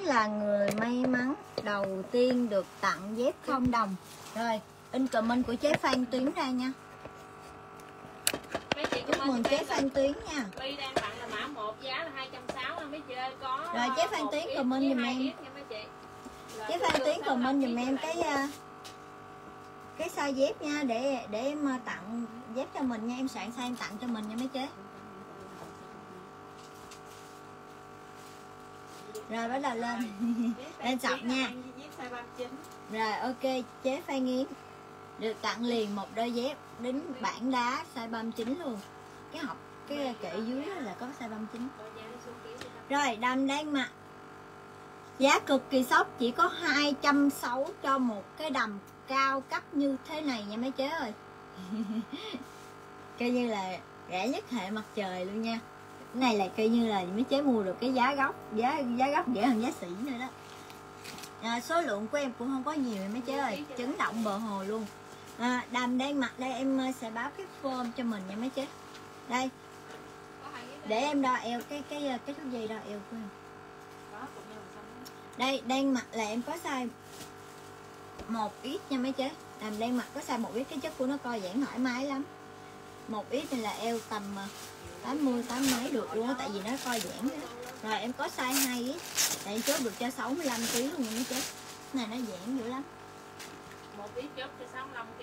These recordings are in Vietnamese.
là người may mắn đầu tiên được tặng dép không đồng. Rồi in comment của chế Phan Tuyến ra nha. Mấy chị chúc mừng chế Phan Tuyến nha. Bi đang tặng là mã 1 giá là 260 mấy chị ơi có Rồi, chế Phan Tuyến comment giùm em. chế Phan Tuyến 65 comment giùm em cái à, cái size dép nha để để em tặng dép cho mình nha. Em soạn size em tặng cho mình nha mấy chế rồi bắt đầu lên lên sọc nha Rồi ok, chế Phan Yến được tặng liền một đôi dép đến bản đá size 39 luôn. Cái học cái kệ dưới là có size 39. Rồi, đầm đang mặc giá cực kỳ sốc chỉ có 260 cho một cái đầm cao cấp như thế này nha mấy chế ơi. coi như là rẻ nhất hệ mặt trời luôn nha. Cái này là coi như là mấy chế mua được cái giá gốc, giá giá gốc rẻ hơn giá sỉ nữa đó. À, số lượng của em cũng không có nhiều mấy chế ơi chấn động bờ hồ luôn. À, đầm đang mặc đây em ờ, sẽ báo cái form cho mình nha mấy chế. Đây. Để em đo eo cái cái cái, cái thước dây đo eo của em. Đây đang mặc là em có size một ít nha mấy chế. Đầm đang mặc có size một ít cái chất của nó co giãn thoải mái lắm. Một ít này là eo tầm ờ, 80 tám mấy được luôn tại vì nó co giãn á. rồi em có size 2 ít tại chốt được cho 65 kg luôn nha mấy chế này nó giãn dữ lắm một ít chốt cho 65 kg.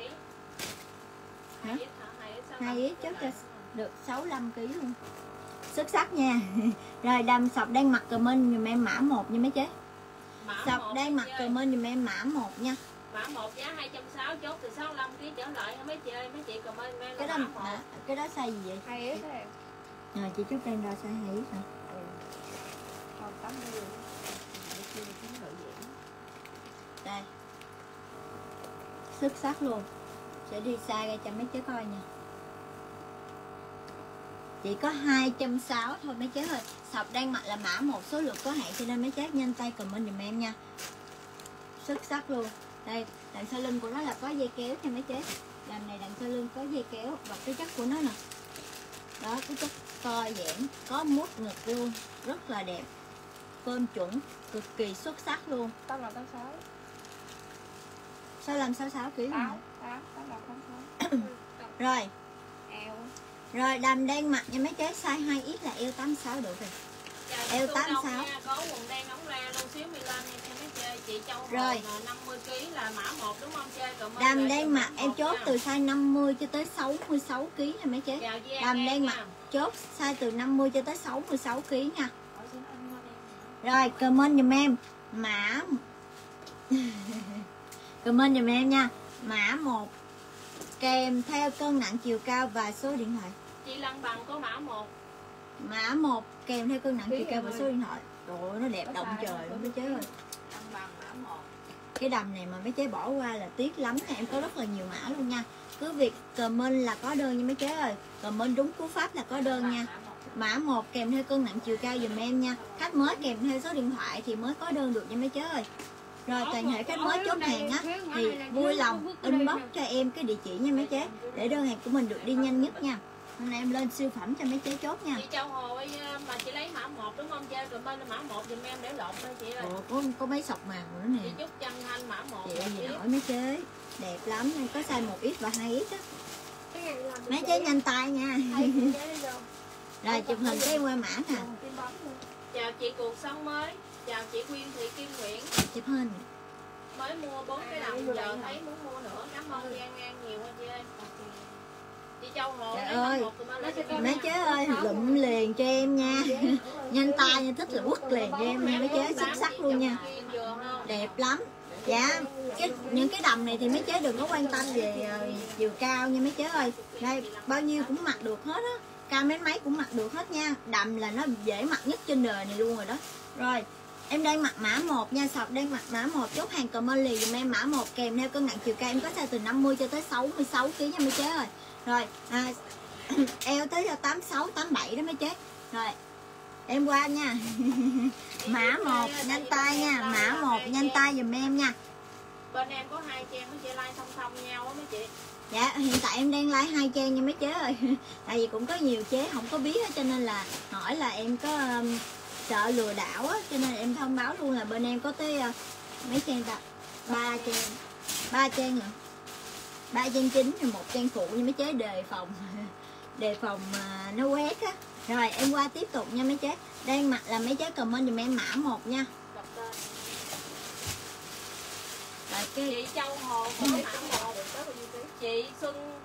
Hả? Hai ít hả? Hai ít 65 Hai ít kg chốt cho được 65 kg luôn xuất sắc nha rồi đầm sọc đang mặc comment giùm em mã 1 nha mấy chế Mã sọc một đang mấy mặc ơi. comment giùm em mã 1 nha Mã 1 giá 260 chốt từ 65 kg trở lại mấy chị ơi, mấy chị comment em cái đó mã 1. mã- cái đó size gì vậy hai ít đấy rồi, chị chúc em ra size 2 sao hả còn tắm mươi diễn đây. Xuất sắc luôn. Sẽ đi xa ra cho mấy chế coi nha. Chỉ có 260 thôi mấy chế ơi sọc đang mặc là mã một số lượng có hạn cho nên mấy chế nhanh tay comment giùm em nha. Xuất sắc luôn. Đây, đằng sau lưng của nó là có dây kéo nha mấy chế Đằng này đằng sau lưng có dây kéo. Và cái chất của nó nè. Đó, cái chất co giãn có mút ngực luôn rất là đẹp. Cơm chuẩn cực kỳ xuất sắc luôn. Tám là tám sáu sao làm sao sáu sáu rồi. Eo. Rồi đầm đang mặc nha mấy chế size 2 ít là eo 86 độ rồi. Chào Eo chị 86. Thu Đông nha, Có quần đen ống ra luôn xíu Milan nha em. mấy chị ơi. Châu Rồi. là 50 kg là mã 1 đúng không chơi? Đang cho mặc mã em chốt nha. từ size 50 cho tới 66 kg nha mấy chế đang nha. mặc chốt size từ 50 cho tới 66 kg nha rồi comment giùm em mã comment giùm em nha mã 1 kèm theo cân nặng chiều cao và số điện thoại Chị Lăng Bằng có mã 1 mã 1 kèm theo cân nặng chiều cao và số điện thoại Trời nó đẹp động trời luôn mấy chế ơi cái đầm này mà mấy chế bỏ qua là tiếc lắm em, có rất là nhiều mã luôn nha. Cứ việc comment là có đơn nha mấy chế ơi. Comment đúng cú pháp là có đơn nha. Mã một kèm theo cân nặng chiều cao dùm em nha. Khách mới kèm theo số điện thoại thì mới có đơn được nha mấy chế ơi. Rồi, toàn thể khách mới chốt hàng á, thì vui lòng inbox cho em cái địa chỉ nha mấy chế để đơn hàng của mình được đi nhanh nhất nha hôm nay em lên siêu phẩm cho mấy chế chốt nha. Chị Châu Hồ ơi, mà chị lấy mã 1 đúng không? Chơi comment là mã 1 giùm em để lộn thôi chị ơi. Ồ, có, có mấy sọc màu nữa nè. Chị Trúc Trân Thanh mã 1 chị gì nổi mấy chế đẹp lắm em có size 1 ít và 2 ít á. Mấy chế nhanh tay nha. rồi chụp hình cái em qua mã nè. Chào chị Cuộc Sống Mới. Chào chị Quyên Thị Kim Nguyễn. Chụp hình. Mới mua 4 cái đồng giờ thấy muốn mua nữa. Cảm ơn Giang An nhiều quá chị ơi Chị Châu Hồ Trời lấy mã ơi, 1 comment lại cho em mấy chế ơi lụm liền cho em nha. Nhanh tay nha thích là quất liền cho em nha. Mấy chế xuất sắc luôn nha. Đẹp lắm. Dạ cái, những cái đầm này thì mấy chế đừng có quan tâm về ờ, chiều cao nha mấy chế ơi. Đây bao nhiêu cũng mặc được hết á. Cao mấy mấy cũng mặc được hết nha. Đầm là nó dễ mặc nhất trên đời này luôn rồi đó. Rồi em đang mặc mã 1 nha. Sọc đang mặc mã 1 chốt hàng comment liền dùm em. Mã 1 kèm theo cân nặng chiều cao em có size từ 50 cho tới 66 kg nha mấy chế ơi rồi à, eo tới cho 86 87 đó mấy chế rồi em qua nha. Mã 1 nhanh tay nha. Mã 1 nhanh tay dùm em nha. Bên em có hai trang mấy chị like song song nhau á mấy chị. Dạ hiện tại em đang like hai trang nha mấy chế ơi. Tại vì cũng có nhiều chế không có biết á, cho nên là hỏi là em có um, sợ lừa đảo á cho nên em thông báo luôn là bên em có tới ờ, mấy trang ta? Ba trang. Ba trang hả ba trang chính rồi một trang phụ như mấy chế đề phòng đề phòng à, nó quét á. Rồi em qua tiếp tục nha mấy chế. Đang mặc là mấy chế comment giùm em mã một nha. Rồi cái chị Châu Hồ có mã một. Chị Xuân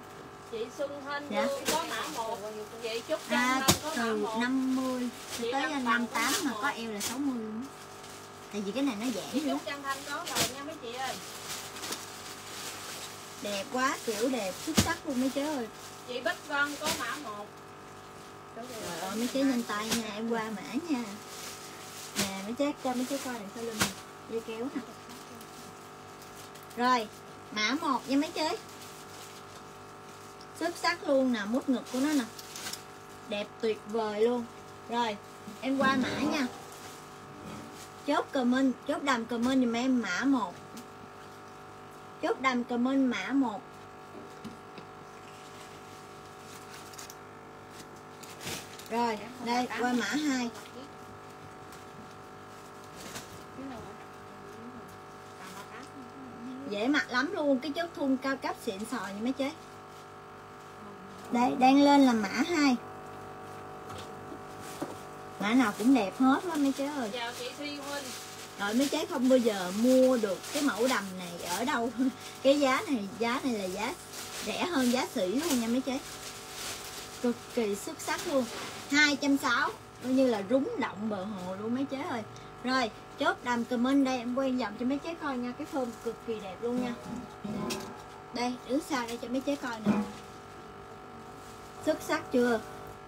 chị Xuân Hân Dạ. Có mã một. Chị Trúc Trân Hân có mã từ một. 50 Chị tới Lâm 58 Bằng có mà mã có eo là 60 luôn tại vì cái này nó giãn chị Trúc Trân Thanh có rồi nha mấy chị ơi đẹp quá kiểu đẹp xuất sắc luôn mấy chế ơi. Chị Bích Vân có mã một. Trời ơi mấy chế nhanh tay nha em qua mã nha. Nè mấy chế cho mấy chế coi đằng sau lưng Dây kéo nè. Rồi mã một nha mấy chế Xuất sắc luôn nè mút ngực của nó nè. Đẹp tuyệt vời luôn. Rồi em qua mã nha. Chốt comment Chốt đầm comment giùm em mã một Chốt đầm comment mã một. Rồi đây qua mã 2 dễ mặc lắm luôn cái chất thun cao cấp xịn sò như mấy chế. Đây đang lên là mã 2 mã nào cũng đẹp hết á mấy chế ơi. Chào chị Thi Huynh rồi mấy chế không bao giờ mua được cái mẫu đầm này ở đâu. Cái giá này giá này là giá rẻ hơn giá sỉ luôn nha mấy chế cực kỳ xuất sắc luôn. 260 coi như là rúng động bờ hồ luôn mấy chế ơi. Rồi, chốt đầm comment đây, em quen dòng cho mấy chế coi nha. Cái phơm cực kỳ đẹp luôn nha. Đây, đứng xa đây cho mấy chế coi nè. Xuất sắc chưa?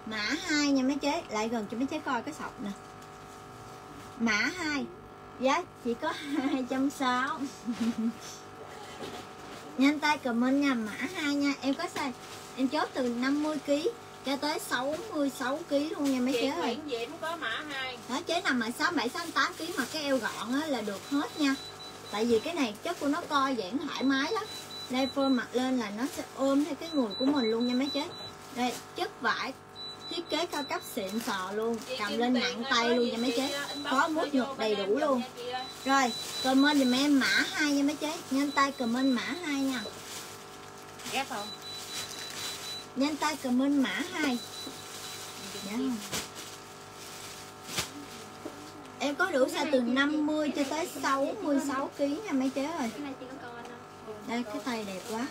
Mã 2 nha mấy chế lại gần cho mấy chế coi cái sọc nè. Mã 2 giá chỉ có 260 nhanh tay comment nha mã 2 nha. Em có size em chốt từ 50 kg cho tới 66 kg luôn nha mấy chế ơi. Diễm có mã hai. Đó chế nằm ở 67 68 kg mà cái eo gọn á là được hết nha. Tại vì cái này chất của nó co giãn thoải mái lắm. Đây phơ mặt lên là nó sẽ ôm theo cái người của mình luôn nha mấy chế đây chất vải thiết kế cao cấp xịn sò luôn cầm lên nặng tay luôn nha mấy chế. có mút vô nhục đầy đủ luôn. rồi comment giùm em mã 2 nha mấy chế. Nhanh tay comment mã 2 nha. Ghét không? Nhanh tay comment mã 2 dạ. em có đủ size từ 50 cho tới 66 kg nha mấy chế ơi. Đây cái tay đẹp quá.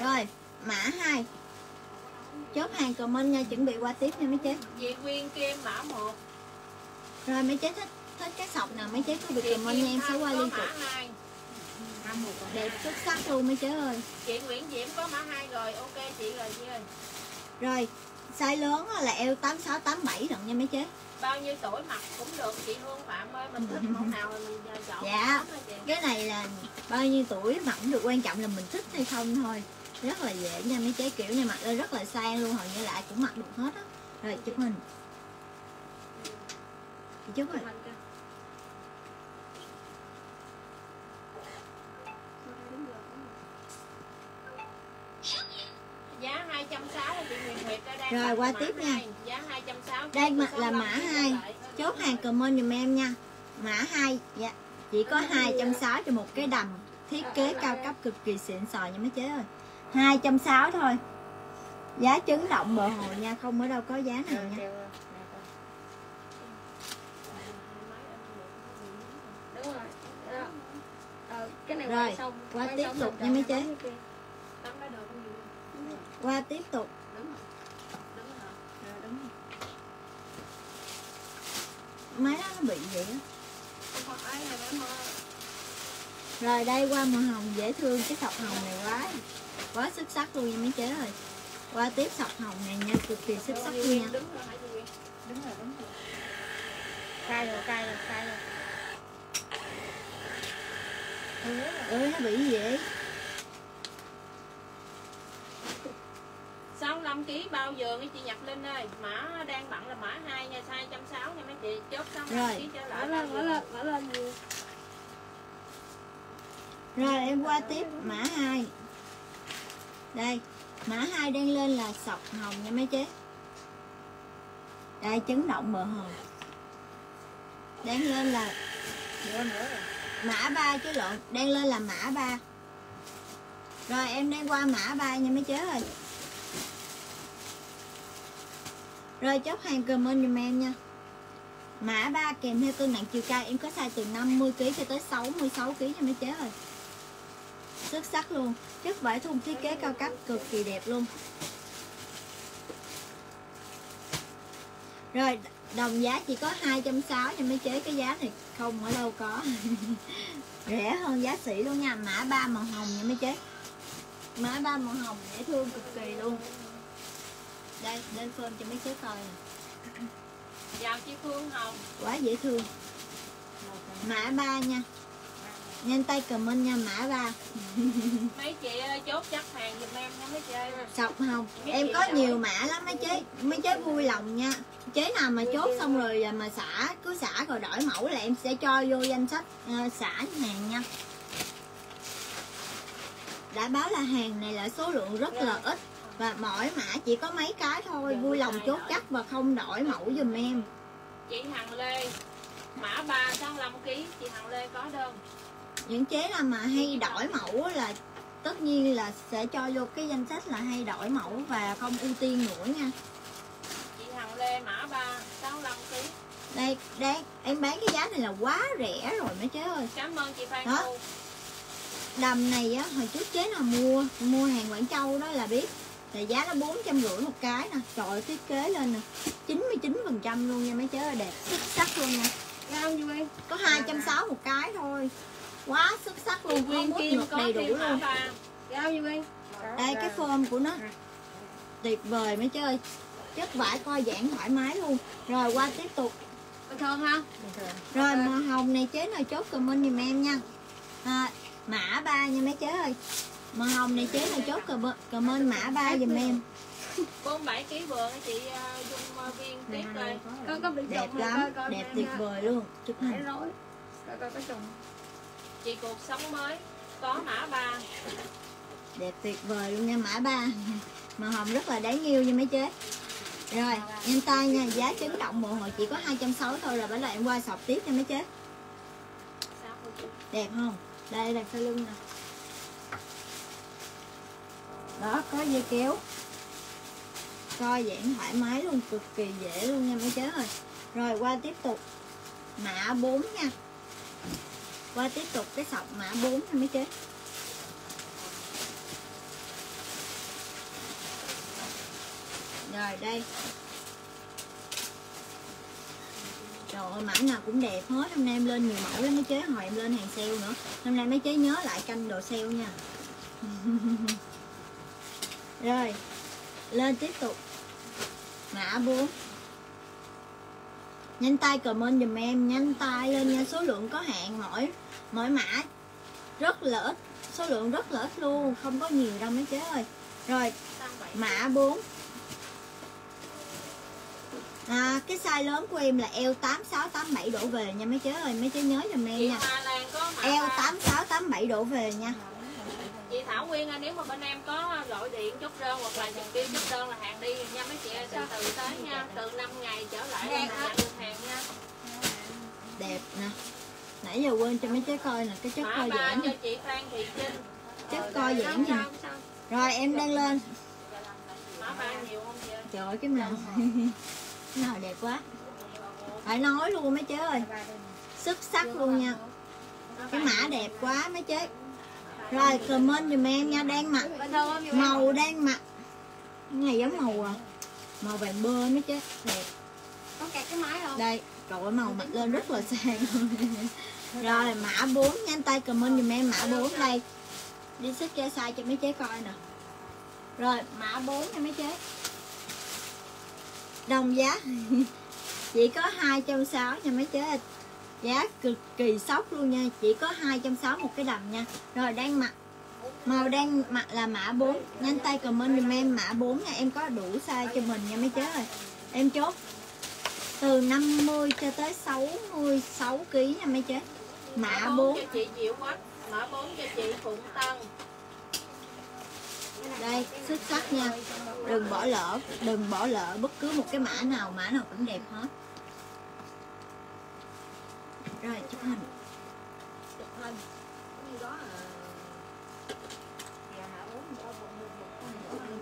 Rồi mã 2 chốt hàng comment nha chuẩn bị qua tiếp nha mấy chế chị Quyên Kim mã một. Rồi mấy chế thích thích cái sọc nào mấy chế cứ việc comment nha em sẽ qua liên tục. rồi. Đẹp xuất sắc luôn mấy chế ơi. Chị Nguyễn Diễm có mã hai rồi ok chị rồi chị ơi. Rồi size lớn là eo 86 87 lận nha mấy chế bao nhiêu tuổi mặc cũng được chị Hương Phạm ơi mình thích mẫu nào thì mình chọn. Dạ. cái này là bao nhiêu tuổi mặc cũng được quan trọng là mình thích hay không thôi rất là dễ nha mấy chế kiểu này mặc lên rất là sang luôn hầu như lại cũng mặc được hết á. Rồi chụp hình chị chúc rồi giá 260 chị Huyền Nguyệt đây đang Rồi, qua tiếp nha. hai, giá 260 Đây mặt là mã 2 Chốt hàng comment dùm em nha. Mã 2 dạ. Chỉ có 260 cho một cái đầm Thiết kế cao cấp cực kỳ xịn sò nha mấy chế ơi 260 thôi. Giá trứng động bờ hồ nha, Không ở đâu có giá này nha. Rồi, qua tiếp tục nha mấy chế. Qua tiếp tục. Máy đó nó bị vậy á. Rồi, đây qua màu hồng dễ thương, Cái sọc hồng này quá. Quá xuất sắc luôn nha mấy chế ơi. Qua tiếp sọc hồng này nha Cực kỳ xuất sắc luôn nha. Rồi đúng rồi đúng rồi cay rồi cay rồi cay rồi. Ơi nó bị vậy? 65 kg bao giờ cái chị Nhật Linh ơi? Mã đang bận là mã 2 nha size 160 nha mấy chị. Chốt 65 Rồi. kg trở mở lại lên mở lên mở lên. Gì Rồi em qua tiếp mã 2 đây, Mã 2 đang lên là sọc hồng nha mấy chế. Đây, chấn động mờ hồng. Đang lên là mã ba chứ lộn, đang lên là mã ba. Rồi, em đang qua mã ba nha mấy chế ơi. Rồi, chốt hàng comment giùm em nha. Mã 3 kèm theo cân nặng chiều cao, em có size từ 50 kg cho tới 66 kg nha mấy chế ơi xuất sắc luôn. Chất vải thun thiết kế cao cấp cực kỳ đẹp luôn. Rồi đồng giá chỉ có 260 nha mấy chế cái giá này. Không ở đâu có. Rẻ hơn giá sỉ luôn nha. Mã ba màu hồng nha mấy chế. Mã ba màu hồng dễ thương cực kỳ luôn. Đây lên phơm cho mấy chế coi. Nè chào chị Phương Hồng. Quá dễ thương. Mã ba nha nhanh tay comment nha mã ba mấy chị chốt chắc hàng giùm em nha mấy chị sọc không? Em có nhiều mã lắm mấy chế mấy chế vui lòng nha. Chế nào mà chốt xong rồi mà xả cứ xả rồi đổi mẫu là em sẽ cho vô danh sách ờ, xả hàng nha. Đã báo là hàng này là số lượng rất là ít và mỗi mã chỉ có mấy cái thôi. Vui lòng chốt chắc và không đổi mẫu giùm em. Chị Hằng Lê mã 3 65 kg chị Hằng Lê có đơn những chế nào mà hay đổi mẫu là tất nhiên là sẽ cho vô cái danh sách là hay đổi mẫu và không ưu tiên nữa nha. Chị Hằng Lê mã 3 65 kg đây đây em bán cái giá này là quá rẻ rồi mấy chế ơi. Cảm ơn chị Phan Đó. Thu. Đầm này á hồi trước chế nào mua mua hàng Quảng Châu đó là biết. Là giá nó bốn trăm rưỡi một cái nè trời ơi, thiết kế lên nè. 99 phần trăm luôn nha mấy chế ơi đẹp xuất sắc luôn nha. Như em? có hai trăm sáu một cái thôi quá xuất sắc luôn Nguyên nguyên Kim đầy đủ luôn. 3 Sao như em? đây cái form của nó tuyệt vời mấy chơi. Chất vải co giãn thoải mái luôn. Rồi qua tiếp tục. Bình thường ha rồi màu hồng này chế nào chốt comment giùm em nha. À, mã ba nha mấy chế ơi. Màu hồng này chế nào chốt comment- mã ba giùm em. 47 kg vừa cái chị ờ, Dung ờ, Viên tiếp đây Có có bị đẹp trùng lắm. coi coi đẹp tuyệt vời luôn. Chụp Phải hình. Rối. Coi coi có trùng chị cuộc sống mới. Có mã 3 đẹp tuyệt vời luôn nha, mã ba. Màu hồng rất là đáng yêu nha mấy chế. Rồi nhanh tay nha, giá chấn động bộ hồi chỉ có 260 thôi rồi bắt là em qua sọc tiếp nha mấy chế. Đẹp không? Đây là sau lưng nè. Đó, có dây kéo. Co giãn thoải mái luôn, cực kỳ dễ luôn nha mấy chế ơi. Rồi, qua tiếp tục. Mã 4 nha qua tiếp tục cái sọc mã 4 nha mấy chế rồi đây. Trời ơi, mã nào cũng đẹp hết. Hôm nay em lên nhiều mẫu lắm mấy chế Hồi em lên hàng sale nữa. Hôm nay mấy chế nhớ lại canh đồ sale nha. Rồi Lên tiếp tục. Mã 4 Nhanh tay comment dùm em Nhanh tay lên nha. Số lượng có hạn mỗi Mỗi mã Rất là ít. Số lượng rất là ít luôn. Không có nhiều đâu mấy chế ơi. Rồi tăng 7 mã 4 à, cái size lớn của em là eo 8687 đổ về nha mấy chế ơi. Mấy chế nhớ giùm em nha. Hoa Lan có mã eo 3 8687 đổ về nha. Chị Thảo Nguyên nếu mà bên em có gọi điện chốt đơn hoặc là trực tiếp chốt đơn là hàng đi nha mấy chị ơi. Từ từ tới nha. Từ 5 ngày trở lại là mình nhận được hàng nha. Đẹp nè nãy giờ quên cho mấy chế coi nè cái chất mã co 3 giãn cho chị Phan Thị Trinh. Chất co giãn Sao nè. rồi em đang lên. Mã 3 nhiều không chị ơi trời ơi cái màu cái màu đẹp quá. Phải nói luôn mấy chế ơi. Xuất sắc luôn nha. Cái mã đẹp quá mấy chế rồi comment giùm em nha đang mặc. Màu đang mặc. Cái này giống màu à. Màu vàng bơ mấy chế đẹp. Có kẹt cái máy không? đây trời ơi, màu mặc lên rất là sang. Rồi, mã 4 nhanh tay comment giùm em mã 4 đây. Đi xích cho size cho mấy chế coi nè. Rồi, mã 4 nha mấy chế đồng giá. Chỉ có 260 nha mấy chế giá cực kỳ sốc luôn nha. Chỉ có 260 một cái đầm nha. Rồi, đang mặc. Màu đang mặc là mã 4 nhanh tay comment giùm em mã 4 nha. Em có đủ size cho mình nha mấy chế ơi. Em chốt từ 50 cho tới 66 kg nha mấy chế mã 4 cho chị Diệu Quách mã 4 cho chị Phụng Tân. Đây xuất sắc nha. Đừng bỏ lỡ đừng bỏ lỡ bất cứ một cái mã nào mã nào cũng đẹp hết. Rồi chụp hình.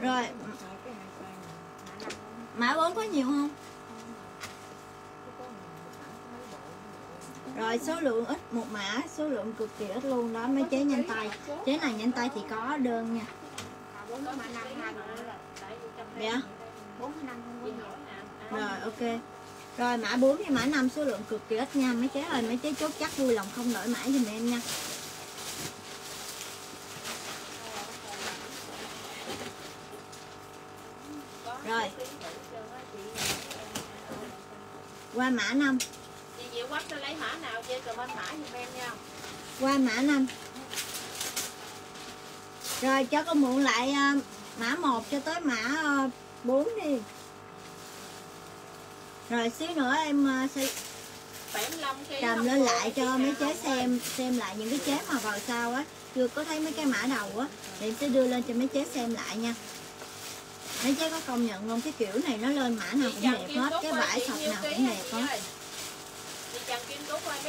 Rồi mã bốn có nhiều không rồi, số lượng ít một mã, số lượng cực kỳ ít luôn đó mấy chế nhanh tay. Chế này nhanh tay thì có đơn nha. Dạ. Rồi, ok. Rồi, mã 4 với mã 5 số lượng cực kỳ ít nha. Mấy chế ơi, mấy chế chốt chắc vui lòng không đổi mã giùm em nha. Rồi. Qua mã 5 chị Diệu quách nó lấy chơi comment mã giùm em nha. Qua mã 5 rồi cho con mượn lại ờ, mã 1 cho tới mã uh, 4 đi. Rồi xíu nữa em ờ, sẽ 75 kg cầm lên lại cho mấy chế xem xem lại những cái chế mà vào sau á. Chưa có thấy mấy cái mã đầu á thì em sẽ đưa lên cho mấy chế xem lại nha. Mấy chế có công nhận không? Cái kiểu này nó lên mã nào cũng đẹp hết cái vải sọc nào cũng đẹp hết Trần Kim Cúc ơi, mấy chị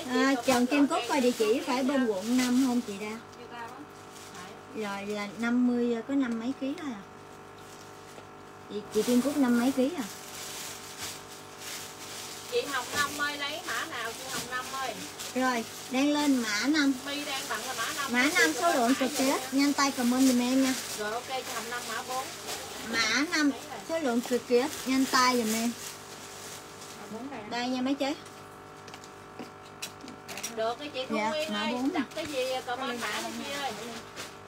à, Trần Kim Cúc qua địa chỉ phải bên quận 5 không chị ra rồi là 50 có năm mấy ký thôi à? Chị, chị Kim Cúc năm mấy ký à? Chị Hồng Năm ơi lấy mã nào? Chị Hồng Năm ơi rồi đang lên mã 5 My đang tặng là mã 5 mã 5 số lượng cực kỳ ít nhanh tay comment giùm em nha. Rồi ok chị Hồng Năm mã 4 mã 5 số lượng cực kỳ ít nhanh tay giùm em. Đây nha mấy chế được cái chị Thu Dạ, Nguyên ơi đặt cái gì comment mã đi chị ơi.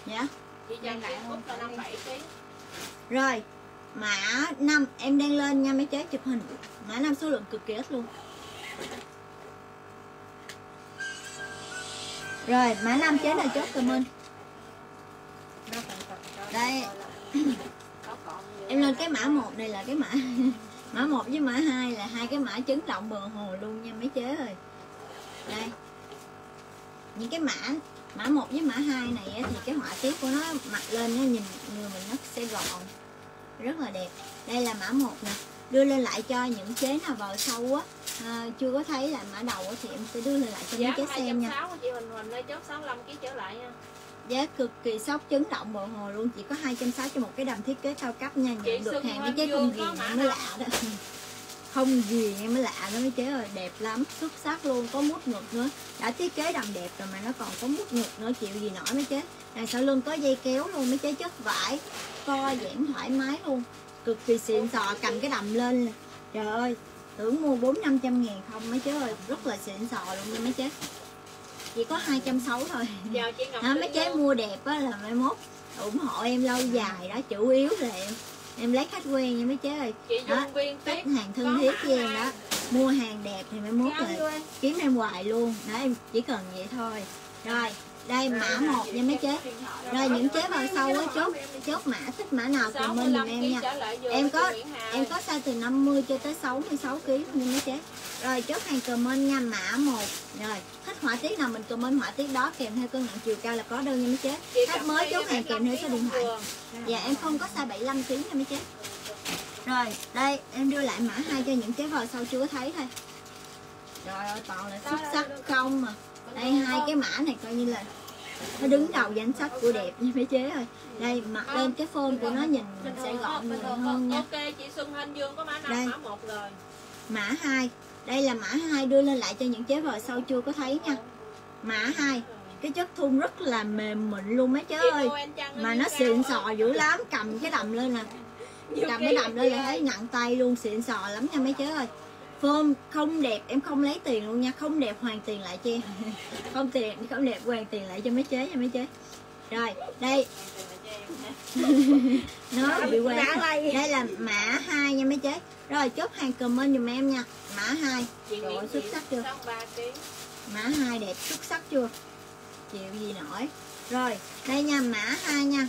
Dạ. Chị Trần Kim Cúc là 57 kg rồi mã 5 em đang lên nha mấy chế chụp hình. Mã 5 số lượng cực kỳ ít luôn. Rồi mã 5 chế là chốt comment đây. Em lên cái mã 1 này là cái mã mã 1 với mã 2 là hai cái mã chấn động bờ hồ luôn nha mấy chế ơi. Đây những cái mã mã 1 với mã 2 này thì cái họa tiết của nó mặc lên nó nhìn người mình nó sẽ gọn rất là đẹp. Đây là mã 1 nè đưa lên lại cho những chế nào vào sâu á. À, chưa có thấy là mã đầu á, thì em sẽ đưa lên lại cho mấy giá chế xem nha. 260 chị Huỳnh Huỳnh ơi chốt 65 kg trở lại nha. Giá cực kỳ sốc chấn động bờ hồ luôn chỉ có 260 cho một cái đầm thiết kế cao cấp nha Chị nhận được hàng mấy Hoan chế có mã mới lạ đó không gì nghe mới lạ đó mấy chế ơi đẹp lắm xuất sắc luôn có mút ngực nữa. Đã thiết kế đầm đẹp rồi mà nó còn có mút ngực nữa chịu gì nổi mấy chế đằng sau lưng có dây kéo luôn mấy chế chất vải co giãn thoải mái luôn. Cực kỳ xịn sò cầm cái đầm lên. Trời ơi tưởng mua bốn năm trăm ngàn không mấy chế ơi rất là xịn sò luôn nha mấy chế chỉ có hai trăm sáu thôi. Chào chị Ngọc mấy chế mua đẹp á là mai mốt ủng hộ em lâu dài đó chủ yếu là em em lấy khách quen nha mấy chế ơi đó, khách hàng thân thiết với em đó. Mua hàng đẹp thì mai mốt là kiếm em hoài luôn. Đó em chỉ cần vậy thôi. Rồi đây mã một nha mấy chế. Rồi những chế vào sau á chốt chốt mã thích mã nào comment giùm em nha. Em có- em có size từ 50 cho tới 66 kg nha mấy chế. Rồi chốt hàng comment nha mã 1 rồi thích họa tiết nào mình comment họa tiết đó kèm theo cân nặng chiều cao là có đơn nha mấy chế. Khách mới chốt hàng kèm theo số điện thoại. dạ em không có size 75 kg nha mấy chế. Rồi đây em đưa lại mã hai cho những chế vào sau chưa thấy thôi. Rồi ơi toàn là xuất sắc không? mà đây hai cái mã này coi như là nó đứng đầu danh sách của đẹp nha mấy chế ơi đây mặc lên cái phone của nó nhìn sẽ gọn người hơn nha. ok chị Xuân Hanh Dương có mã Đây. mã một rồi. Mã 2 đây là mã 2 đưa lên lại cho những chế vợ sau chưa có thấy nha. Mã 2 cái chất thun rất là mềm mịn luôn mấy chế ơi. Mà nó Như xịn sò dữ lắm cầm cái đầm lên nè. Cầm cái đầm lên là thấy nặng tay luôn xịn sò lắm nha mấy chế ơi phơm không đẹp em không lấy tiền luôn nha. Không đẹp hoàn tiền lại cho em. Không tiền không đẹp hoàn tiền lại cho mấy chế nha mấy chế. Rồi đây. Nó bị quên đây là mã 2 nha mấy chế. Rồi chốt hàng comment giùm em nha. Mã 2 chị Trời ơi, xuất sắc chưa? 63 kg mã 2 đẹp xuất sắc chưa? Chịu gì nổi. Rồi đây nha mã 2 nha.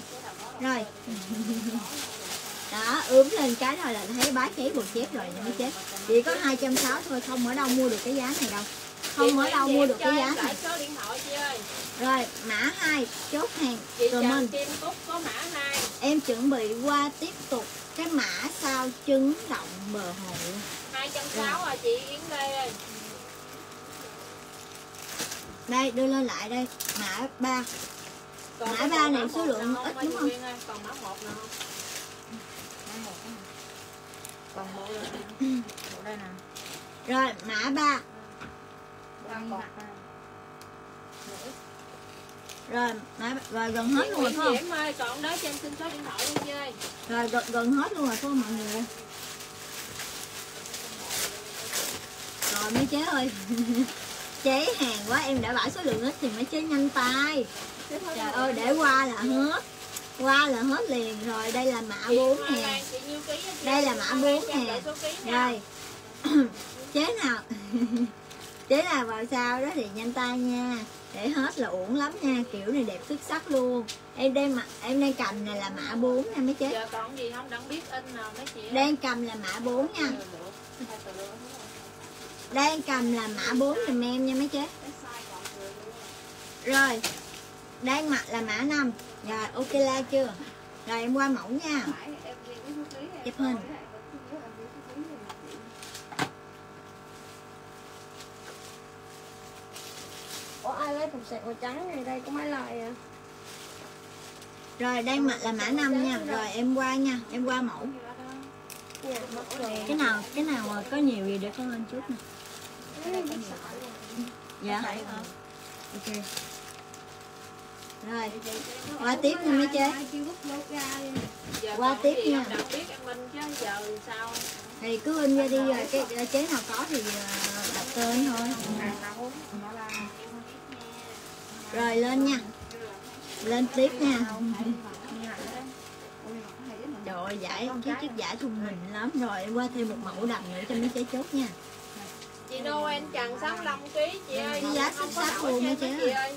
Rồi đó ướm lên cái rồi là thấy bá cháy bột chép rồi nha mấy chế chỉ có 260 thôi không ở đâu mua được cái giá này đâu. Không ở đâu mua được cái giá này. số điện thoại chị ơi. Rồi mã 2 chốt hàng chị Trần comment Kim Cúc có mã 2 em chuẩn bị qua tiếp tục cái mã sao trứng động bờ hồ. luôn. 260 à chị Yến Lê ơi. Đây đưa lên lại đây. Mã 3 Còn Mã cái ba bộ này mã số lượng ít đúng không? Còn mã 1 nào không? Mã một cái này. Còn bộ đây bộ đây nè rồi mã 3 ba cột ba. Rồi mã rồi gần hết luôn rồi phải không? Ơi, còn đó cho em xin số điện thoại luôn chơi rồi gần, gần hết luôn rồi phải không mọi người? Rồi mấy chế ơi. Chế hàng quá em đã bảo số lượng ít thì mấy chế nhanh tay. Trời ơi để qua là hết qua là hết liền rồi. Đây là mã Chị 4 Hoa nè? Đây là mã Hoa Lan bốn cho em nè. rồi. Chế nào? Chế nào vào sau đó thì nhanh tay nha. Để hết là uổng lắm nha. Kiểu này đẹp xuất sắc luôn. Em đang mặc em đang cầm này là mã 4 nha mấy chế. Giờ còn gì không? Đặng biết in nào mấy chị đang cầm là mã 4 nha. Đang cầm là mã 4 giùm em nha mấy chế. Rồi đang mặc là mã 5 rồi ok la chưa? Rồi em qua mẫu nha. Chụp hình. Ủa ai lấy cục sẹt màu trắng này đây? Có mấy loại à? rồi đang mặc là mã 5 nha. Rồi em qua nha. Em qua mẫu. Cái nào cái nào mà có nhiều gì để con lên trước nè. Dạ. Ok rồi qua tiếp nha mấy chế. Qua tiếp nha. thì cứ in ra đi rồi cái chế nào có thì ờ, đặt tên thôi. Rồi lên nha. Lên tiếp nha. Trời ơi giải cái chiếc giải thùng mình lắm. Rồi em qua thêm một mẫu đầm nữa cho mấy chế chốt nha. Chị Noel Trần 65 kg chị ơi. Cái giá sắc đổi luôn mấy chị ơi.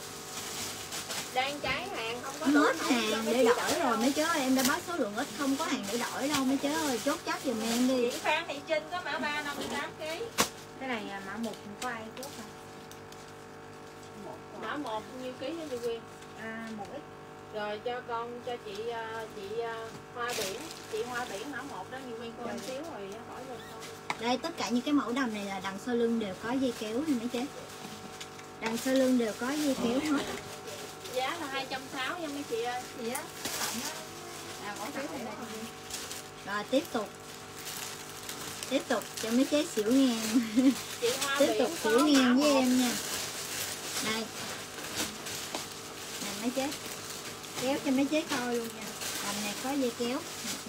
Đang cháy hàng không có hết hàng để đổi rồi mấy chế ơi em đã báo số lượng ít không có hàng để đổi đâu mấy chế ơi chốt chắc giùm em đi Chị Phan Thị Trinh có mã 3 58 kg. cái này mã một có ai chốt à? Mã 1 nhiêu ký hả chị Quyên? À, một ít Rồi cho con cho chị ờ, chị ờ, Hoa Biển, chị Hoa Biển mã 1 đó như Quyên cô anh xíu rồi hỏi lên con. đây tất cả những cái mẫu đầm này là đằng sau lưng đều có dây kéo nha mấy chế đằng sau lưng đều có dây kéo hết Giá là 260 nha mấy chị ơi. gì á tặng á à có cái này rồi tiếp tục. Tiếp tục cho mấy chế xỉu ngang Chị tiếp tục xỉu ngang với 1. em nha. Đây. Nè mấy chế kéo cho mấy chế coi luôn nha. Đầm này có dây kéo.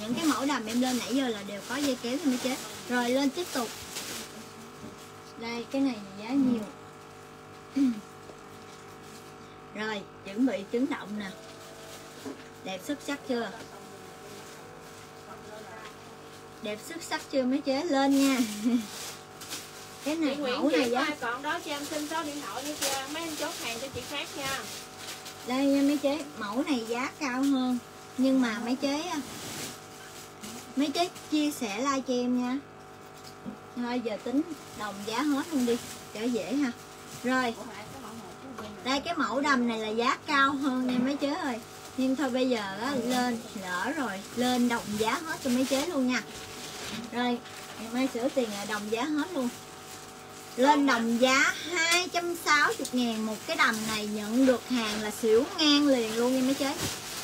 Những cái mẫu đầm em lên nãy giờ là đều có dây kéo cho mấy chế rồi lên tiếp tục. Đây cái này giá nhiều rồi chuẩn bị trứng động nè. Đẹp xuất sắc chưa? Đẹp xuất sắc chưa mấy chế? Lên nha. Cái Chị này mẫu này ơi, còn đó cho em xin số điện thoại nha chưa? Mấy anh chốt hàng cho chị khác nha. đây nha mấy chế. Mẫu này giá cao hơn nhưng mà mấy chế mấy chế chia sẻ like cho em nha. Thôi giờ tính đồng giá hết luôn đi. Cho dễ ha. Rồi đây cái mẫu đầm này là giá cao hơn nha mấy chế ơi. Nhưng thôi bây giờ á, lên lỡ rồi lên đồng giá hết cho mấy chế luôn nha. Rồi ngày mai sửa tiền là đồng giá hết luôn. Lên đồng giá 260 ngàn một cái đầm này nhận được hàng là xỉu ngang liền luôn nha mấy chế.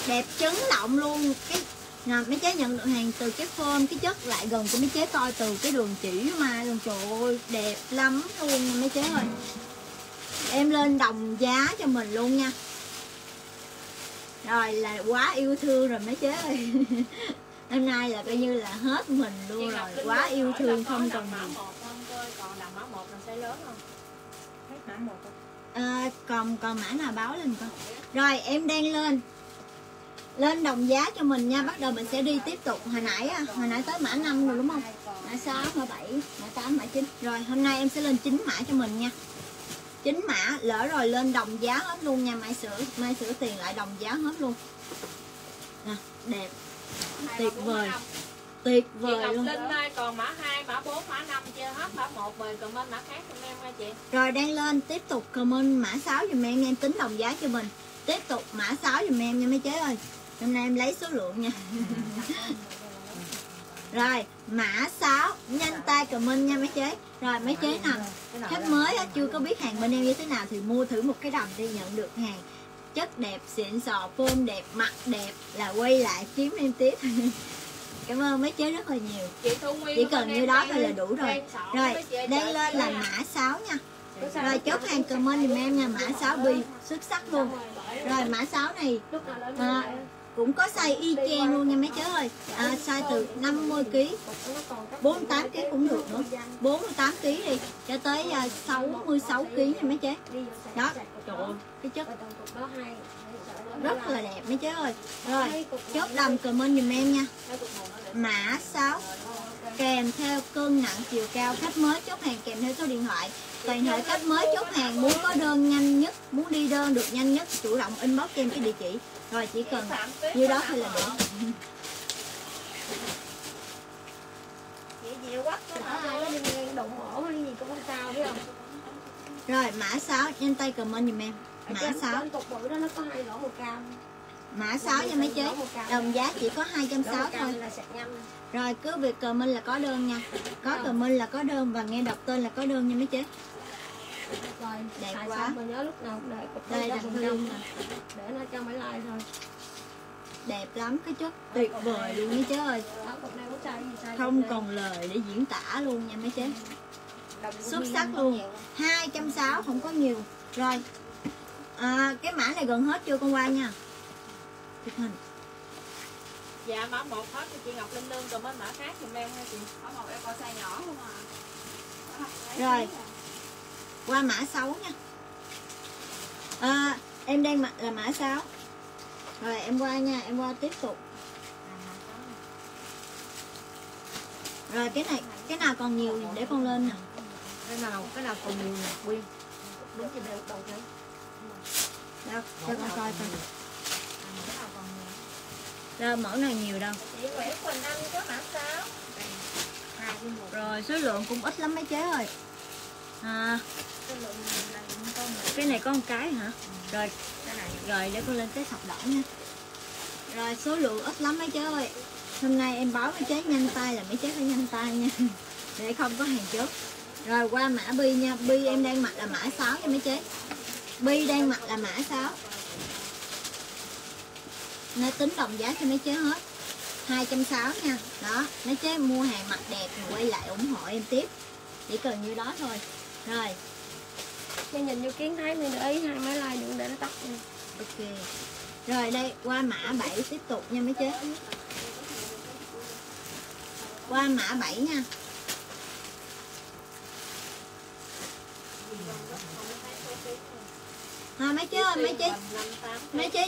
Đẹp chấn động luôn. Cái nè mấy chế nhận được hàng từ cái form cái chất lại gần của mấy chế coi từ cái đường chỉ mà luôn. Trời ơi đẹp lắm luôn nha mấy chế ơi em lên đồng giá cho mình luôn nha. Rồi là quá yêu thương rồi mấy chế ơi hôm nay là coi như là hết mình luôn rồi quá yêu thương không cần mã gì. 1 không cô ơi? Còn đầm mã 1 là size lớn không? hết mã một thôi. À, còn còn mã nào báo lên con? Rồi em đang lên. Lên đồng giá cho mình nha bắt đầu mình sẽ đi tiếp tục. Hồi nãy á, hồi nãy tới mã 5 rồi đúng không? Mã 6 mã 7 mã 8 mã 9 rồi hôm nay em sẽ lên 9 mã cho mình nha 9 mã lỡ rồi lên đồng giá hết luôn nha mai sửa mai sửa tiền lại đồng giá hết luôn. Nè đẹp. Tuyệt vời. tuyệt Chị vời Ngọc luôn. Linh ơi, còn mã 2, mã 4, mã 5 chưa hết mã 1 rồi comment mã khác giùm em nha chị. Rồi đang lên tiếp tục comment mã 6 dùm em em tính đồng giá cho mình. Tiếp tục mã 6 dùm em nha mấy chế ơi. Hôm nay em lấy số lượng nha rồi mã 6 nhanh tay comment nha mấy chế. Rồi mấy chế nào? Khách mới á, chưa có biết hàng bên em như thế nào thì mua thử một cái đầm đi nhận được hàng. Chất đẹp xịn sò phôm đẹp mặt đẹp là quay lại kiếm em tiếp. Cảm ơn mấy chế rất là nhiều. Chị thu nguyên chỉ cần như đó thôi là đủ rồi. rồi đang chở lên là mã 6 nha. Rồi chốt hàng comment giùm em nha. Mã 6 bi xuất sắc luôn. Rồi mã 6 này À, cũng có size y chang luôn nha mấy chế ơi. À, size từ 50 kg 48 kg cũng được nữa. 48 kg đi cho tới à, 66 kg nha mấy chế đó. Trời ơi cái chất rất là đẹp mấy chế ơi. Rồi chốt đầm comment giùm em nha. Mã 6 kèm theo cân nặng chiều cao khách mới chốt hàng kèm theo số điện thoại. Toàn thể khách mới chốt hàng muốn có đơn nhanh nhất muốn đi đơn được nhanh nhất chủ động inbox cho em cái địa chỉ rồi chỉ cần như đó thôi là đủ rồi mã 6 nhanh tay comment giùm em. Mã trên- 6 trên cục bự đó nó có hai lỗ màu cam. Mã 6 nha mấy chế đồng giá chỉ có lỗ 260 màu thôi. rồi cứ việc comment là có đơn nha. Có comment là có đơn và nghe đọc tên là có đơn nha mấy chế rồi Đẹp xài quá. xong mà nhớ lúc nào cũng để cục đây là trong nè. Để nó cho mấy like thôi. Đẹp lắm cái chất tuyệt vời luôn mấy chế ơi. Không còn lời để diễn tả luôn nha mấy chế Đồng xuất sắc luôn. nhiều. 260 không có nhiều. Rồi. À, cái mã này gần hết chưa con qua nha? Chụp hình. Dạ mã một hết cho chị Ngọc Linh Lương còn bên mã khác giùm em ha chị? Mã một em có size nhỏ không à. Rồi qua mã 6 nha. À, em đang mặc là mã 6 rồi em qua nha em qua tiếp tục. Rồi cái này cái nào còn nhiều để con lên nè. Cái nào cái nào còn nhiều nè quyên đúng thì đều đầu thế đâu cho con coi coi. Đâu mẫu nào nhiều đâu. Chị Nguyễn Quỳnh Anh có mã 6 hai cái một. Rồi số lượng cũng ít lắm mấy chế ơi. À, cái này có một cái hả? Rồi. Cái này rồi, để con lên cái sọc đỏ nha. Rồi, số lượng ít lắm mấy chế ơi. Hôm nay em báo mấy chế nhanh tay là mấy chế phải nhanh tay nha. Để không có hàng trước rồi, qua mã bi nha. Bi em đang mặc là mã 6 nha mấy chế bi đang mặc là mã 6 nó tính đồng giá cho mấy chế hết. 260 nha. Đó, mấy chế mua hàng mặc đẹp rồi quay lại ủng hộ em tiếp. Chỉ cần như đó thôi. Rồi. Bây nhìn vô kiến thấy mình để ý hai máy like đừng để nó tắt nha. Ok. Rồi đây, qua mã 7 tiếp tục nha mấy chế qua mã 7 nha à, mấy chế ơi mấy chế mấy chế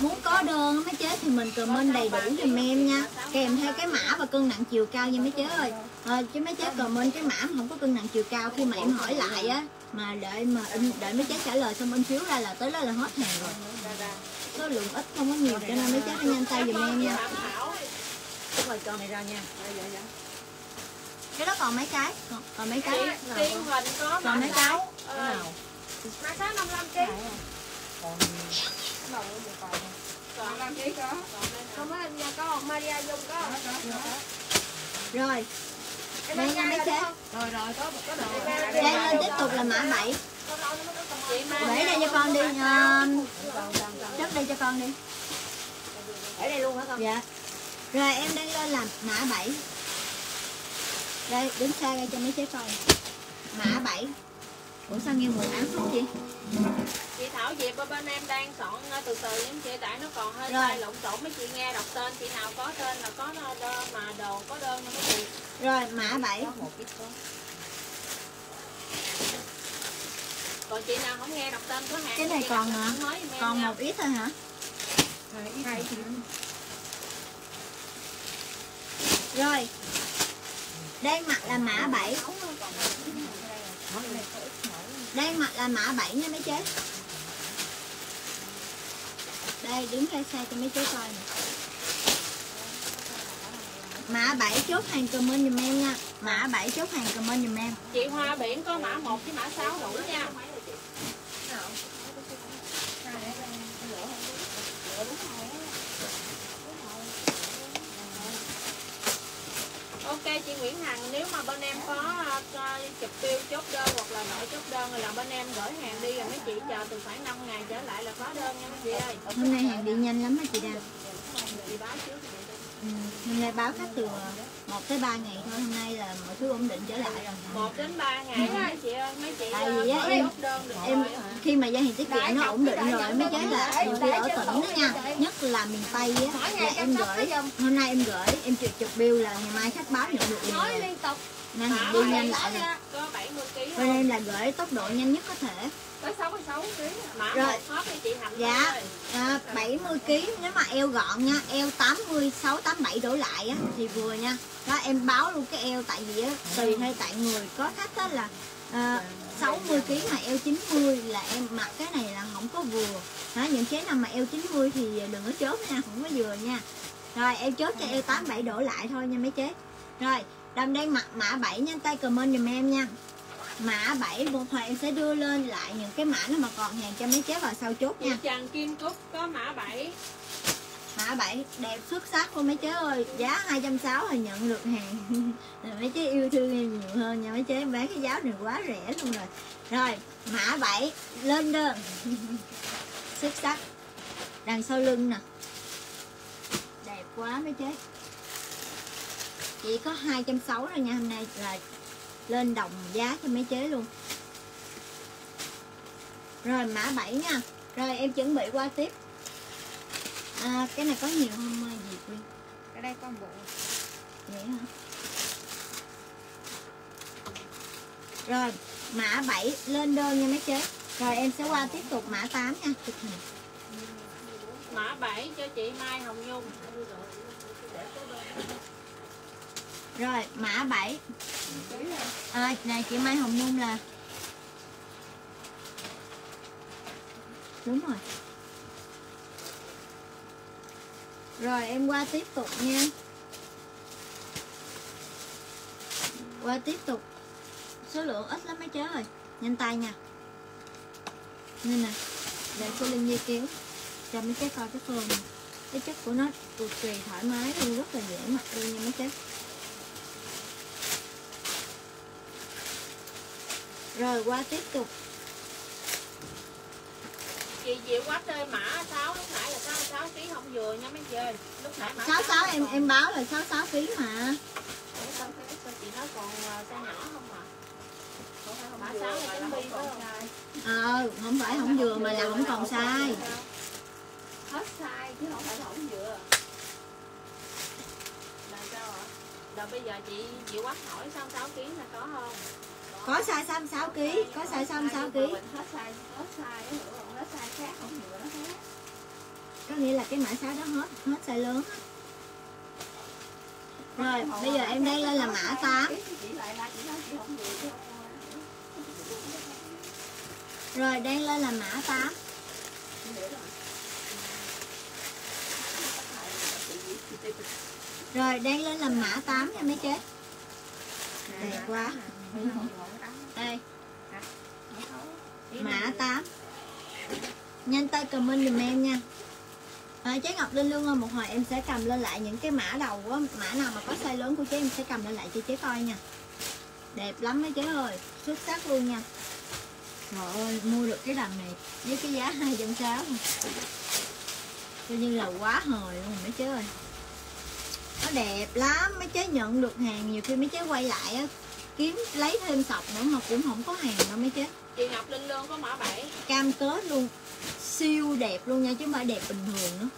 muốn có đơn mấy chế thì mình comment đầy đủ giùm em nha. Kèm theo cái mã và cân nặng chiều cao nha mấy chế ơi. À, chứ mấy chế comment cái mã mà không có cân nặng chiều cao khi mà em hỏi lại á mà đợi mà in đợi mấy chế trả lời xong in phiếu ra là tới đó là hết hàng rồi. Số lượng ít không có nhiều cho nên mấy chế phải nhanh tay giùm em nha. Rồi cho này ra nha. Cái đó còn mấy cái? Còn, còn mấy cái? Tiên Huỳnh có còn mấy cái? 6 ờ, mã 6 55 kg còn còn 5 kg có còn đây nè. không có nha có không Maria Dung có rồi. Em đây nha mấy chế rồi rồi có một cái đồ. đây lên tiếp tục là mã 7 chị Mai để đây cho con đi uh, chất đây cho con đi. Ở đây luôn hả con? Dạ. Rồi em đang lên làm mã 7 đây đứng xa ra cho mấy chế coi mã 7 ủa sao nghe mùi ám không chị chị Thảo Diệp ở bên em đang soạn ờ, từ từ em chị tại nó còn hơi Rồi. sai lộn xộn mấy chị nghe đọc tên chị nào có tên là có đơn mà đồ có đơn nha mấy chị rồi mã 7 một ít có. Còn chị nào không nghe đọc tên có hàng Cái này còn hả? còn một ít thôi hả? Hai ít ít rồi. Đang mặc là mã 7 đang mặc là mã 7 nha mấy chế. Đây, đứng ra xa cho mấy chế coi nè. Mã 7 chốt hàng comment giùm em nha. Mã 7 chốt hàng comment giùm em. Chị Hoa Biển có mã 1 với mã 6 đủ nha. ok chị Nguyễn Hằng nếu mà bên em có ờ, chụp tiêu chốt đơn hoặc là nội chốt đơn là bên em gửi hàng đi rồi mấy chị chờ từ khoảng 5 ngày trở lại là có đơn nha mấy chị ơi hôm nay hàng đi nhanh lắm á chị đang. chị báo trước ừ. hôm nay báo khách từ 1 tới 3 ngày thôi hôm nay là mọi thứ ổn định trở lại rồi. Một đến 3 ngày đó mấy chị ơi mấy chị Tại uh, vì á, em- em rồi. khi mà gia hiện tiết kiệm nó ổn định rồi mới chế là nhiều khi ở tỉnh đó nha nhất là miền tây á là em gửi hôm nay em gửi em chụp chụp bill là ngày mai khách báo nhận được liền nói rồi. liên tục. Nên đi nhanh lại rồi có 70 kg bên em là gửi tốc độ nhanh nhất có thể tới 66 kg mã Rồi. đi chị Hạnh Dạ. à, 70 kg nếu mà eo gọn nha eo 86 87 đổ lại á thì vừa nha. Đó em báo luôn cái eo tại vì á tùy theo tại người. Có khách á là à, 60 kg mà eo 90 là em mặc cái này là không có vừa. Đó, những chế nào mà eo 90 thì đừng có chốt nha không có vừa nha. Rồi em chốt cho eo 87 đổ lại thôi nha mấy chế. Rồi đầm đang mặc mã 7 nhanh tay comment giùm em nha mã 7 một hồi em sẽ đưa lên lại những cái mã nó mà còn hàng cho mấy chế vào sau chốt chị nha Trần Kim Cúc có mã 7 mã 7 đẹp xuất sắc luôn mấy chế ơi. Giá 260 là nhận được hàng. Rồi mấy chế yêu thương em nhiều hơn nha. Mấy chế em bán cái giáo này quá rẻ luôn rồi. Rồi mã 7 lên đơn. Xuất sắc. Đằng sau lưng nè. Đẹp quá mấy chế chỉ có 260 rồi nha. Hôm nay là lên đồng giá cho mấy chế luôn. Rồi mã 7 nha. Rồi em chuẩn bị qua tiếp. À, cái này có nhiều không Diệp Quyên cái đây con bộ. Vậy hả? Rồi mã 7 lên đơn nha mấy chế. Rồi em sẽ qua tiếp tục mã 8 nha. Mã 7 cho chị Mai Hồng Nhung rồi mã 7 à, này chị Mai Hồng Nhung là đúng rồi. Rồi em qua tiếp tục nha. Qua tiếp tục. Số lượng ít lắm mấy chế rồi nhanh tay nha. Nên nè để cô Linh Nhi kéo cho mấy chế coi cái phơm này. cái chất của nó cực kỳ thoải mái luôn rất là dễ mặc luôn nha mấy chế rồi qua tiếp tục. Chị Diệu Quách ơi mã 6 lúc nãy là 66 kg không vừa nha mấy chị ơi. Lúc nãy mã 66 em em báo là 66 kg mà. Ủa, sao cái sao chị nói còn ờ, size nhỏ không à? Mã 6 là chấm bi phải không? Ờ không phải không vừa mà là không còn sai. Hết size chứ không phải không vừa. Là sao ạ? Rồi bây giờ chị Diệu Quách hỏi 66 kg là có không có size 66 kg có size 66 kg có nghĩa là cái mã 6 đó hết hết size lớn rồi bây giờ em đang lên là mã 8 chị lại là chị nói chị không vừa chứ. Không rồi đang lên là mã 8 rồi đang lên là mã 8 nha mấy chế đẹp quá đây mã 8 nhanh tay comment dùm em nha. Ờ, à, chế Ngọc Linh luôn một hồi em sẽ cầm lên lại những cái mã đầu á mã nào mà có size lớn của chế em sẽ cầm lên lại cho chế coi nha. Đẹp lắm mấy chế ơi xuất sắc luôn nha. Trời ơi, mua được cái đầm này với cái giá 260 Coi như là quá hời luôn mấy chế ơi. Nó đẹp lắm, mấy chế nhận được hàng Nhiều khi mấy chế quay lại á Kiếm lấy thêm sọc nữa mà cũng không có hàng đâu mấy chế chị Ngọc Linh Lương có mã 7 Cam kết luôn Siêu đẹp luôn nha, chứ không phải đẹp bình thường nữa.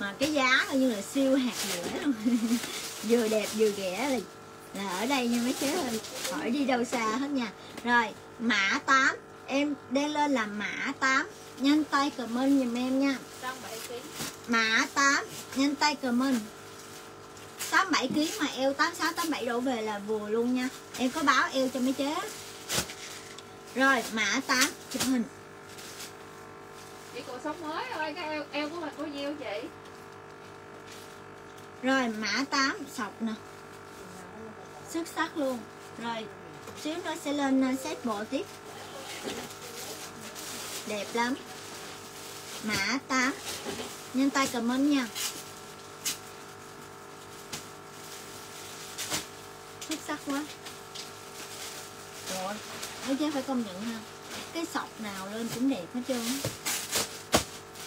Mà cái giá coi như là siêu hạt rẻ luôn. Vừa đẹp vừa rẻ là, là ở đây nha mấy chế ơi. Khỏi đi đâu xa hết nha. Rồi, mã 8 Em đang lên là mã 8 Nhanh tay comment giùm em nha. 67 kg Mã 8 Nhanh tay comment 87 kg mà eo 86 87 đổ về là vừa luôn nha. Em có báo eo cho mấy chế. Rồi mã 8 Chụp hình. Chị cuộc sống mới ơi cái eo, eo của mình có nhiêu chị? Rồi mã 8 Sọc nè. Xuất sắc luôn. Rồi xíu nữa sẽ lên uh, set bộ tiếp. Đẹp lắm. Mã 8 Nhanh tay comment nha Xuất sắc quá. Rồi mấy chế phải công nhận ha cái sọc nào lên cũng đẹp hết trơn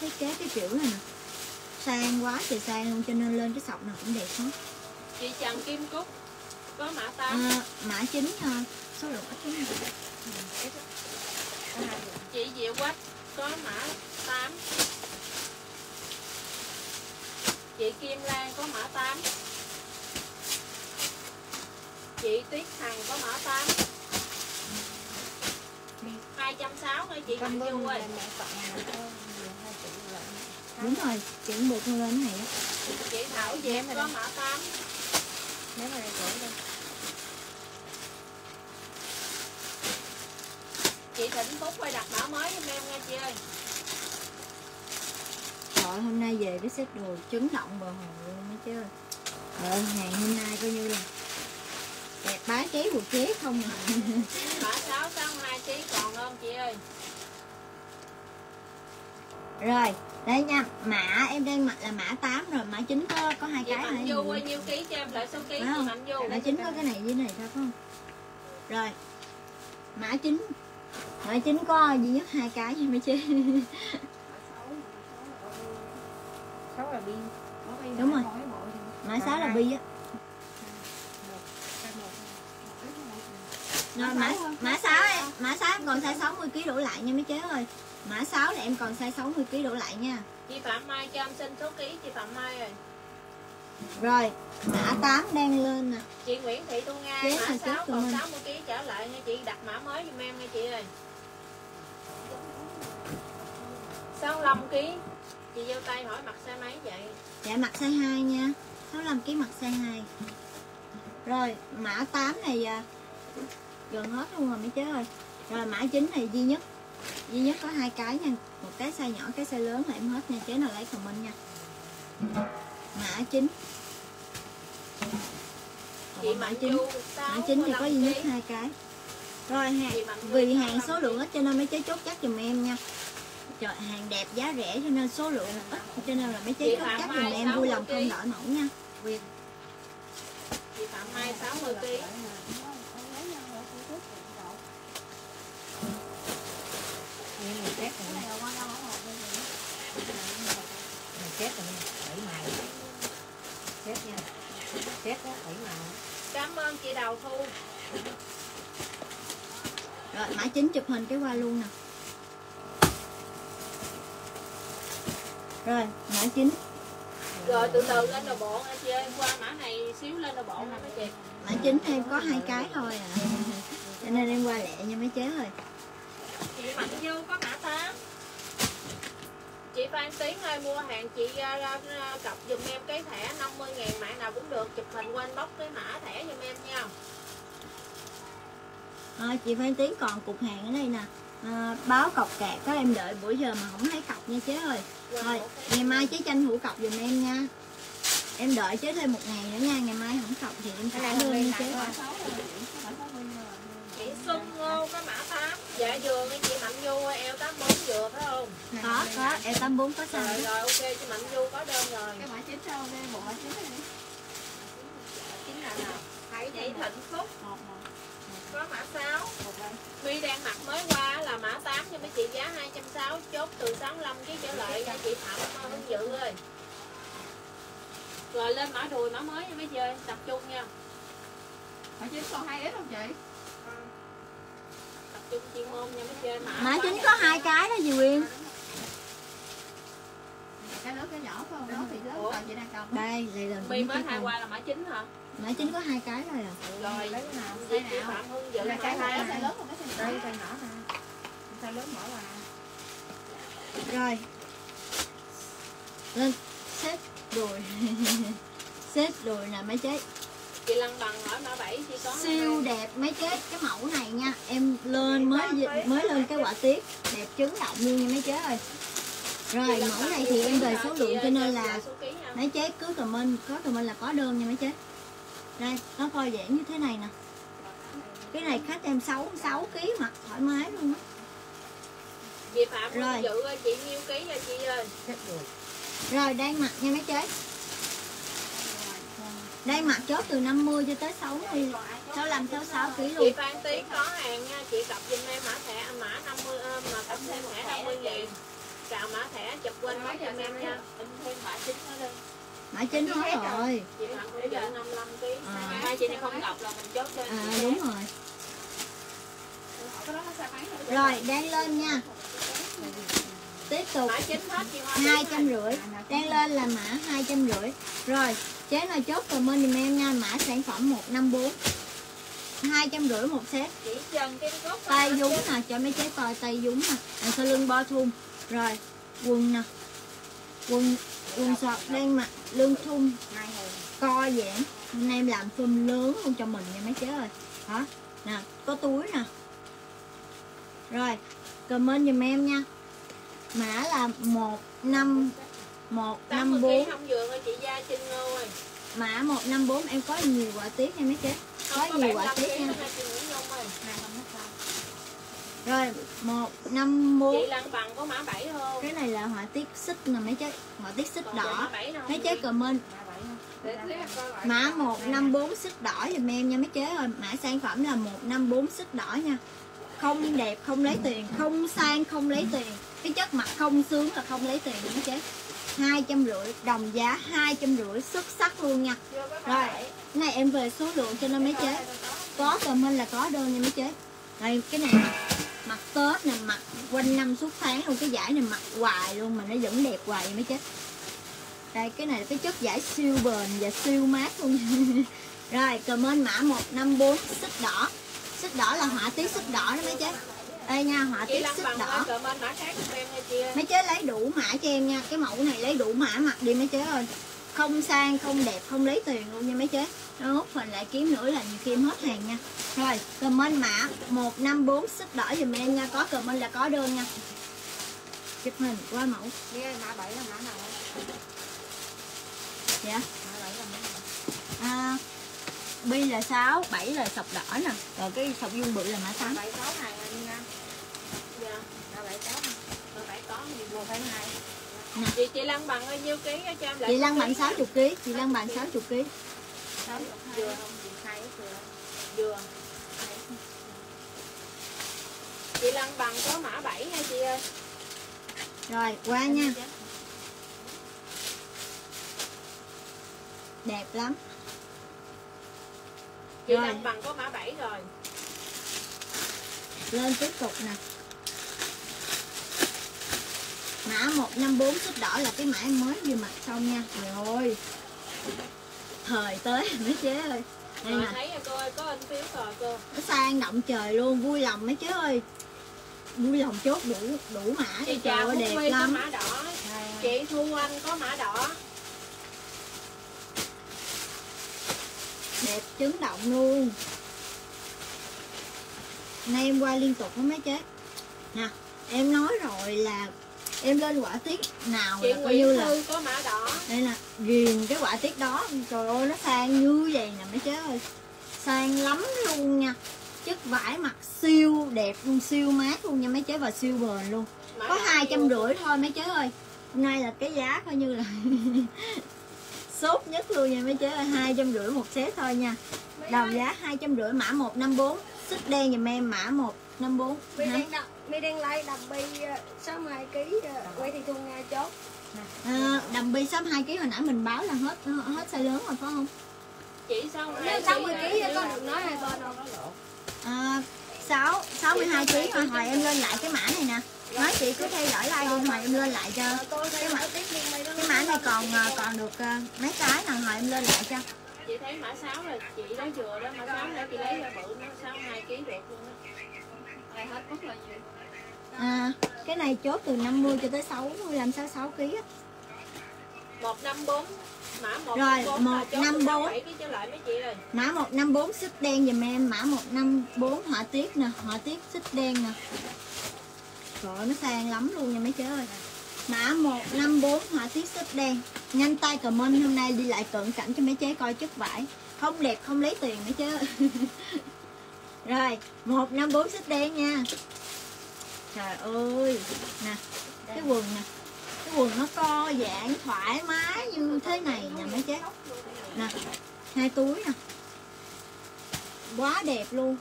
thiết kế cái kiểu này nè sang quá trời sang luôn cho nên lên cái sọc nào cũng đẹp hết. Chị Trần Kim Cúc có mã 8 à, mã chính thôi số lượng ít lắm. Chị Diệu Quách có mã 8 chị Kim Lan có mã 8 chị Tuyết Hằng có mã 8 260 ơi chị ơi. là mẹ tặng thôi đúng rồi chuyện buộc lên này đó chị Thảo Diệp có mã 8 nếu mà gửi đây chị Thịnh Phúc quay đặt mã mới giùm em nha chị ơi. Trời ơi, hôm nay về cái set đồ chấn động bờ hồ luôn mấy chứ. Ờ, hàng hôm nay coi như là đẹp bá chế buộc chế không à. mã 6 62 kg còn không chị ơi? Rồi đây nha mã em đang mặc là mã 8 rồi mã 9 có có hai cái hả Du ơi nhiêu ký cho em lại số ký không? Mạnh mã 9 có cái này với này thôi phải không? Rồi mã 9 mã 9 có duy nhất hai cái nha mấy sáu bi. Đúng rồi. mã 6 là bi á rồi mã mã 6 em mã 6 em còn size 60 kg đổ lại nha mấy chế ơi. Mã 6 là em còn size 60 kg đổ lại nha. Chị Phạm Mai cho em xin số ký chị Phạm Mai ơi. Rồi mã 8 đang lên nè. Chị Nguyễn Thị Thu Nga Chế mã hồi 6 trước còn rồi. 60 kg trở lại nha chị đặt mã mới giùm em nha chị ơi. 65 kg chị vô tay hỏi mặt xe mấy vậy. Dạ mặt size 2 nha. 65 kg mặt size 2 rồi mã 8 này à, gần hết luôn rồi mấy chế ơi. Rồi mã 9 này duy nhất. Duy nhất có hai cái nha. Một cái size nhỏ cái size lớn là em hết nha. Chế nào lấy comment nha. Mã 9 chị mã Mạnh 9 Du mã 9 thì có duy nhất 65 hai cái. Rồi hàng vì hàng 65 số lượng ít cho nên mấy chế chốt chắc giùm em nha. Trời, hàng đẹp giá rẻ cho nên số lượng ít cho nên là mấy chế chốt chắc giùm em vui lòng 60 không đỡ nổi nha. Chị Phạm Mai 60 kg nhưng mà chết rồi nha chết rồi nha bảy màu chết nha. Chết đó bảy màu cảm ơn chị Đào Thu. Rồi mã 9 chụp hình cái qua luôn nè. Rồi mã 9 rồi từ từ lên đồ bộ nha chị ơi qua mã này xíu lên đồ bộ nha mấy chị. Mã 9 em có hai cái thôi à. Cho nên em qua lẹ nha mấy chế ơi. Chị Mạnh Du có mã 8 chị Phan Tiến ơi mua hàng chị ra, ra, cọc giùm em cái thẻ 50 ngàn mạng nào cũng được. Chụp hình quên bóc cái mã thẻ giùm em nha. À, chị Phan Tiến còn cục hàng ở đây nè. À, báo cọc kẹt có em đợi buổi giờ mà không thấy cọc nha chế ơi. Thôi ngày mai chế tranh thủ cọc giùm em nha. Em đợi chế thêm một ngày nữa nha ngày mai không cọc thì em trả đơn nha chế ơi Xuân Ngô có mã 8 dạ vừa nghe chị Mạnh Du ơi, eo 84 vừa phải không? Có có em 84 có sao rồi rồi ok chị Mạnh Du có đơn rồi. Cái mã chín sao đây? Bộ mã chín này chính là nào? Hãy chị Thịnh Phúc. Một một có mã 6 một đây Huy đang mặc mới qua là mã 8 cho mấy chị giá 260 chốt từ 65 kg trở lại nha chị Phạm Hương Dự ơi. Rồi lên mã đùi mã mới nha mấy chị ơi, tập trung nha. mã chín còn hai ít không chị Mã, mã quá 9 đẹp có hai cái đó dì Quyên cái lớn cái nhỏ phải không? Lớn thì lớn còn chị đang cầm đây đây là My mới hai qua là mã 9 hả? mã 9 có hai cái thôi à. Rồi, lấy cái nào? Cái nào? là cái hai cái lớn một cái size đây nhỏ size nhỏ nè. size lớn mở vào rồi. Lên xếp đùi. Xếp đùi nè mấy chế Chị Lăng Bằng hỏi mã 7 chị có siêu đẹp mấy chế cái mẫu này nha. Em lên mới mới lên cái quả tiết. Đẹp chấn động luôn nha mấy chế ơi. Rồi mẫu này thì em về số lượng cho nên là mấy chế cứ comment có comment là có đơn nha mấy chế đây nó coi giãn như thế này nè. Cái này khách em 6 6 kg mặc thoải mái luôn á. Chị Phạm Rồi. Dự chị nhiêu ký rồi chị ơi? rồi. Đang mặc nha mấy chế đây mặt chốt từ 50 cho tới 60 65 66 kg chị luôn. Phan Tiến có hàng nha. Chị cặp giùm em mã thẻ mã 50 ờ, mà cặp thêm thẻ 50 ngàn cào mã thẻ chụp quên mấy giùm em nha. In thêm mã chính nữa đi mã chính hết rồi. Chị Phạm cũng dự 55 kg À. hai chị này không đọc là mình chốt lên à đúng rồi. Rồi đang lên nha tiếp tục. Mã chính hết chị Hoa hai trăm rưỡi. Đang lên là mã hai trăm rưỡi. Rồi chế nào chốt comment giùm em nha. Mã sản phẩm 154 hai trăm rưỡi một set. Tay dúng nè cho mấy chế coi tay dúng nè. Đằng sau lưng bo thun. Rồi quần nè. Quần quần sọt đang mặc lưng thun. Co giãn. Hôm nay em làm phum lớn luôn cho mình nha mấy chế ơi. Hả? Nè có túi nè. Rồi comment giùm em nha mã là một năm một 80 năm bốn. không vừa ơi chị Gia Ngô mã một năm bốn em có nhiều quả tiết nha mấy chế có nhiều quả 75 tiết nha. rồi. Một năm bốn. Chị Lăng Bằng có mã 7 không cái này là họa tiết xích nè mấy chế họa tiết xích Còn đỏ. 7 đâu? Mấy chế comment. Mã 154 xích đỏ giùm em nha mấy chế ơi. Mã sản phẩm là 154 xích đỏ nha. Không đẹp không lấy tiền. Không sang không lấy tiền cái chất mặt không sướng là không lấy tiền nữa chứ. Chế hai trăm rưỡi đồng giá hai trăm rưỡi xuất sắc luôn nha. Rồi cái này em về số lượng cho nó mấy chế. Có comment là có đơn nha mấy chế. Đây cái này mặt, tết nè mặt quanh năm suốt tháng luôn cái giải này mặt hoài luôn mà nó vẫn đẹp hoài vậy mấy chế. Đây cái này là cái chất giải siêu bền và siêu mát luôn. Rồi comment mã 154 xích đỏ. Xích đỏ là họa tiết xích đỏ đó mấy chế đây nha chị tiết Bằng đỏ. mấy chế lấy đủ mã cho em nha cái mẫu này lấy đủ mã mặc đi mấy chế ơi. Không sang không đẹp không lấy tiền luôn nha mấy chế nó hút phần lại kiếm nữa là nhiều khi em hết hàng nha. Rồi comment mã 154 xích đỏ dùm em nha. Có comment là có đơn nha. Chụp hình qua mẫu. Nghe mã 7 là mã nào? dạ. Mã 7 là mã nào? à, bi là 6 7 là sọc đỏ nè rồi cái sọc vuông bự là mã 8 7 6 hàng anh nha. Dạ. Mã 7 6 Mã 7 có gì 1 2 2. chị chị Lăng Bằng bao nhiêu ký cho em lại chị ký bằng nha. 60 kg chị lăng bằng 60 kg Vừa không? Chị khai vừa. Vừa. Chị Lăng Bằng có mã 7 nha chị ơi. rồi qua nha đẹp lắm Chị Rồi. Lăng Bằng có mã 7 rồi. lên tiếp tục nè mã 154 xích đỏ là cái mã mới vừa mặc xong nha rồi thời tới mấy chế ơi đây nè thấy cô ơi có in phiếu rồi cô. nó sang động trời luôn vui lòng mấy chế ơi vui lòng chốt đủ đủ mã Chị trời chào ơi đẹp lắm mã đỏ. Chị Thu Anh có mã đỏ. Đẹp chấn động luôn. Nay em qua liên tục với mấy chế. Nè em nói rồi là em lên quả tiết nào Chị là coi như là có mã đỏ. đây nè ghiền cái quả tiết đó. Trời ơi nó sang như vậy nè mấy chế ơi. Sang lắm luôn nha. Chất vải mặt siêu đẹp luôn siêu mát luôn nha mấy chế và siêu bền luôn. Mã có hai trăm rưỡi thôi mấy chế ơi. Hôm nay là cái giá coi như là sốt nhất luôn nha mấy chế ơi hai trăm rưỡi một set thôi nha. Đầu giá hai trăm rưỡi mã một năm bốn. Xích đen giùm em mã một năm bốn. Mi đang đập mi đang like đầm bi ờ, 62 kg quay thì thu nga chốt. À, đầm bi sắm hai kg hồi nãy mình báo là hết hết size lớn rồi phải không? Chị xong nếu 60 kg con được nói hai bên không à, 6 62 kg mà hồi em lên lại cái mã này nè nói chị cứ theo dõi like đi hồi em lên lại cho Ờ, thấy mã cái mã này còn à, còn được à, mấy cái nè hồi em lên lại cho Chị thấy mã 6 là chị đó vừa đó, mã 6 là chị lấy ra bự nó 62 kg được luôn á. Này hết mất là gì à, cái này chốt từ 50 cho tới 60 làm sao 6 kg á 154 mã 154 Rồi, là chốt 154. 7 kg trở lại mấy chị ơi. mã 154 xích đen giùm em mã 154 họa tiết nè họa tiết xích đen nè trời ơi, nó sang lắm luôn nha mấy chế ơi. Mã 154 họa tiết xích đen. Nhanh tay comment hôm nay đi lại cận cảnh cho mấy chế coi chất vải. Không đẹp không lấy tiền mấy chế ơi. rồi 154 xích đen nha. Trời ơi. Nè cái quần nè. Cái quần nó co giãn thoải mái như thế này nè mấy chế nè hai túi nè. Quá đẹp luôn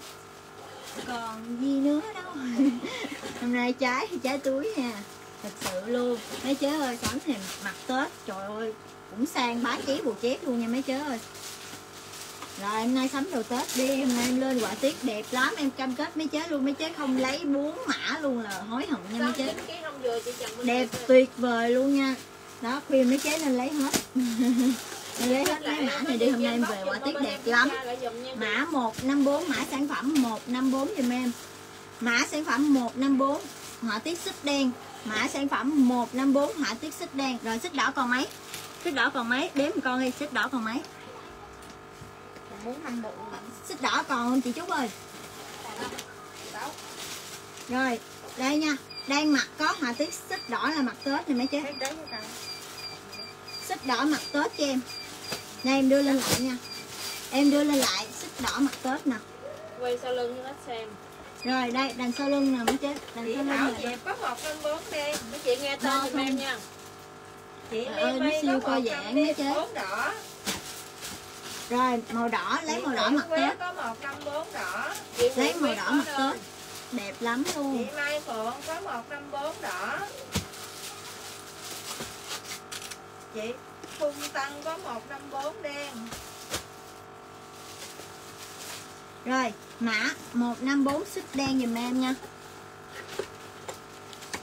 còn gì nữa đâu. Hôm nay trái thì trái túi nha thật sự luôn. Mấy chế ơi sắm thì mặc tết trời ơi cũng sang bá chí bù chép luôn nha mấy chế ơi. Rồi hôm nay sắm đồ tết đi hôm nay em lên quả tiết đẹp lắm em cam kết mấy chế luôn mấy chế không lấy bốn mã luôn là hối hận nha mấy chế đẹp tuyệt vời luôn nha. Đó khuyên mấy chế nên lấy hết lấy hết mấy mã này đi hôm nay em về quả tiết đẹp lắm. Mã 154 mã sản phẩm 154 giùm em. Mã sản phẩm 154 họa tiết xích đen. Mã sản phẩm 154 họa tiết xích đen. Rồi xích đỏ còn mấy? Xích đỏ còn mấy? Đếm một con đi xích đỏ còn mấy? Bốn năm bộ xích đỏ còn không chị Trúc ơi. Rồi đây nha. Đang mặc có họa tiết xích đỏ là mặt tết này mấy chế xích đỏ mặt tết cho em đây em đưa lên lại nha. Em đưa lên lại xích đỏ mặt tết nè. Quay sau lưng cho khách xem. Rồi đây đằng sau lưng nè mấy chế đằng chị sau lưng nè dẹp có một năm bốn đi. Mấy chị nghe tên giùm em nha. Chị Trời ơi, nó siêu co giãn mấy chế bốn đỏ. Rồi màu đỏ lấy màu đỏ mặt tết có một năm bốn đỏ. Chị lấy màu đỏ mặt tết đẹp lắm luôn. Chị Mai Phượng có một năm bốn đỏ. Chị phun Tăng có một năm bốn đen. Rồi, mã 154 xích đen dùm em nha.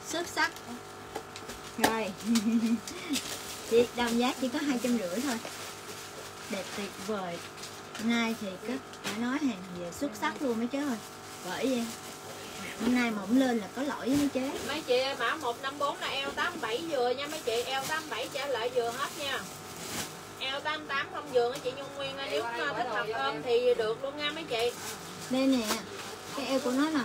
Xuất sắc rồi. Chị đồng giá chỉ có hai trăm rưỡi thôi. Đẹp tuyệt vời. Nay thì cứ phải nói hàng về xuất sắc luôn mấy chế rồi bởi vậy hôm nay mà không lên là có lỗi với mấy chế mấy chị ơi, mã 154 là eo 87 vừa nha mấy chị. Eo 87 trả lại vừa hết nha. Eo 88 không vừa á chị Nhung Nguyên ơi, nếu mà thích hợp ôm thì được luôn nha mấy chị. Đây nè cái eo của nó nè.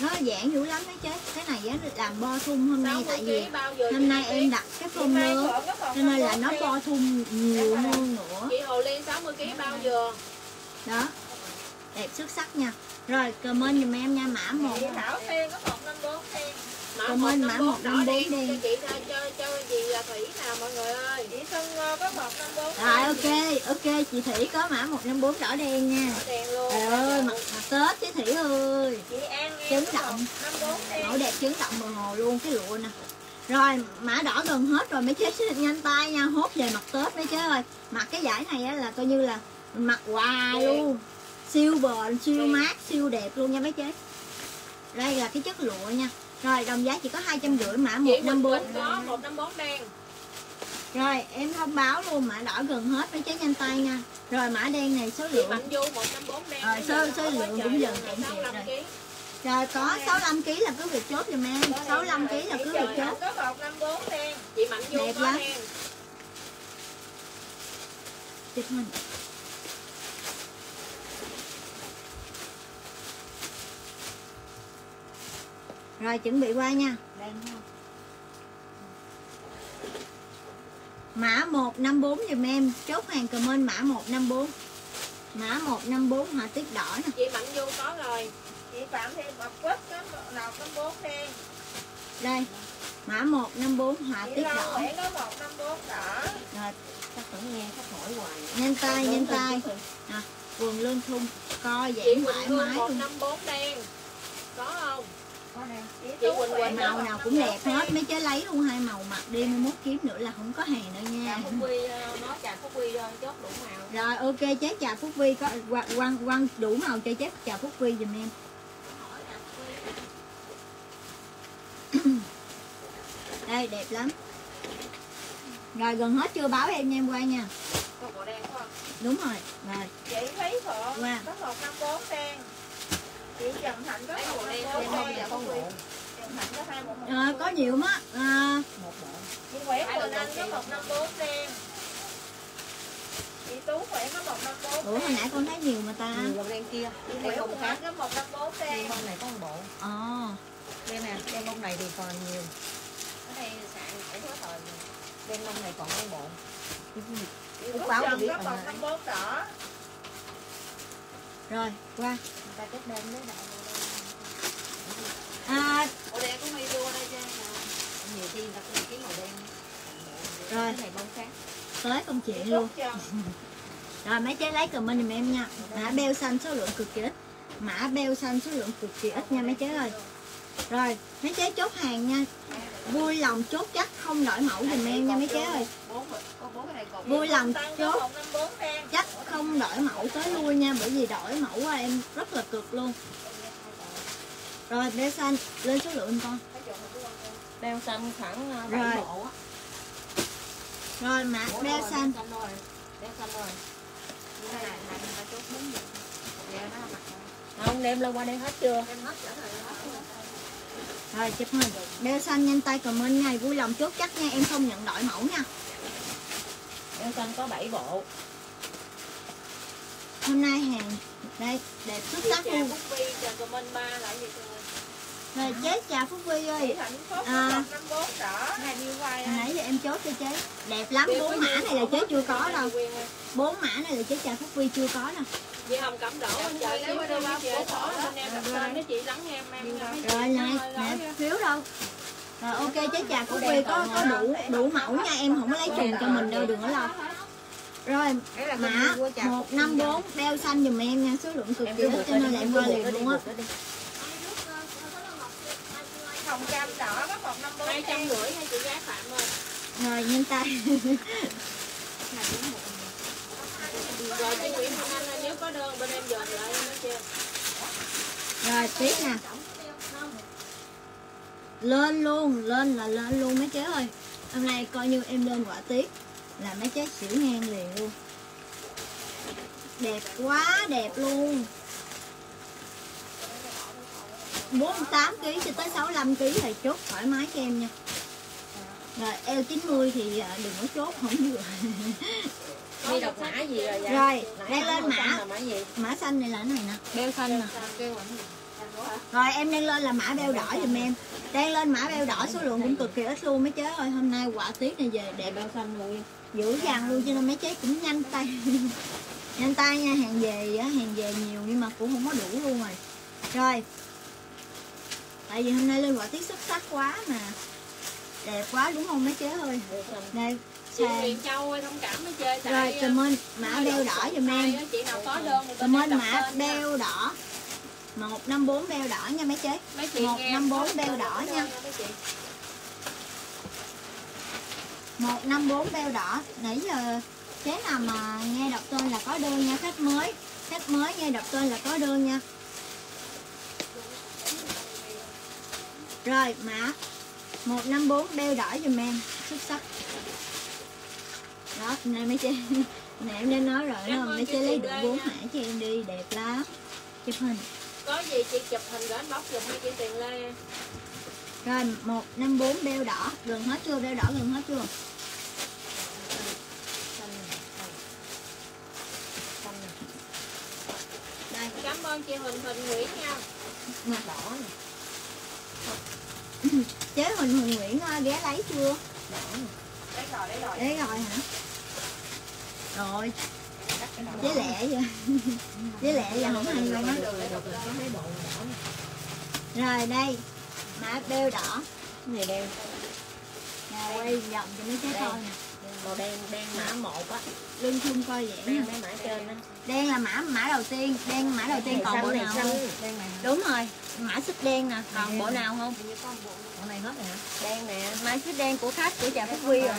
Nó giãn dữ lắm mấy chế cái này á làm bo thun hôm nay 60 tại vì hôm nay em đặt cái Mai nữa cho nên là nó bo thun nhiều hơn nữa. chị Hồ Liên 60 kg bao vừa đó. Đẹp xuất sắc nha rồi comment giùm em nha mã một. Thảo Thiên có một năm bốn đen mã Cảm ơn mã 154 đỏ 154 đen đi. cho chị cho cho gì là Thủy nào mọi người ơi? Chị Xuân có một năm bốn rồi ok ok chị thủy có mã 154 đỏ đen nha. Đỏ đen luôn. Trời ơi mặt, mặt tết chị thủy ơi. Chị An một động. năm bốn mẫu đẹp chấn động bờ hồ luôn cái lụa nè. Rồi mã đỏ gần hết rồi mấy chế nhanh tay nha hốt về mặt tết mấy chế ơi. Mặc cái giải này á là coi như là mặc hoài luôn siêu bền siêu mát siêu đẹp luôn nha mấy chế đây là cái chất lụa nha. Rồi đồng giá chỉ có hai trăm rưỡi mã một năm bốn. có 154 đen. Rồi em thông báo luôn mã đỏ gần hết mấy chế nhanh tay nha. Rồi mã đen này số lượng. Mạnh Du 154 đen Rồi, số- số lượng cũng dần cạn kiệt rồi. rồi có 65 kg là cứ việc chốt giùm em. 65 kg là cứ việc chốt. có một năm bốn đen. Chị Mạnh Du Đẹp lắm. đen. Chụp rồi chuẩn bị qua nha. Đen không mã 154 giùm em. Chốt hàng comment mã 154 mã 154 họa tiết đỏ nè. Chị Mạnh Du có rồi. Chị Phạm Thị Bọc Quất có một năm bốn đen đây mã 154 họa tiết đỏ. có một năm bốn đỏ. Rồi chắc tưởng nghe khách hỏi hoài. Nhanh tay nhanh tay. nè quần lưng thun co giãn thoải mái luôn. 154 đen. Có không? có chị Quỳnh Quỳnh màu nào cũng đẹp hết mấy chế lấy luôn hai màu mặt đi mai mốt kiếm nữa là không có hàng nữa nha. Phúc ờ, nói trà Phúc Quy ờ, chốt đủ màu. Rồi ok chế trà phúc vi có quăng quăng đủ màu cho chế trà phúc vi giùm em. Đây đẹp lắm. Rồi gần hết chưa báo em nha em qua nha. Đúng rồi rồi. Chị Thúy Phượng Wow. có một năm bốn đen Hạnh có một con có một Ờ, có nhiều má à, một bộ chị Nguyễn Quỳnh Anh có một năm bốn đen chị Tú Nguyễn có một năm bốn ủa hồi nãy con thấy nhiều mà ta. Nhiều còn đen kia. Chị bông Quỳnh khác. Anh có một năm bốn đen. Bông này có một bộ. Ờ. Đen nè đen bông này thì còn nhiều. Ở đây sạn thời đen bông này còn một bộ. Chị Úc Phúc báo có biết một mà. năm bốn đỏ rồi qua. À, đen của Mizu ở đây chứ nhiều khi người ta cũng kiếm màu đen. Rồi. cái này bông khác. Tới công chuyện luôn. rồi mấy chế lấy comment giùm em nha. Mã beo xanh số lượng cực kỳ ít. Mã beo xanh số lượng cực kỳ ít nha mấy chế ơi. Rồi mấy chế chốt hàng nha. Vui lòng chốt chắc không đổi mẫu giùm em nha mấy chế ơi. Vui lòng chốt có 154 đen. chắc không đổi mẫu tới lui nha bởi vì đổi mẫu qua em rất là cực luôn rồi beo xanh lên số lượng con Đeo xanh khoảng Rồi. 7 bộ á. rồi mã beo xanh rồi. Đeo xanh rồi. Không, đem lên qua đây hết chưa? rồi chụp hình beo xanh nhanh tay comment nha vui lòng chốt chắc nha em không nhận đổi mẫu nha Đeo xanh có 7 bộ. Hôm nay hàng đây đẹp xuất sắc luôn. Rồi chế chào phúc vi ơi. À. 154 đỏ. Này như quay hồi nãy giờ em chốt cho chế đẹp lắm bốn mã này là chế chưa có đâu. Bốn mã này là chế chào phúc vi chưa có đâu. Chị Hồng cẩm đổ bên chợ xíu đi qua chị xỏ bên em đặt tên đó chị lắng em em rồi này nè phiếu đâu. Rồi ok chế chào phúc vi có có đủ đủ mẫu nha em không có lấy trùng cho mình đâu đừng có lo rồi mã một năm bốn đeo xanh giùm em nha số lượng cực kỳ ít cho nên là em qua liền luôn á. Hồng cam đỏ có 154 hai trăm rưỡi hay chị gái phạm ơi. Rồi nhanh tay. Rồi chị Nguyễn Hồng Anh nếu có đơn bên em dồn lại em nói chưa? Rồi tiếp nè. Lên luôn lên là lên luôn mấy chế ơi. Hôm nay coi như em lên quả tiếp là mấy chế xỉu ngang liền luôn. Đẹp quá đẹp luôn. 48 kg cho tới 65 kg thì chốt thoải mái cho em nha. Rồi eo 90 thì à, đừng có chốt không vừa đi đọc mã gì rồi vậy? Rồi, đây lên mã. mã gì? Mã xanh này là cái này nè. Đeo xanh nè Rồi em đang lên là mã beo đỏ giùm em. Đang lên mã beo đỏ số lượng cũng cực kỳ ít luôn mấy chế ơi. Hôm nay quả tiết này về đẹp đeo xanh luôn dữ dằn luôn cho nên mấy chế cũng nhanh tay. Nhanh tay nha, hàng về hàng về nhiều nhưng mà cũng không có đủ luôn rồi. Rồi. Tại vì hôm nay lên quả tiết xuất sắc quá mà. Đẹp quá đúng không mấy chế ơi? Đây, Huyền Châu ơi thông cảm với chơi Rồi comment mã beo đỏ giùm em. chị nào có đơn thì bên em Comment mã beo đỏ 154 beo đỏ nha mấy chế mấy chị một nghe năm bốn có beo đơn đỏ nha. mấy chị. 154 beo đỏ. Nãy giờ chế nào mà nghe đọc tên là có đơn nha. Khách mới khách mới nghe đọc tên là có đơn nha. Rồi mã. 154 beo đỏ giùm em. Xuất sắc. Đó này mấy chị. Nè em đã nói rồi đó mấy chị chị lấy được bốn mã cho em đi đẹp lắm. Chụp hình có gì chị chụp hình gửi inbox giùm ให้ chị Tiền Lê rồi 154 beo đỏ. Gần hết chưa? Beo đỏ gần hết chưa? Đây cảm ơn chị Huỳnh Huỳnh Nguyễn nha. Nè đỏ chế Huỳnh Huỳnh Nguyễn à, ghé lấy chưa? Đấy rồi, đấy rồi. đấy rồi hả? Rồi chế lẹ vậy. Chế lẹ vậy không hay luôn á. Rồi đây mã beo đỏ. Này đen nè quay vòng cho mấy trái coi nè. Màu đen đen mã một á. Lưng chung coi vậy đen nha. mã trên á. Đen là mã mã đầu tiên. Đen mã đầu tiên còn bộ nào không? Đúng rồi mã xích đen nè. Còn bộ nào không? Bộ này hết rồi hả? Đen nè mã xích đen của khách của trà phúc quy rồi.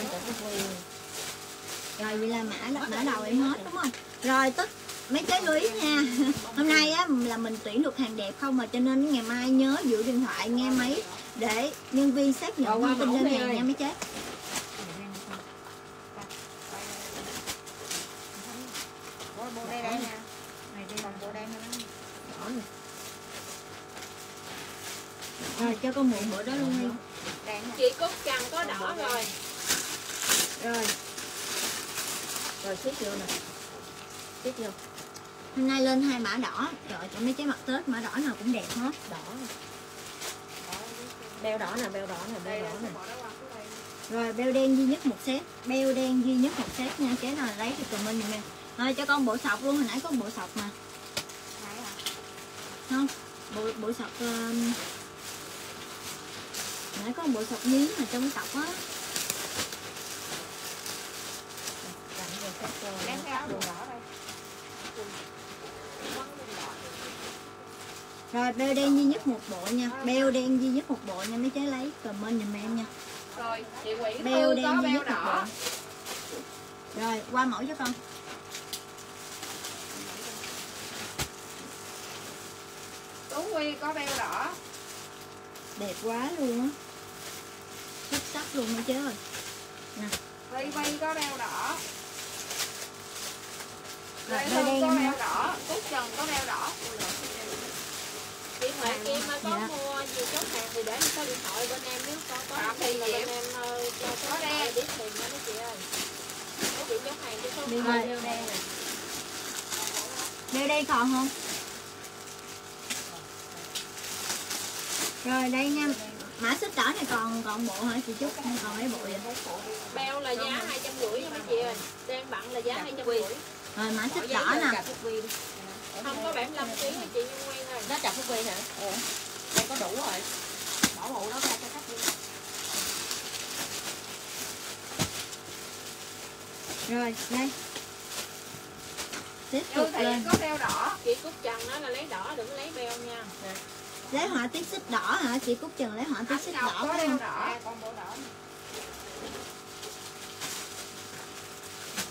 Rồi vậy là mã mã đầu em hết đúng không? Rồi tất mấy cái lưu ý nha. Hôm nay á là mình tuyển được hàng đẹp không mà cho nên ngày mai nhớ giữ điện thoại nghe máy để nhân viên xác nhận thông tin đơn hàng nha mấy chế rồi cho con mượn bữa đó luôn đi. Đen nè. chị Cúc Trần có đỏ rồi. Rồi rồi xếp vô nè. Xếp vô. Hôm nay lên hai mã đỏ. Trời cho mấy trái mặt tết mã đỏ nào cũng đẹp hết. Đỏ. Beo đỏ nè beo đỏ nè beo đỏ nè. Cái rồi beo đen duy nhất một set beo đen duy nhất một set nha. Chế nào lấy thì comment giùm em rồi cho con bộ sọc luôn. Hồi nãy có bộ sọc mà. Không bộ bộ sọc um, nãy có bộ sọc miếng mà trong sọc á Rồi beo đen duy nhất một bộ nha. Beo đen duy nhất một bộ nha Mấy trái lấy. Comment dùm em nha. Rồi chị Quỷ beo đen duy beo nhất đỏ. Rồi qua mẫu cho con. Tú Huy có beo đỏ. Đẹp quá luôn á. Xuất sắc luôn mấy chứ ơi. Nè. Vy có beo đỏ. Thư đen có em ha đỏ. Cúc Trần có beo đỏ. Chị Nguyễn Kim có Dạ. mua gì chốt hàng thì để số điện thoại bên em nếu có có Phạm thì Thị là Diệp. bên em ờ, cho số Có đen. biết tiền đó mấy chị ơi. Mấy chị chốt hàng cho số Đi điện thoại đen nè. Beo đen còn không? Rồi đây nha. Mã xích đỏ này còn còn bộ hả chị trúc? Còn mấy bộ vậy? Beo là giá hai trăm rưỡi nha mấy chị ơi. Đen bặn là giá hai trăm rưỡi rồi mã xích đỏ nè. Không có 75 kg chị Nhân Nguyên ơi Đó chặt Phúc Vi hả? Ừ. Đây có đủ rồi. Bỏ bộ đó ra cho khách đi. rồi đây. Tiếp Như tục lên. có beo đỏ. Chị Cúc Trần đó là lấy đỏ đừng lấy beo nha. Lấy họa tiết xích đỏ hả? Chị cúc trần lấy họa tiết xích đỏ có beo đỏ. Còn bộ đỏ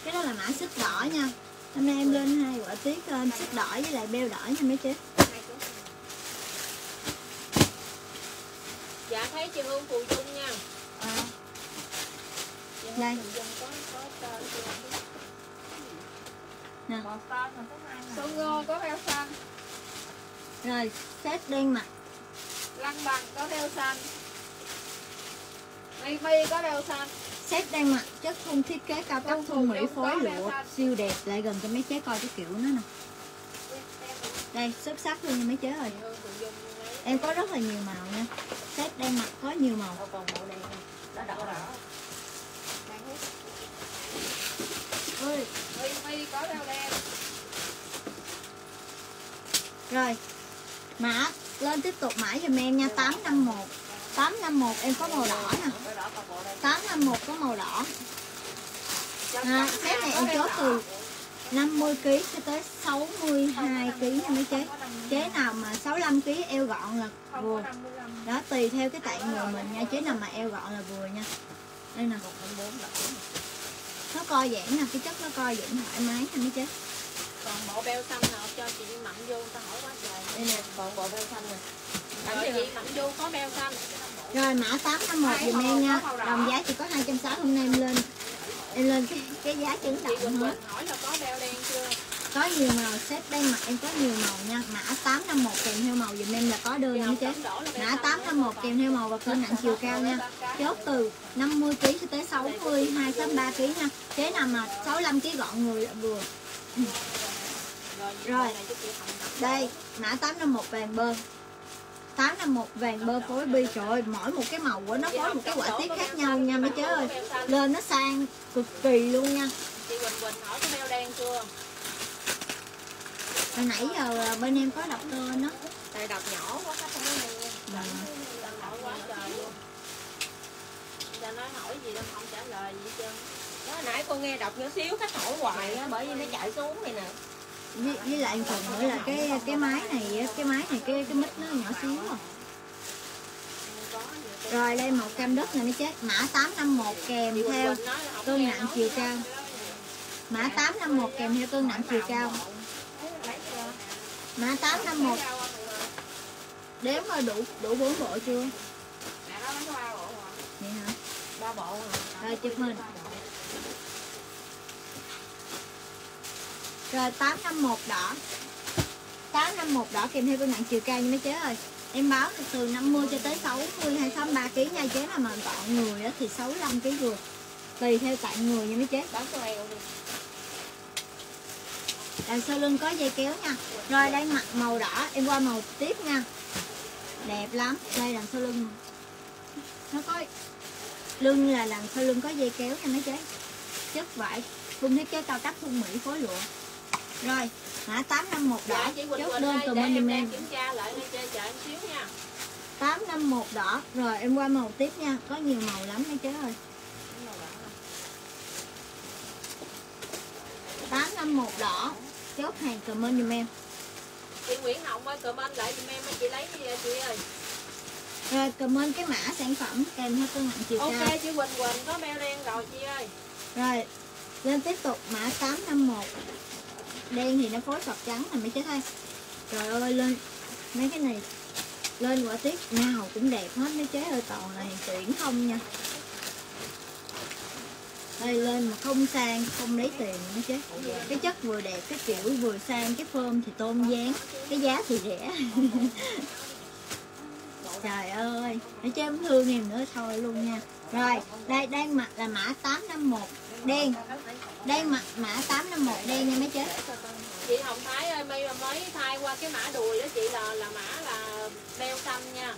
cái đó là mã xích đỏ nha hôm nay em lên hai họa tiết uh, xích đỏ với lại beo đỏ nha mấy chế dạ thấy chị Hương Phù Dung nha. À, chị Đây. Chị mà. Xuân Ngô có beo xanh. Rồi set đen mặt. Lăng bằng có beo xanh. Mi Mi có beo xanh set đen mặt chất thun thiết kế cao cấp thun mỹ phối lụa siêu đẹp lại gần cho mấy chế coi cái kiểu nó nè. Đây xuất sắc luôn nha mấy chế ơi em có rất là nhiều màu nha. Set đen mặt có nhiều màu. Rồi. Mã lên tiếp tục mã giùm em nha. 851 851 em có màu đỏ nè. Beo đỏ còn bộ đen 851 có màu đỏ. À, set này em chốt từ 50 kg cho tới 62 kg nha mấy chế chế nào mà 65 kg eo gọn là vừa. Có 55 đó tùy theo cái tạng người mình nha chế nào mà eo gọn là vừa nha. Đây nè. Nó co giãn nè cái chất nó co giãn thoải mái nha mấy chế còn bộ beo xanh nào cho chị Mặn vô người ta hỏi quá trời. Đây nè, còn bộ beo xanh nè. Rồi Mặn vô có beo xanh rồi mã 851 dùm em nha. Đồng giá chỉ có 260 hôm nay em lên em lên cái, cái giá chấn động hết Quỳnh hỏi là có beo đen chưa? Có nhiều màu set đen mặt em có nhiều màu nha. Mã 851 kèm theo màu dùm em là có đơn nha mấy chế mã 851 kèm theo màu và cân nặng chiều cao nha. Chốt từ 50 kg cho tới 60 263 kg nha. Chế nào mà 65 kg gọn người là vừa. Rồi. đây mã 851 vàng bơ 851 vàng bơ phối bi. Trời ơi mỗi một cái màu của nó phối một cái họa tiết khác nhau nha mấy chế ơi. Lên nó sang cực kỳ luôn nha. Chị Quỳnh Quỳnh hỏi có beo đen chưa hồi nãy giờ bên em có đọc tên đó. Tại đọc nhỏ quá khách không có nghe. Hỏi quá trời luôn nói hỏi gì đâu không trả lời gì hết trơn. Đó, nãy cô nghe đọc nhỏ xíu khách hỏi hoài á, bởi vì nó chạy xuống này nè với, với lại một phần nữa là cái cái máy này cái máy này cái cái mít nó nhỏ xíu à rồi đây màu cam đất này nó chết. Mã 851 kèm theo cân nặng chiều cao mã 851 kèm theo cân nặng chiều cao mã 851 đếm rồi đủ đủ bốn bộ chưa? Ba bộ vậy hả? Ba bộ rồi chụp hình. Rồi 851 đỏ. 851 đỏ kèm theo cân nặng chiều cao như mấy chế ơi. Em báo là từ 50 cho tới 60 hay 63 kg nha chế nào mà gọn người á thì 65 kg vừa tùy theo tạng người nha mấy chế. Bán số eo đằng sau lưng có dây kéo nha. Rồi đây mặt màu đỏ em qua màu tiếp nha. Đẹp lắm đây đằng sau lưng. Nó có lưng là đằng sau lưng có dây kéo nha mấy chế. Chất vải khung thiết kế cao cấp thun mỹ phối lụa rồi mã 851 đỏ. Dạ chị Quỳnh chốt đơn từ bên em đang em kiểm tra lại chơi chờ em xíu nha. 851 đỏ. Rồi em qua màu tiếp nha. Có nhiều màu lắm mấy chế ơi. 851 đỏ. Chốt hàng comment giùm em. Chị Nguyễn Hồng ơi comment lại giùm em chị lấy đi chị ơi. Rồi comment cái mã sản phẩm kèm theo cân nặng chiều cao. ok chị Quỳnh Quỳnh có beo đen rồi chị ơi. Rồi lên tiếp tục. Mã 851 đen thì nó phối sọc trắng là mấy trái thay. Trời ơi, lên. Mấy cái này, lên quả tiết nào cũng đẹp hết, mấy chế ơi toàn này, tuyển không nha. Đây, lên mà không sang, không lấy tiền mấy chế cái chất vừa đẹp, cái kiểu vừa sang, cái phơm thì tôn dáng cái giá thì rẻ. Trời ơi để cho em thương em nữa, thôi luôn nha. Rồi, đây, đang mặc là mã 851 đen đen mặc mã 851 đen nha mấy chế chị Hồng Thái ơi bây giờ mới thay qua cái mã đùi đó chị là là mã là beo xanh nha.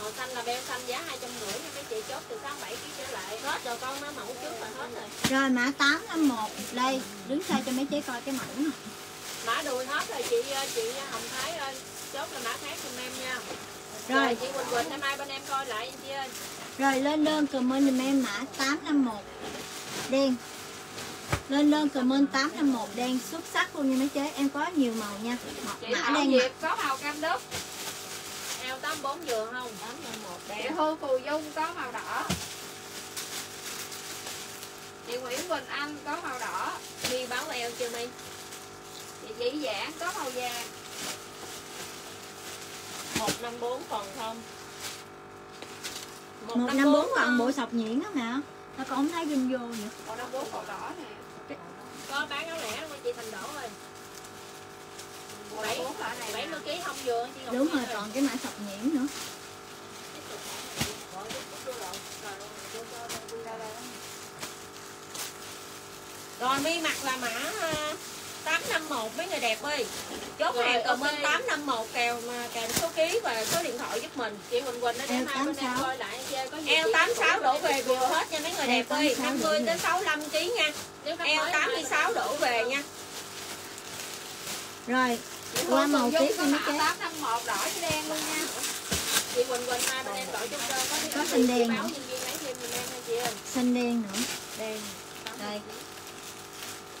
Màu xanh là beo xanh giá hai trăm rưỡi nha mấy chị chốt từ sáu bảy ký trở lại. Hết rồi con nó mẫu trước là hết rồi. Rồi mã 851 đây đứng xa cho mấy chế coi cái mẫu nè. Mã đùi hết rồi chị chị Hồng Thái ơi chốt là mã khác giùm em nha. Rồi. rồi chị Quỳnh Quỳnh hôm nay bên em coi lại chị ơi. Rồi lên đơn comment dùm em mã 851 đen Lên đơn comment 851 đen xuất sắc luôn nha mấy chế. Em có nhiều màu nha. Chị Mã đen Diệp có màu cam đất eo tám bốn vừa không? Chị Hương Phù Dung có màu đỏ. Chị Nguyễn Quỳnh Anh có màu đỏ. Mi báo eo chưa mi chị Dĩ Giảng có màu vàng. Một năm bốn còn không? 154 còn bộ sọc nhuyễn á mà. Sao con không thấy ghi vô năm bốn màu đỏ nè có bán áo lẻ không chị Thành Đỗ ơi. Màu Bảy- bảy mươi ký không vừa chị Ngọc Đúng rồi còn cái mã sọc nhuyễn nữa. Rồi mi mặc là mã 851 mấy người đẹp ơi. Chốt Rồi, hàng comment ok. 851 kèo mà kèm số ký và số điện thoại giúp mình. Chị Quỳnh Quỳnh nó để Eo mai bên em 86. coi lại chơi có gì E chị Eo86 đổ về vừa hết nha mấy người đẹp ơi. 86 50 đổ tới về. 65 kg nha. Eo mới 86 đổ về nha. Rồi qua màu tiếp đi mấy chế 851 đỏ với đen luôn nha Chị Quỳnh Quỳnh mai bên em gọi chút đơn có Có xanh đen nữa. xanh đen nữa Đen. Đây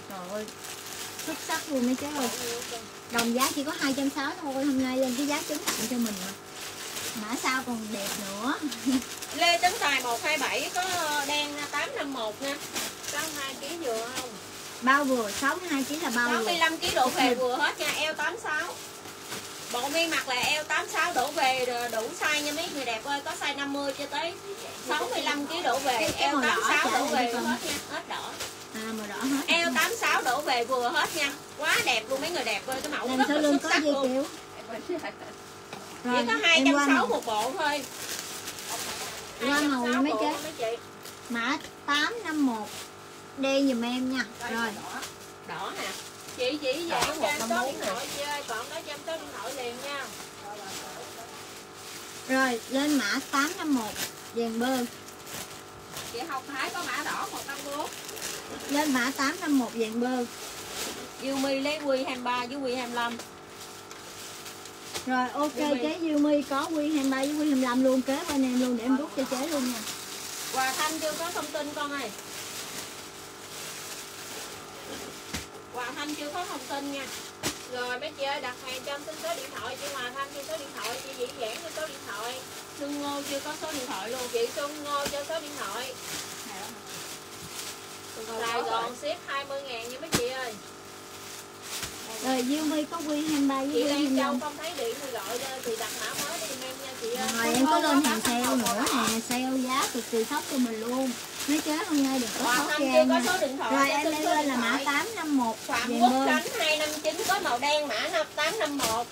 Trời ơi xuất sắc luôn mấy chế ơi Đồng giá chỉ có 260 thôi Hôm nay lên cái giá trứng tặng cho mình mà Mã sau còn đẹp nữa Lê Tấn Tài 127 có đen 851 nha. 62 kg vừa không? Bao vừa 62 kg là bao vừa 65 kg đổ về vừa hết nha, eo 86. Bộ mi mặc là eo 86 đổ về đủ size nha mấy người đẹp ơi, có size 50 cho tới 65 kg đổ về, eo màu đỏ 86 trả đổ về hết nha, hết đỏ. À màu đỏ hết Eo 86 đổ về vừa hết nha. Quá đẹp luôn mấy người đẹp ơi, cái mẫu Làm rất là xuất có sắc luôn. Chỉ có qua 260 màu, một bộ thôi. Qua màu 260 mấy chị. mã 851 Đen giùm em nha Rồi Đỏ nè. Chị chỉ Đỏ cho em số 154 điện thoại chị ơi, còn đó cho em số điện thoại liền nha. Rồi lên mã 851 Vàng bơ chị Hồng Thái có mã đỏ 154 Lên mã 851 vàng bơ Yêu mi lấy quy 23 với quy 25. Rồi ok My. chế Diêu My có quy 23 với quy 25 luôn kế bên em luôn để em rút cho chế luôn nha Hòa Thanh chưa có thông tin con ơi. Hòa Thanh chưa có thông tin nha. Rồi mấy chị ơi đặt hàng cho em xin số điện thoại chị Hòa Thanh cho số điện thoại chị Dĩ Giảng cho số điện thoại. Xuân Ngô chưa có số điện thoại luôn. Chị Xuân Ngô cho số điện thoại. Sài Gòn ship 20 ngàn nha mấy chị ơi. Rồi Diêu My có quy 23 với Chị Châu 25 không thấy điện thì gọi lên thì đặt mã mới đi em nha chị ơi. Rồi em có lên hàng sale nữa nè Sale giá cực kỳ thấp cho mình luôn Mấy chế hôm nay đừng có khăn có nha số điện thoại. Rồi em lên lên là mã thoại. 851 Phạm Quốc Khánh 259 có màu đen mã 851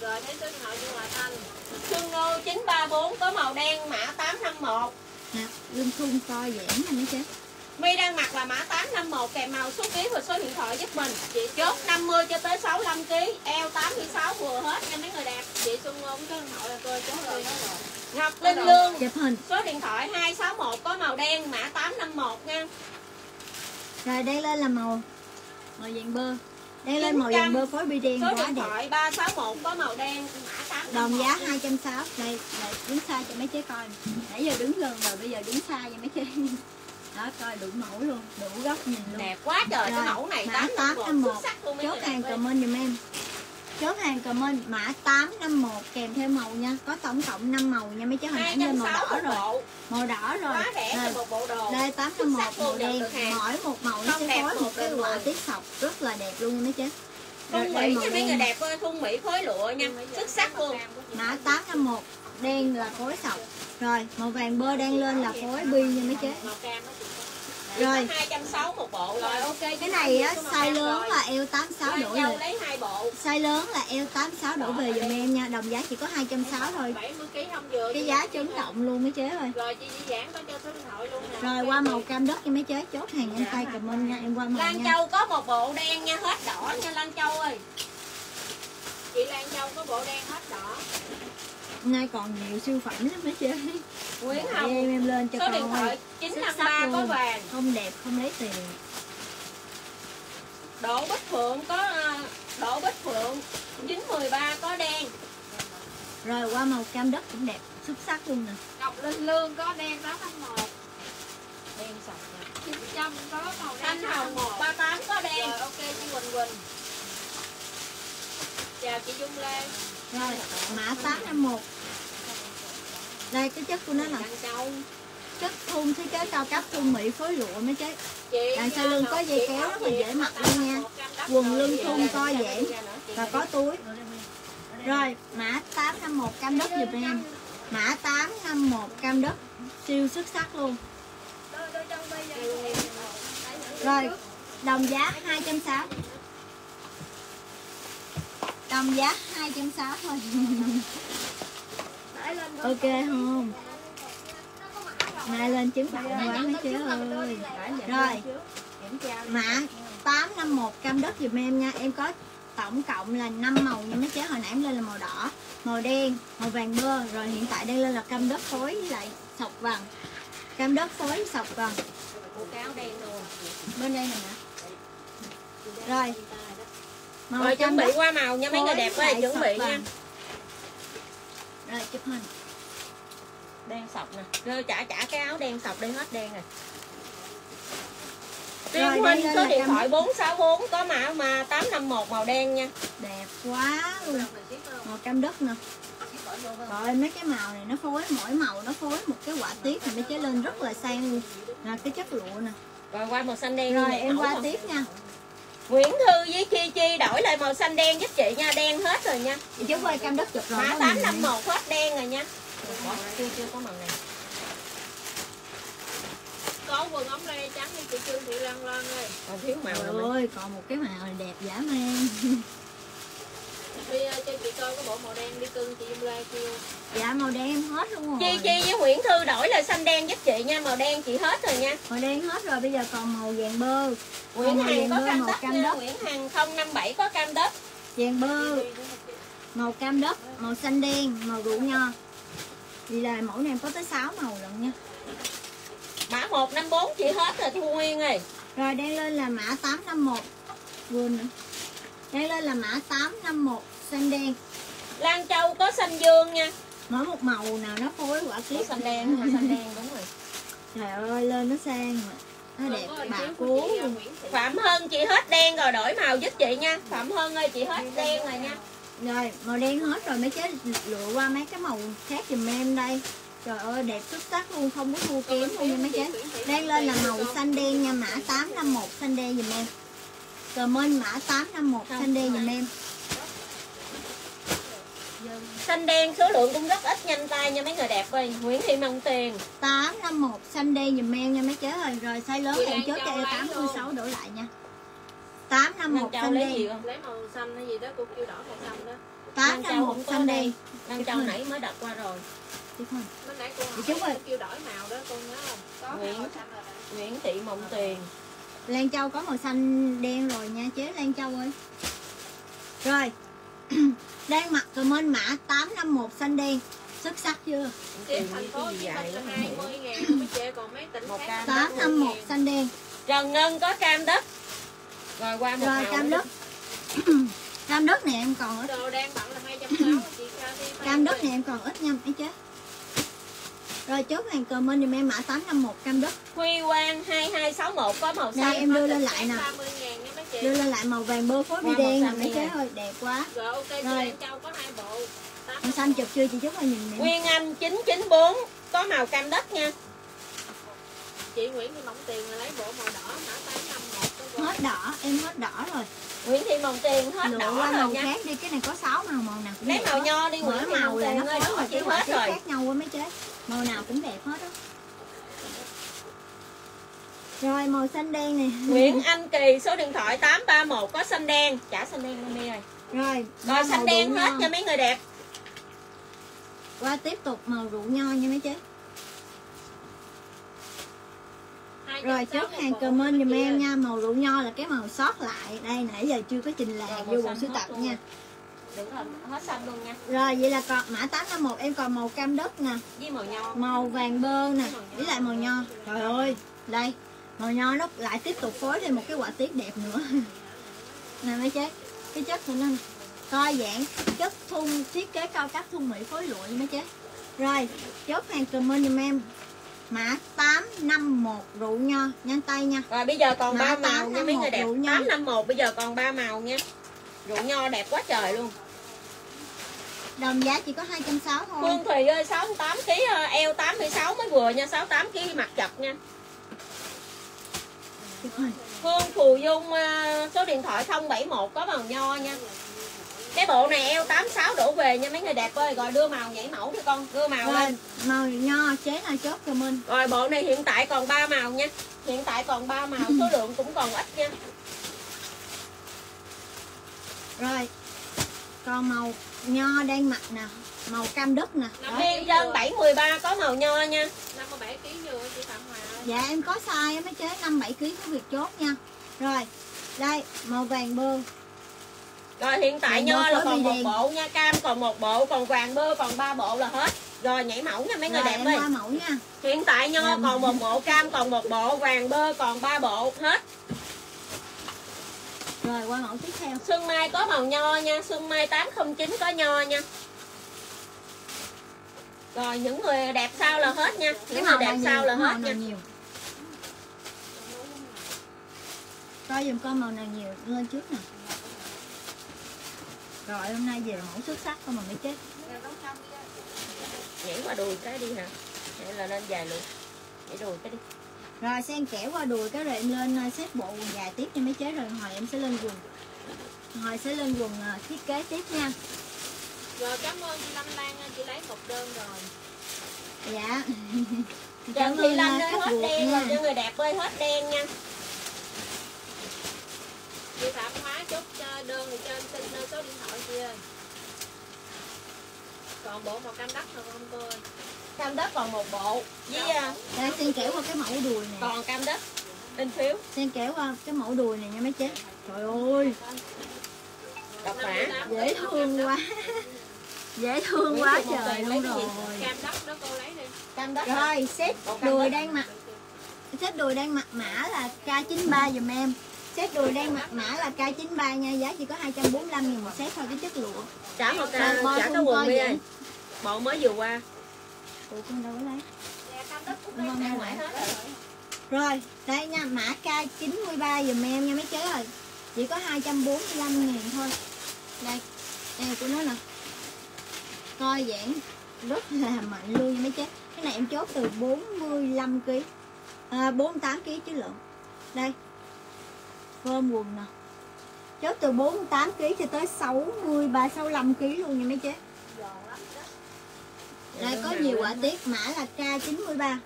Rồi thấy số điện thoại của Hòa Thanh Xuân Ngô 934 có màu đen mã 851 nè lưng thun co giãn nha mấy chế My đang mặc là mã 851 kèm màu số ký và số điện thoại giúp mình. Chị chốt 50 cho tới 65 kg Eo 86 vừa hết nha mấy người đẹp. Chị Xuân Ngô có điện thoại là cô chốt rồi. Ngọc Linh Lương chụp hình Số điện thoại 261 có màu đen mã 851 nha. Rồi đây lên là màu Màu vàng bơ. Đây lên màu vàng bơ phối bi đen Số quá điện thoại 361 có màu đen mã 851 Đồng giá 260 Đây, đây đứng xa cho mấy chế coi. Nãy giờ đứng gần rồi bây giờ đứng xa cho mấy chế Đó coi đủ mẫu luôn Đủ góc nhìn luôn. Đẹp quá trời cái Rồi, mẫu này mã 851 851. xuất sắc luôn mấy Chốt hàng comment giùm em. Chốt hàng comment mã 851 kèm theo màu nha. Có tổng cộng 5 màu nha mấy cháu hồi nãy lên màu đỏ 260 rồi. bộ. Màu đỏ rồi. Quá rẻ cho một bộ đồ. Đây 851 màu đen. mỗi một màu nó sẽ phối một một cái mười. tiết sọc rất là đẹp luôn nha mấy Rồi, thun mỹ nha mấy người đẹp ơi thun mỹ phối lụa nha. Xuất sắc luôn. mã 851 đen là phối sọc. Rồi màu vàng bơ đang lên là phối bi nha mấy chế. Rồi. hai trăm sáu một bộ rồi. Ok cái này á size lớn là eo 86 Lan đổ về. lấy hai bộ. Size lớn là eo 86 đổ về giùm em nha đồng giá chỉ có 260 thôi. 70 kg không vừa cái giá chấn động luôn mấy chế ơi. Rồi chị Di Giảng có cho số điện thoại luôn nè. Rồi qua màu cam đất nha mấy chế chốt hàng em tay comment nha em qua màu Lan Châu có một bộ đen nha hết đỏ nha Lan Châu ơi. Chị Lan Châu có bộ đen hết đỏ nay còn nhiều siêu phẩm lắm mấy chế Nguyễn Đợi Hồng em em lên cho số điện thoại ơi 953 có vàng. Không đẹp không lấy tiền. Đỗ Bích Phượng có ờ, Đỗ Bích Phượng 913 có đen. Rồi qua màu cam đất cũng đẹp xuất sắc luôn nè. Ngọc Linh Lương có đen 851 đen sọc nha. 900 có màu đen Thanh Hồng 138 có đen. Rồi ok chị Quỳnh Quỳnh. Chào chị Dung Lan. Rồi mã 851 đây cái chất của nó là chất thun thiết kế cao cấp thun mỹ phối lụa mấy chế chị Đằng sau lưng có dây kéo rất là dễ mặc luôn nha. Quần lưng thun co giãn và có túi. Rồi mã 851 cam đất giùm em. Mã 851 cam đất. Siêu xuất sắc luôn. Rồi đồng giá 260 đồng giá 260 thôi ok không? Nay lên chứng bạn quá mấy chế ơi. Rồi. Mã 851 cam đất giùm em nha. Em có tổng cộng là 5 màu nha mấy chế hồi nãy em lên là màu đỏ màu đen màu vàng bơ. Rồi hiện tại đang lên là cam đất phối lại sọc vàng cam đất phối sọc vàng bên đây nè nè. Rồi. Màu rồi chuẩn bị qua màu nha mấy người đẹp ơi chuẩn bị nha. Rồi chụp hình. Đen sọc nè. Rồi trả trả cái áo đen sọc đi hết đen rồi. Đây Huynh số điện thoại 464 có mã mà 851 màu đen nha. Đẹp quá luôn. Màu cam đất nè. Rồi mấy cái màu này nó phối mỗi màu nó phối một cái họa tiết thì mấy chế lên rất là sang luôn. Là cái chất lụa nè. Rồi qua màu xanh đen rồi em qua không? tiếp nha Nguyễn Thư với Chi Chi đổi lại màu xanh đen giúp chị nha đen hết rồi nha. Chị chú quay cam đất chụp rồi mã có gì? nè. 851 hết đen rồi nha. Ủa, chưa chưa có màu này. Có quần ống lê trắng như chị Trương Thị Lan Lan ơi còn thiếu màu nữa? ơi còn một cái màu này đẹp dã man đi ờ, cho chị coi cái bộ màu đen đi cưng chị Dung Lan kêu. Dạ màu đen hết luôn rồi. Chi Chi với Nguyễn Thư đổi lại xanh đen giúp chị nha màu đen chị hết rồi nha. Màu đen hết rồi bây giờ còn màu vàng bơ. Nguyễn Hằng có cam đất cam nha đất. Nguyễn Hằng 057 có cam đất. Vàng bơ màu cam đất màu xanh đen màu rượu nho. Vì là mẫu này em có tới 6 màu lận nha. Mã 154 chị hết rồi Thu Nguyên ơi. Rồi đang lên là mã 851 quên nữa. Đang lên là mã 851 xanh đen. Lan Châu có xanh dương nha. Mỗi một màu nào nó phối quả tiết xanh đen ha, xanh đen đúng rồi. Trời ơi lên nó sang mà nó đẹp bà cố luôn. Phạm Hân chị hết đen rồi đổi màu giúp chị nha. Phạm Hân ơi chị hết đen rồi. nha. Rồi màu đen hết rồi mấy chế lựa qua mấy cái màu khác giùm em đây. Trời ơi đẹp xuất sắc luôn không có thua kém luôn nha mấy chế đang lên là màu xanh đen nha mã 851 xanh đen giùm em. Comment mã 851 xanh đen giùm em Xanh đen số lượng cũng rất ít. Nhanh tay nha mấy người đẹp ơi. Nguyễn Thị Mong Tiền. 851 xanh đen giùm em nha mấy chế ơi. Rồi size lớn Lan chốt cho em lấy 86 đổi lại nha. Lan 851 Châu xanh lấy gì đen không? lấy màu xanh hay gì đó cô kêu đỏ màu xanh đó. 851 không có xanh đen. Lan Châu nãy mới đặt qua rồi. Chị Trúc ơi. kêu đổi màu đó cô nhớ không có Nguyễn. màu xanh rồi nè. Nguyễn Thị Mộng Tiền. Lan Châu có màu xanh đen rồi nha chế Lan Châu ơi. Rồi Đang mặc comment mã 851 xanh đen. Xuất sắc chưa? Tiếp thành phố cái Hồ gì Chí Minh lắm là 20 ngàn chê còn mấy tỉnh Một khác cam. là 851 xanh đen. Trần Ngân có cam đất. Rồi qua một Rồi cam đất. Cam đất này em còn ít. Đồ đang bận là 260 chị ca đi Cam đất này em còn ít nha mấy chế Rồi chốt hàng comment giùm em mã 851 cam đất Huy Quang 2261 có màu Đây xanh em đưa lên lại nè. 30 ngàn nha mấy chị. Đưa lên lại màu vàng bơ phối bi đen nè xanh mấy chế nè. ơi đẹp quá. Rồi ok chị. Lan Châu có hai bộ. Màu xanh chụp chưa chị? Chúc ơi nhìn nè. Nguyên Anh 994 có màu cam đất nha. Chị Nguyễn Thị Mộng Tiền là lấy bộ màu đỏ mã tám năm một có qua. hết đỏ em hết đỏ rồi. Nguyễn Thị Mồng Tiền hết lựa đỏ qua rồi màu nha. khác đi cái này có 6 màu màu nào cũng lấy màu nho đi mỗi Nguyễn Thị màu Mồng là Tiền nó ơi chị hết rồi. Khác nhau quá mấy chế màu nào cũng đẹp hết á. Rồi màu xanh đen nè Nguyễn Anh Kỳ số điện thoại 831 có xanh đen. Trả xanh đen luôn đi rồi rồi xanh đen hết nho. cho mấy người đẹp. Qua tiếp tục màu rượu nho nha mấy chế rồi chốt hàng comment giùm em ơi. nha. Màu rượu nho là cái màu sót lại. Đây nãy giờ chưa có trình làng vô bộ sưu tập nha rồi hết xanh luôn nha. Rồi vậy là còn mã 851 em còn màu cam đất nè. Với màu nho. Màu vàng bơ nè với lại màu nho. Trời ơi đây màu nho nó lại tiếp tục phối thêm một cái họa tiết đẹp nữa. Nè mấy chế cái chất của nó nè. coi dạng chất thun thiết kế cao cấp thun mỹ phối lụa nha mấy chế rồi chốt hàng comment giùm em. Mã 851 rượu nho nhanh tay nha. Rồi bây giờ còn ba màu nha mấy người đẹp. 851 851 bây giờ còn ba màu nha. Rượu nho đẹp quá trời luôn đồng giá chỉ có 260 thôi. Phương Thùy ơi 68 kg eo 86 mới vừa nha 68 kg mặt chật nha. Phương Phù Dung ờ, số điện thoại 071 có màu nho nha. Cái bộ này eo 86 đổ về nha mấy người đẹp ơi rồi đưa màu nhảy mẫu đi con đưa màu rồi lên. màu nho chế nào chốt comment rồi bộ này hiện tại còn 3 màu nha. Hiện tại còn 3 màu số lượng cũng còn ít nha. Rồi còn màu nho đang mặc nè màu cam đất nè. Năm Thiên dân 713 có màu nho nha. 57 kg vừa chị Phạm Hòa ơi. dạ em có size á mấy chế 5 7 kg có việc chốt nha. Rồi đây màu vàng bơ. Rồi hiện tại Vàng nho là còn một bộ nha cam còn một bộ còn vàng bơ còn ba bộ là hết. Rồi nhảy mẫu nha mấy người rồi đẹp em ơi. mẫu nha. Hiện tại nho Dạ. còn một bộ cam còn một bộ vàng bơ còn ba bộ hết. Rồi qua mẫu tiếp theo Xuân Mai có màu nho nha, Xuân Mai 809 có nho nha. Rồi những người đẹp sau là hết nha, cái những màu người đẹp sau là hết nha. nhiều coi dùm con màu nào nhiều lên trước nè rồi hôm nay về mẫu xuất sắc không mà mấy chế Nhảy qua đùi cái đi hả? Hay là lên dài luôn. Nhảy đùi cái đi. Rồi xen kẽ qua đùi cái rồi em lên uh, xếp bộ quần dài tiếp cho mấy chế rồi hồi em sẽ lên quần. Hồi sẽ lên quần uh, thiết kế tiếp nha. Rồi cảm ơn chị Lâm Lan chị lấy một đơn rồi. Dạ. Trần Thị Lan uh, ơi các hết đen nha. rồi, những người đẹp ơi hết đen nha. chị Phạm Hóa chốt cho đơn thì trên xin ờ, số điện thoại chị ơi còn bộ màu cam đất không không cô ơi Cam đất còn một bộ. Với à, đây xen kẽ qua cái mẫu đùi nè còn cam đất. In phiếu. xen kẽ qua cái mẫu đùi này nha mấy chế trời ơi Đọc mã. 58 dễ thương quá dễ thương quá trời luôn cái rồi cam đất đó cô lấy đi Cam đất. rồi cam đùi đang mặc set đùi đang mặc mã là K93 dùm em set đùi đang mặc mã là K93 nha giá chỉ có 245 000 một set thôi cái chất lụa Trả một trả bo cái thun quần đi. Bộ mới vừa qua. Ủa con đâu có lấy Ra ngoài hết rồi. Rồi, đây nha, mã K93 dùm em nha mấy chế ơi. Chỉ có 245 ngàn thôi. Đây, eo của nó nè. Coi giãn rất là mạnh luôn nha mấy chế Cái này em chốt từ 45kg à, 48kg chứ lượng Đây Phơm quần nè. Chốt từ 48kg cho tới 63, 65kg luôn nha mấy chế Đây có nhiều họa tiết. Mã là K93.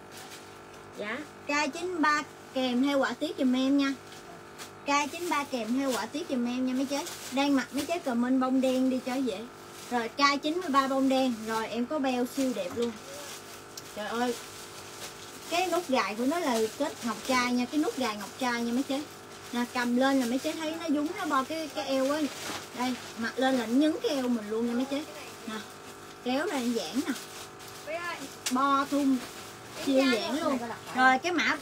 Dạ. K93 kèm theo quả tiết giùm em nha. K93 kèm theo quả tiết giùm em nha mấy chế Đang mặc mấy chế comment bông đen đi cho dễ. Rồi K93 bông đen. Rồi em có beo siêu đẹp luôn. Trời ơi. Cái nút gài của nó là kết ngọc trai nha Cái nút gài ngọc trai nha mấy chế nè cầm lên là mấy chế thấy nó dúng nó bo cái cái eo ấy đây mặc lên là nó nhấn cái eo mình luôn nha mấy chế nè kéo ra giãn nè bo thun. Siêu giãn luôn. rồi cái mã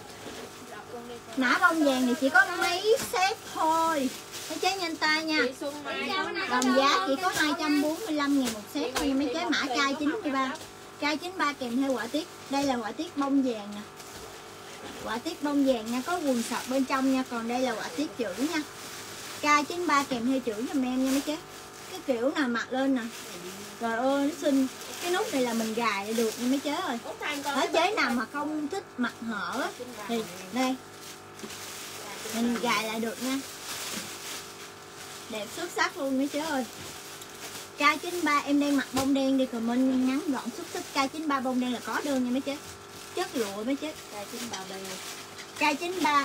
mã bông vàng này chỉ có mấy set thôi. Mấy chế nhanh tay nha. Chị Xuân Mai đồng giá chỉ có 245 ngàn một set thôi mấy chế mã K93 K93 kèm theo quả tiết. Đây là quả tiết bông vàng nè. Quả tiết bông vàng nha có quần sọt bên trong nha còn đây là quả tiết chữ nha. K93 kèm theo chữ giùm em nha mấy chế cái kiểu nào mặc lên nè. Trời ơi nó xinh cái nút này là mình gài lại được nha mấy chế ở cái chế nào mà không thích mặc hở á, thì đây. Mình gài lại được nha. Đẹp xuất sắc luôn mấy chế ơi. K93 em đang mặc bông đen đi comment ngắn gọn xuất sắc. K93 bông đen là có đơn nha mấy chế chất lụa mấy chế K93 đây K93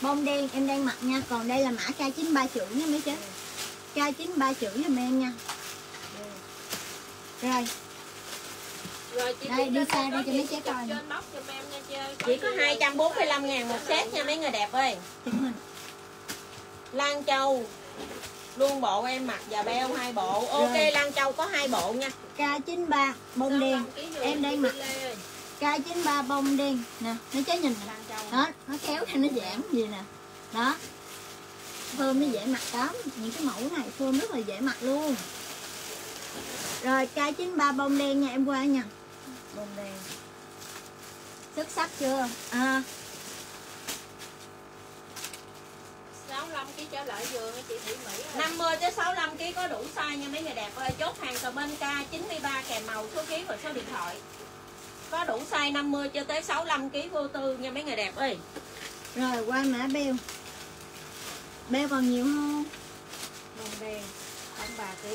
bông đen em đang mặc nha. Còn đây là mã K93 chữ nha mấy chế K93 chữ giùm em nha. Rồi rồi chị Đây, đi cho xa đây cho mấy chế coi. Chỉ có 245 ngàn một set nha mấy người đẹp ơi. Lan Châu Luôn bộ em mặc và beo hai bộ. Ok Rồi. Lan Châu có hai bộ nha. K93 bông đen em đang mặc K93 bông đen nè nó chế nhìn nè. Đó nó kéo ra nó giãn gì nè. Đó. Phơm nó dễ mặc lắm. Những cái mẫu này phơm rất là dễ mặc luôn. Rồi K93 bông đen nha em qua nha Bông đen xuất sắc chưa? À. 65 kg trở lại á chị Thị Mỹ ơi. 50 tới 65 kg có đủ size nha mấy người đẹp ơi. Chốt hàng comment K93 kèm màu số ký và số điện thoại. Có đủ size 50 cho tới 65 kg vô tư nha mấy người đẹp ơi. Rồi qua mã beo. Beo còn nhiều không? Bông đen 83 kg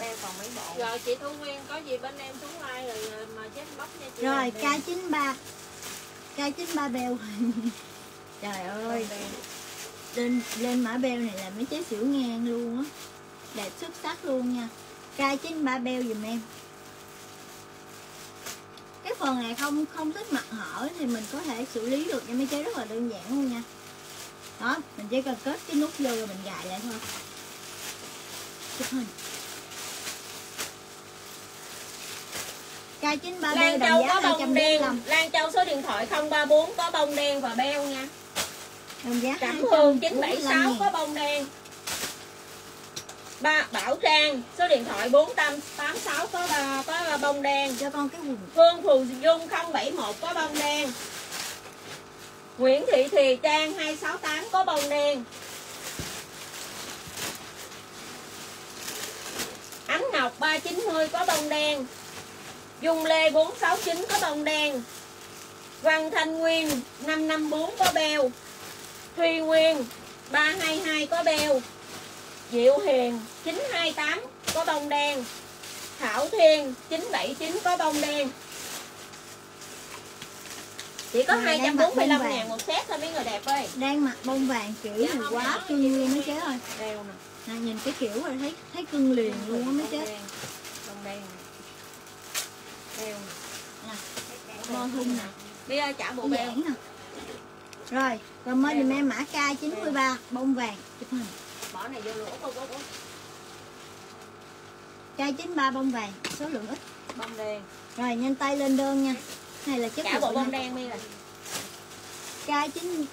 Beo còn mấy bộ? Rồi chị Thu Nguyên có gì bên em xuống like rồi mà chết bóc nha chị. rồi K93. K93 beo trời ơi. Lên lên mã beo này là mấy trái xỉu ngang luôn á. Đẹp xuất sắc luôn nha. K93 beo dùm em. Cái phần này không không thích mặt hở thì mình có thể xử lý được nha. Mấy chế rất là đơn giản luôn nha. Đó mình chỉ cần kết cái nút vô rồi mình gài lại thôi. Chụp hình K93 beo Lan Châu có bông đen. 245 Lan Châu số điện thoại 034 có bông đen và beo nha. Đồng giá Cẩm Hương 245 976 có bông đen. Ba Bảo Trang số điện thoại 486 có ba- có bông đen. Cho con cái quần. Phương Phù Dung 071 có bông đen. Nguyễn Thị Thùy Trang 268 có bông đen. Ánh Ngọc 390 có bông đen Dung Lê 469 có bông đen. Văn Thanh Nguyên 554 có beo. Thuy Nguyên 322 có beo. Diệu Hiền 928 có bông đen. Thảo Thiên 979 có bông đen. Chỉ có Rồi, đang 245 mặc bông ngàn một set thôi mấy người đẹp ơi. Đang mặc bông vàng kiểu Dạ, này quá cưng luôn mấy chế ơi Đeo nè nhìn cái kiểu rồi thấy thấy cưng liền luôn á mấy chế Bông đen Đeo nè. Thun nè. giờ trả bộ giãn nè. Rồi còn mới dùm em mã K93 bông vàng. Chụp hình. Bỏ này vô lỗ cô cô cô K93 bông vàng. Số lượng ít. Bông đen. Rồi nhanh tay lên đơn nha. Này là chất Cả bộ bông đen đi rồi K9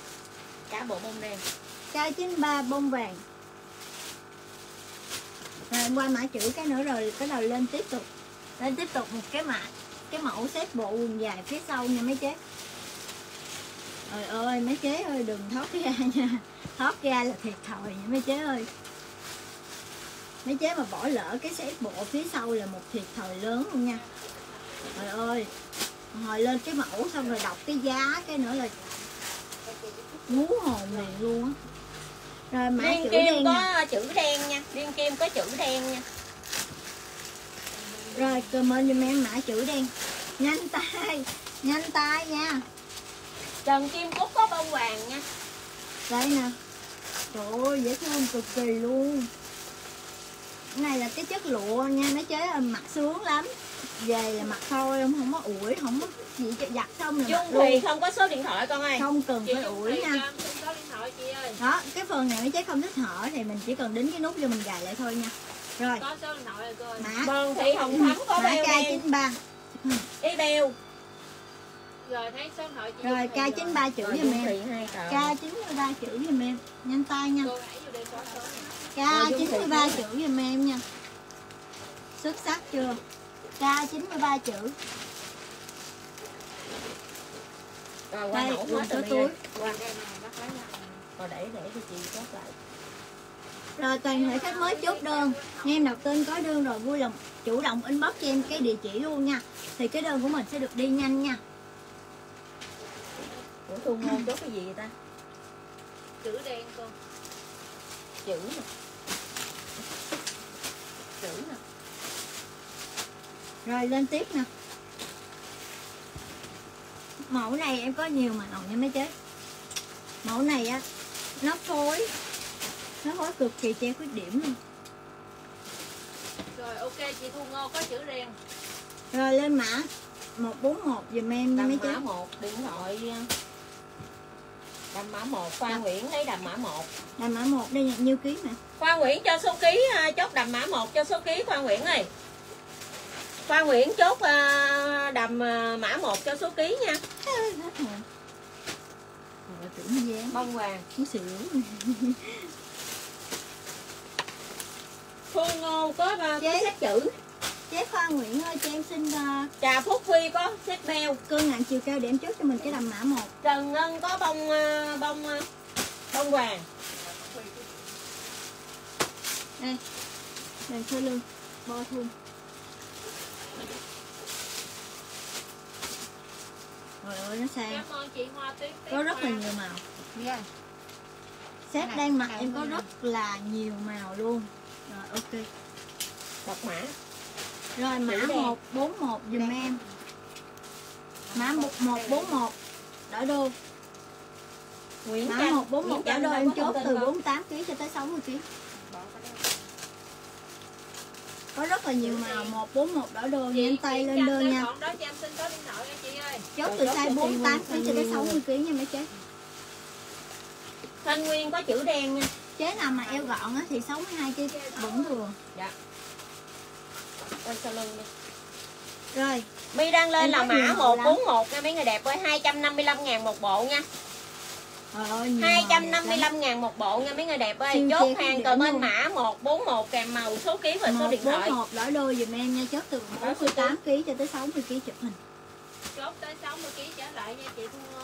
Cả bộ bông đen. K93 bông vàng. Rồi em qua mã chữ cái nữa rồi cái đầu lên tiếp tục. Lên tiếp tục một cái mã cái mẫu xếp bộ quần dài phía sau nha mấy chế. Trời ơi mấy chế ơi đừng thoát ra nha. Thoát ra là thiệt thòi nha mấy chế ơi. Mấy chế mà bỏ lỡ cái xếp bộ phía sau là một thiệt thòi lớn luôn nha. Trời ơi hồi lên cái mẫu xong rồi đọc cái giá cái nữa là ngú hồn liền luôn á. Rồi mã chữ đen có chữ đen nha. Liên kim có chữ đen nha rồi comment giùm em mã chữ đen nhanh tay nhanh tay nha. Trần Kim Cúc có bông vàng nha. Đây nè. Trời ơi dễ thương cực kỳ luôn. Cái này là cái chất lụa nha mấy chế ơi, mặc sướng lắm. Về là mặc thôi không không có ủi không có gì giặt xong là Dung Thùy luôn. không có số điện thoại con ơi. Không cần Chị phải ủi nha. xin số điện thoại chị ơi. đó cái phần này mấy chế không thích hở thì mình chỉ cần đính cái nút vô mình gài lại thôi nha rồi. Có số điện thoại rồi Thị Hồng Thắm có mã beo k đen 93 Ý beo Rồi thấy số điện thoại chị rồi Dung k Thùy 93 chữ giùm em. tờ k 93 chữ giùm em. Nhanh tay nha. Cô gãy vô đây có số. K 93 chữ giùm em nha. Xuất sắc chưa? K 93 chữ. Rồi qua Đây, dùng hết rồi túi. Qua Đây nè, lấy. Rồi để để cho chị chốt lại Rồi toàn thể khách mới chốt đơn. Nghe em đọc tên có đơn rồi vui lòng chủ động inbox cho em cái địa chỉ luôn nha. Thì cái đơn của mình sẽ được đi nhanh nha. Ủa thu ngôn chốt cái gì vậy ta? Chữ đen cô. Chữ nè. Chữ nè. Rồi lên tiếp nè. Mẫu này em có nhiều màu nha mấy chế. Mẫu này á Nó phối Nó phối cực kỳ che khuyết điểm luôn. Rồi ok chị thu ngô có chữ đen Rồi lên mã. 141 dùm em mấy đầm chế mã một điện thoại ờ, đầm mã một khoa nguyễn lấy đầm mã một. Là mã 1 đây nhiêu ký nè khoa nguyễn cho số ký ờ, chốt đầm mã một cho số ký khoa nguyễn ơi. Khoa nguyễn chốt ờ, đầm mã một cho số ký nha. Tưởng dám. Bông vàng thu ngô có Chế. xét chữ. Chế Khoa Nguyễn ơi cho em xin uh, trà phúc huy có xét beo. Cân nặng chiều cao để em chốt cho mình cái đầm mã 1 trần ngân có bông ờ, bông ờ, bông vàng. Đây Đèn sơ lưng Bo thun Trời ơi nó sang cảm ơn chị hoa tuyết Có rất là nhiều màu. Yeah. Set đang mặc em có rất là nhiều màu luôn Rồi ok. Đọc mã. Rồi mã Chữ đen. 141 dùm em. Mã 1141 Đỡ đô. Nguyễn Mã Trân 141 Nguyễn đỡ đô em có chốt từ không? 48kg cho tới 60kg Có rất là nhiều màu. 141 đỡ đô. Nha em tay lên đơn nha. đó cho em xin số điện thoại nha chị ơi. Chốt từ size cho 48 Thanh kg cho tới Nguyên. 60 kg nha mấy chế. thanh nguyên có chữ đen nha Chế nào mà eo gọn á thì 62 kg vẫn vừa. quay sau lưng đi. Rồi, mi đang lên Em là mã màu lắm. 141 nha mấy người đẹp ơi 255 ngàn một bộ nha. Ơi nhiều màu đẹp lắm. 255 ngàn một bộ nha mấy người đẹp ơi. Siêu chốt hàng comment mã 141 kèm màu số ký và số điện thoại. 141 đỡ đô dùm em nha, chốt từ 48 kg cho tới 60 kg chụp hình. chốt tới 60 kg trở lại nha chị thu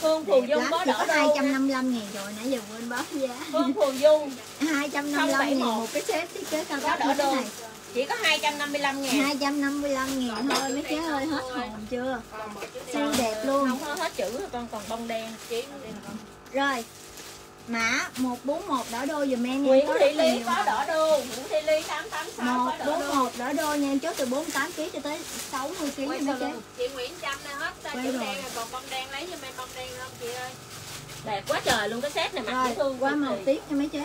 Phương Phù Dung có đỡ nha 255 ngàn rồi nãy giờ quên báo giá. Phương Phù Dung 255 ngàn 071. một cái set thiết kế cao Có cấp như thế này. chỉ có 255 ngàn 255 ngàn thôi mấy chế ơi hết hồn chưa? Siêu đen đẹp luôn. không hết chữ con còn bông đen Rồi. Mã 141 đỡ đô dùm em nha. Nguyễn có Thị nhiều có đỡ đô Nguyễn Thị Ly 886 có đỡ đô 141 đỡ đô nha em chốt từ 48 kg cho tới 60 kg chế. lưng. chị Nguyễn Trâm đây hết chữ đen rồi còn bông đen lấy cho em bông đen không chị ơi đẹp quá trời luôn cái set này mặc dễ thương qua màu tiếp nha mấy chế.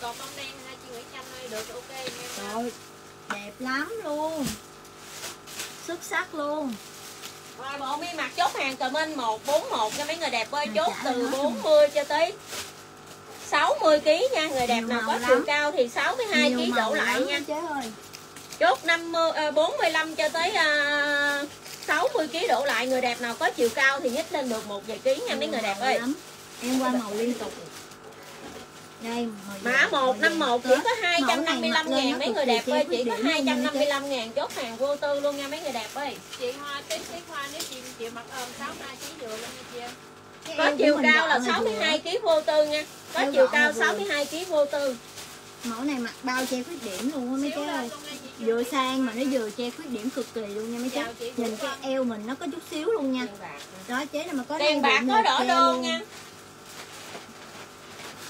còn bông đen ha chị Nguyễn Trâm ơi được ok em Rồi, đẹp lắm luôn. Xuất sắc luôn. Rồi bộ mi mặc chốt hàng comment 141 cho mấy người đẹp ơi chốt từ hết 40 cho tới 60 kg nha người đẹp nào có chiều cao thì 62 Nhiều kg đổ lại nha. chốt 50 ờ, 45 cho tới à, 60 kg đổ lại người đẹp nào có chiều cao thì nhích lên được một vài ký nha mấy người đẹp ơi. Em qua màu liên tục. Đây, Mã vàng, màu 151 chỉ có Mẫu này 255 mặc lên ngàn mấy người đẹp ơi chỉ có điểm luôn nha mấy chế. 255 ngàn chốt hàng vô tư luôn nha mấy người đẹp ơi chị Hoa tiếp tiếp Hoa nếu chị chị mặc ôm 62 kg vừa lên nha chị Cái có chiều cao là gọn vừa. 62 kg vô tư nha có chiều cao vừa. 62 kg vô tư Mẫu này mặc bao che khuyết điểm luôn á mấy chế ơi. Vừa sang mà nó vừa che khuyết điểm cực kỳ luôn nha mấy. Chào chị Nhìn cái eo mình nó có chút xíu luôn nha. Đó chế này mà có đèn đen bạc có đô luôn. nha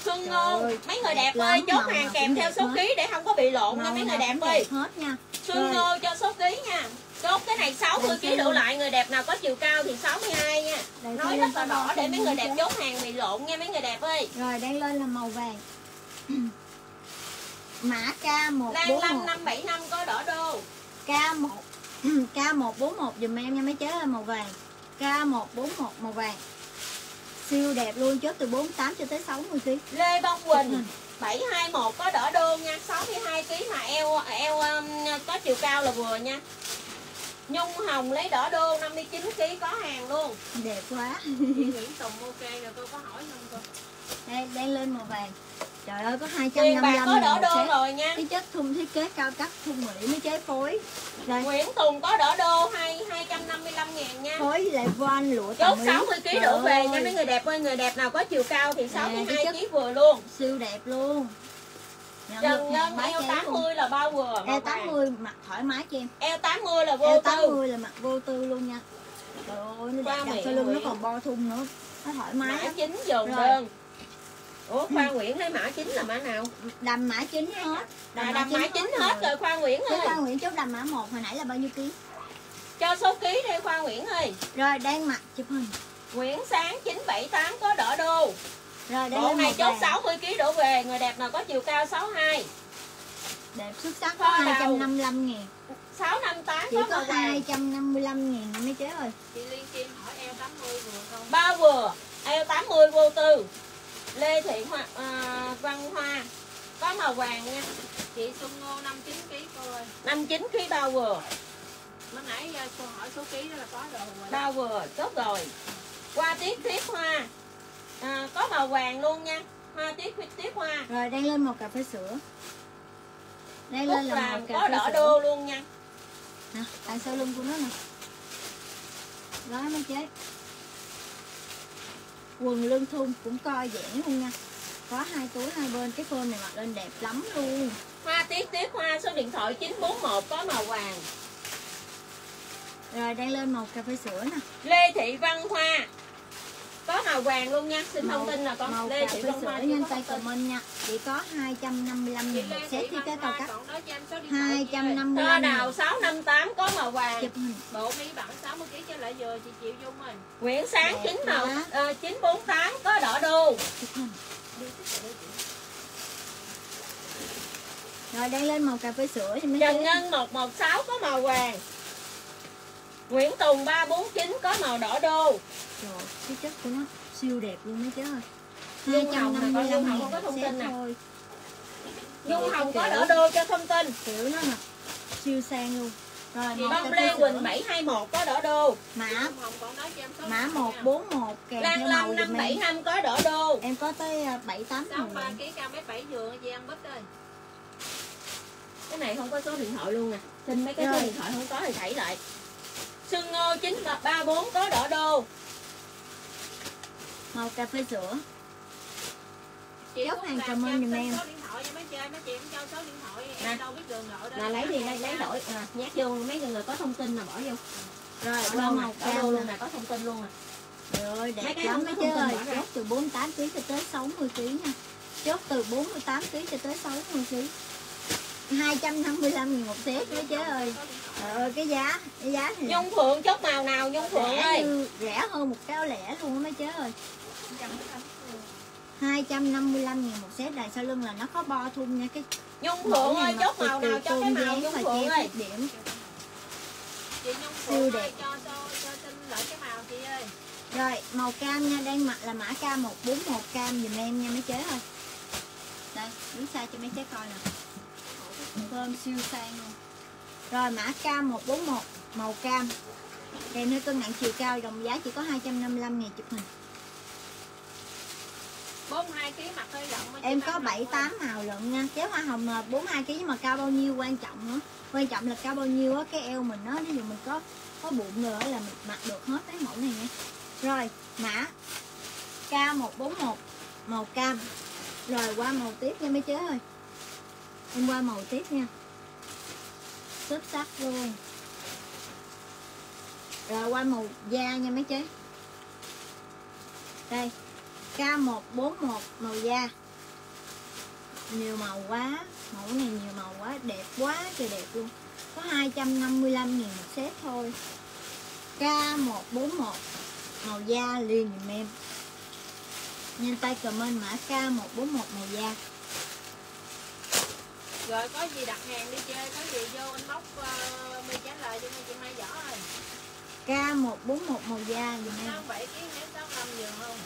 Xuân ơi, mấy người đẹp ơi chốt hàng kèm theo số ký để không có bị lộn nha mấy người đẹp ơi hết nha. Xuân. Ngô cho số ký nha chốt cái này 60 Đây, kg đổ lại người đẹp nào có chiều cao thì 62 nha nói rất là rõ để mấy người đẹp chốt hàng bị lộn nha mấy người đẹp ơi Rồi đang lên là màu vàng. Mã Lan Lâm K141 575 có đỡ đô K1 K141 dùm em nha mấy chế màu vàng. K141 màu vàng. Siêu đẹp luôn chốt từ 48 cho tới 60 kg. Lê Bông Quỳnh 721 có đỡ đô nha 62 kg mà eo eo um, có chiều cao là vừa nha Nhung Hồng lấy đỡ đô 59 kg có hàng luôn Đẹp quá. chị Nguyễn Tùng ok rồi cô có hỏi không cô Đây đang lên màu vàng. Trời ơi có tiền bạc 255 có ngàn đỡ đô rồi nha. Cái chất thun thiết kế cao cấp thun mỹ mới chế phối. Đây. Nguyễn Tùng có đỡ đô hai 255 ngàn nha. Phối lại voan lụa Chốt tầm ý. 60 kg đổ về ơi, nha mấy người đẹp ơi Người đẹp nào có chiều cao thì cái 62 chất- kg vừa luôn. siêu đẹp luôn. Trần Ngân eo cháy luôn. 80 là bao vừa eo vàng. 80 mặc thoải mái cho em. Eo 80 là vô eo tư. 80 là mặc vô tư luôn nha. Trời ơi nó đẹp miệng sau lưng nó còn bo thun nữa. Nó thoải mái Mã lắm. 9 dồn đơn Ủa Khoa Nguyễn lấy mã 9 là mã nào? đầm mã chính hết. À đầm mã 9 hết rồi Khoa Nguyễn ơi. Khoa Nguyễn chốt đầm mã 1 hồi nãy là bao nhiêu ký? Cho số ký đi Khoa Nguyễn ơi. Rồi đang mặc chụp hình. Nguyễn Sáng 978 có đỡ đô. Rồi đây Bộ này chốt vàng. 60 kg đổ về Người đẹp nào có chiều cao 62 đẹp xuất sắc có Hoa đầu. 255 ngàn. 658 chỉ có có màu vàng. 255 ngàn mấy chế ơi chị Liên Kim hỏi eo 80 vừa không? Bao vừa Eo 80 vô tư Lê Thị Hoa, à, Văn Hoa. Có màu vàng nha. Chị Xuân Ngô 59 kg cô ơi. 59 kg bao vừa. Mới nãy uh, cô hỏi số ký đó là có đồ rồi Bao vừa chốt rồi. Qua tiết tiết hoa. À, Có màu vàng luôn nha. Hoa tiết tiết hoa. Rồi đang lên một cà phê sữa. Đây Cúc lên là vàng một cà có phê đỡ sữa. đô luôn nha. Nè đằng sau lưng của nó nè? Đó mấy chế quần lưng thun cũng coi giãn luôn nha. Có hai túi hai bên cái phơm này mặc lên đẹp lắm luôn. Hoa tiết tiết hoa số điện thoại 941 có màu vàng. Rồi đang lên màu cà phê sữa nè. Lê Thị Văn Hoa có màu vàng luôn nha xin màu, thông tin là màu con Lê Thị phê Văn sữa Hoa nhanh tay comment nha. Chỉ có 255 chị nghìn một Lê set thiết kế cao cấp còn đó cho em số điện thoại chị ơi. 255 Tơ nghìn đào 658 có màu vàng. Chụp hình. Bộ mỹ bẩn 60 kg cho lại vừa chị chịu dung rồi Nguyễn Sáng Đẹp 9 màu ờ, 948 có đỏ đô chụp hình. Rồi đang lên màu cà phê sữa cho mấy Trần Ngân 116 có màu vàng Nguyễn Tùng 349 có màu đỏ đô. Trời, cái chất của nó siêu đẹp luôn mấy chế ơi Dung Hồng nè, con Dung 255 Hồng nghìn không có thông tin nè. Rồi, Hồng có đỡ đô cho thông tin. kiểu nó nè siêu sang luôn. Rồi Chị Bông Lê Quỳnh 721 có đỡ đô. Mã Dung Hồng còn đó cho em số mã điện thoại nha. 141 kèm Lan Lâm giùm em. 575 có đỡ đô. Em có tới à, 7 8 màu 63 lận. kg cao mét 7 giường chị ăn bít ơi Cái này không có số điện thoại luôn nè. Xin mấy cái số điện thoại không có thì thảy lại Xuân Ngô 934 có đỡ đô. Màu cà phê sữa. Chị Chốt Phúc hàng comment cho giùm em. mấy mấy Nè. lấy đi lấy, lấy đổi. À, Nhét vô mấy người có thông tin là bỏ vô. Rồi đô màu cam luôn. nè có thông tin luôn nè ơi Mấy đẹp cái lắm mấy tin ơi chốt từ 48 kg cho tới 60 kg nha. Chốt từ 48 kg cho tới 60 kg 255 nghìn một set mấy chế ơi Trời ơi cái giá cái giá thì Nhung Phượng chốt màu nào Nhung Phượng rẻ ơi như rẻ hơn một cái áo lẻ luôn á mấy chế ơi 255 nghìn một set này sau lưng là nó có bo thun nha cái Nhung Phượng ơi này chốt màu nào cho cái màu Nhung Phượng ơi điểm chị Nhung Siêu Phượng đẹp. ơi cho cho cho xin lại cái màu chị ơi Rồi, màu cam nha, đang mặc là mã K141 cam dùm em nha mấy chế ơi. Đây, đứng xa cho mấy chế coi nè. Thơm siêu sang luôn. Rồi mã K141 màu cam. Kèm theo cân nặng chiều cao đồng giá chỉ có 255 000 chụp hình. 42 kg mặt hơi rộng Em có mặt 7 thôi. 8 màu lận nha. Kéo hoa hồng là 42 kg mà cao bao nhiêu quan trọng nữa. Quan trọng là cao bao nhiêu á cái eo mình nó ví dụ mình có có bụng rồi á là mình mặc được hết cái mẫu này nha. Rồi, mã K141 màu cam. Rồi qua màu tiếp nha mấy chế ơi. Em qua màu tiếp nha. xếp sắc luôn. Rồi qua màu da nha mấy chế. Đây. K141 màu da. Nhiều màu quá. Mẫu này nhiều màu quá, đẹp quá trời đẹp luôn. Có 255 000 một set thôi. K141 màu da liền dùm em nhanh tay comment mã K141 màu da rồi có gì đặt hàng đi chơi có gì vô inbox uh, mi trả lời cho chị mai võ ơi. K141 màu da em sáu bảy kg nếu sáu năm giường không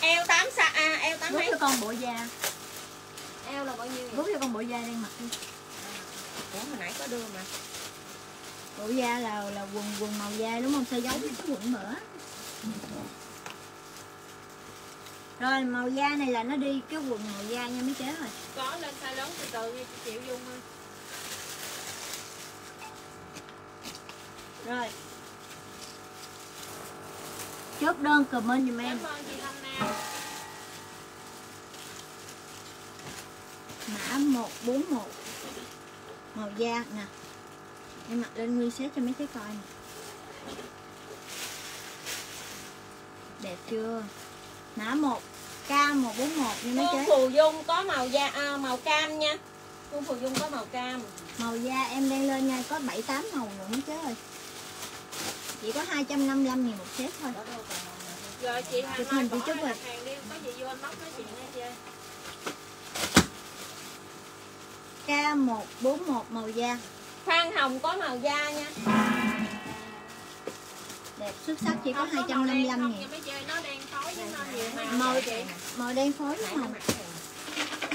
Eo 8 sa à, eo 8 Bút mấy cho con bộ da. Eo là bao nhiêu Bút cho con bộ da đang mặc đi. Ủa hồi nãy có đưa mà. Bộ da là là quần quần màu da đúng không? Sao giấu cái quần mở rồi màu da này là nó đi cái quần màu da nha mấy chế rồi. Có lên size lớn từ từ đi chị chịu dung ơi. Rồi. Chốt đơn comment giùm em. Cảm ơn chị Thanh Nam. Mã 141 màu da nè. Em mặc lên nguyên set cho mấy chế coi nè. Đẹp chưa mã 1 K141 nha mấy chế Phù Dung có màu da à, màu cam nha. Phương Phù Dung có màu cam. Màu da em đang lên nha có 7 8 màu nữa mấy chế ơi chỉ có 255 nghìn một set thôi. Rồi chị ơi hình bỏ chị hai rồi. hàng đi có gì vô anh bóc nói chuyện nha chị ơi. K141 màu da. Phan Hồng có màu da nha đẹp xuất sắc chỉ có Không màu đen 255 không nghìn. nha mấy chơi nó đen tối với nó nhiều màu màu màu đen phối đúng nó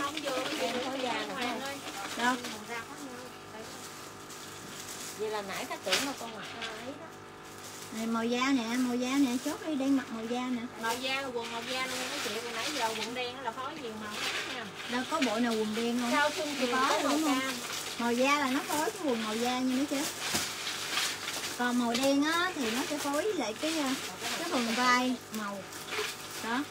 không vừa Đen da Hoàng ơi. Đâu? Vậy là nãy khách tưởng là con mặc này màu da nè màu da nè chốt đi đang mặc màu da nè. Màu da quần màu da luôn chị còn nãy giờ quần đen là phối nhiều màu nha. Đâu có bộ nào quần đen không? Sao Phương Kiều Có, màu đúng không? màu da là nó phối cái quần màu da nha mấy chế còn màu đen á thì nó sẽ phối lại cái à, cái phần vai màu. Đó.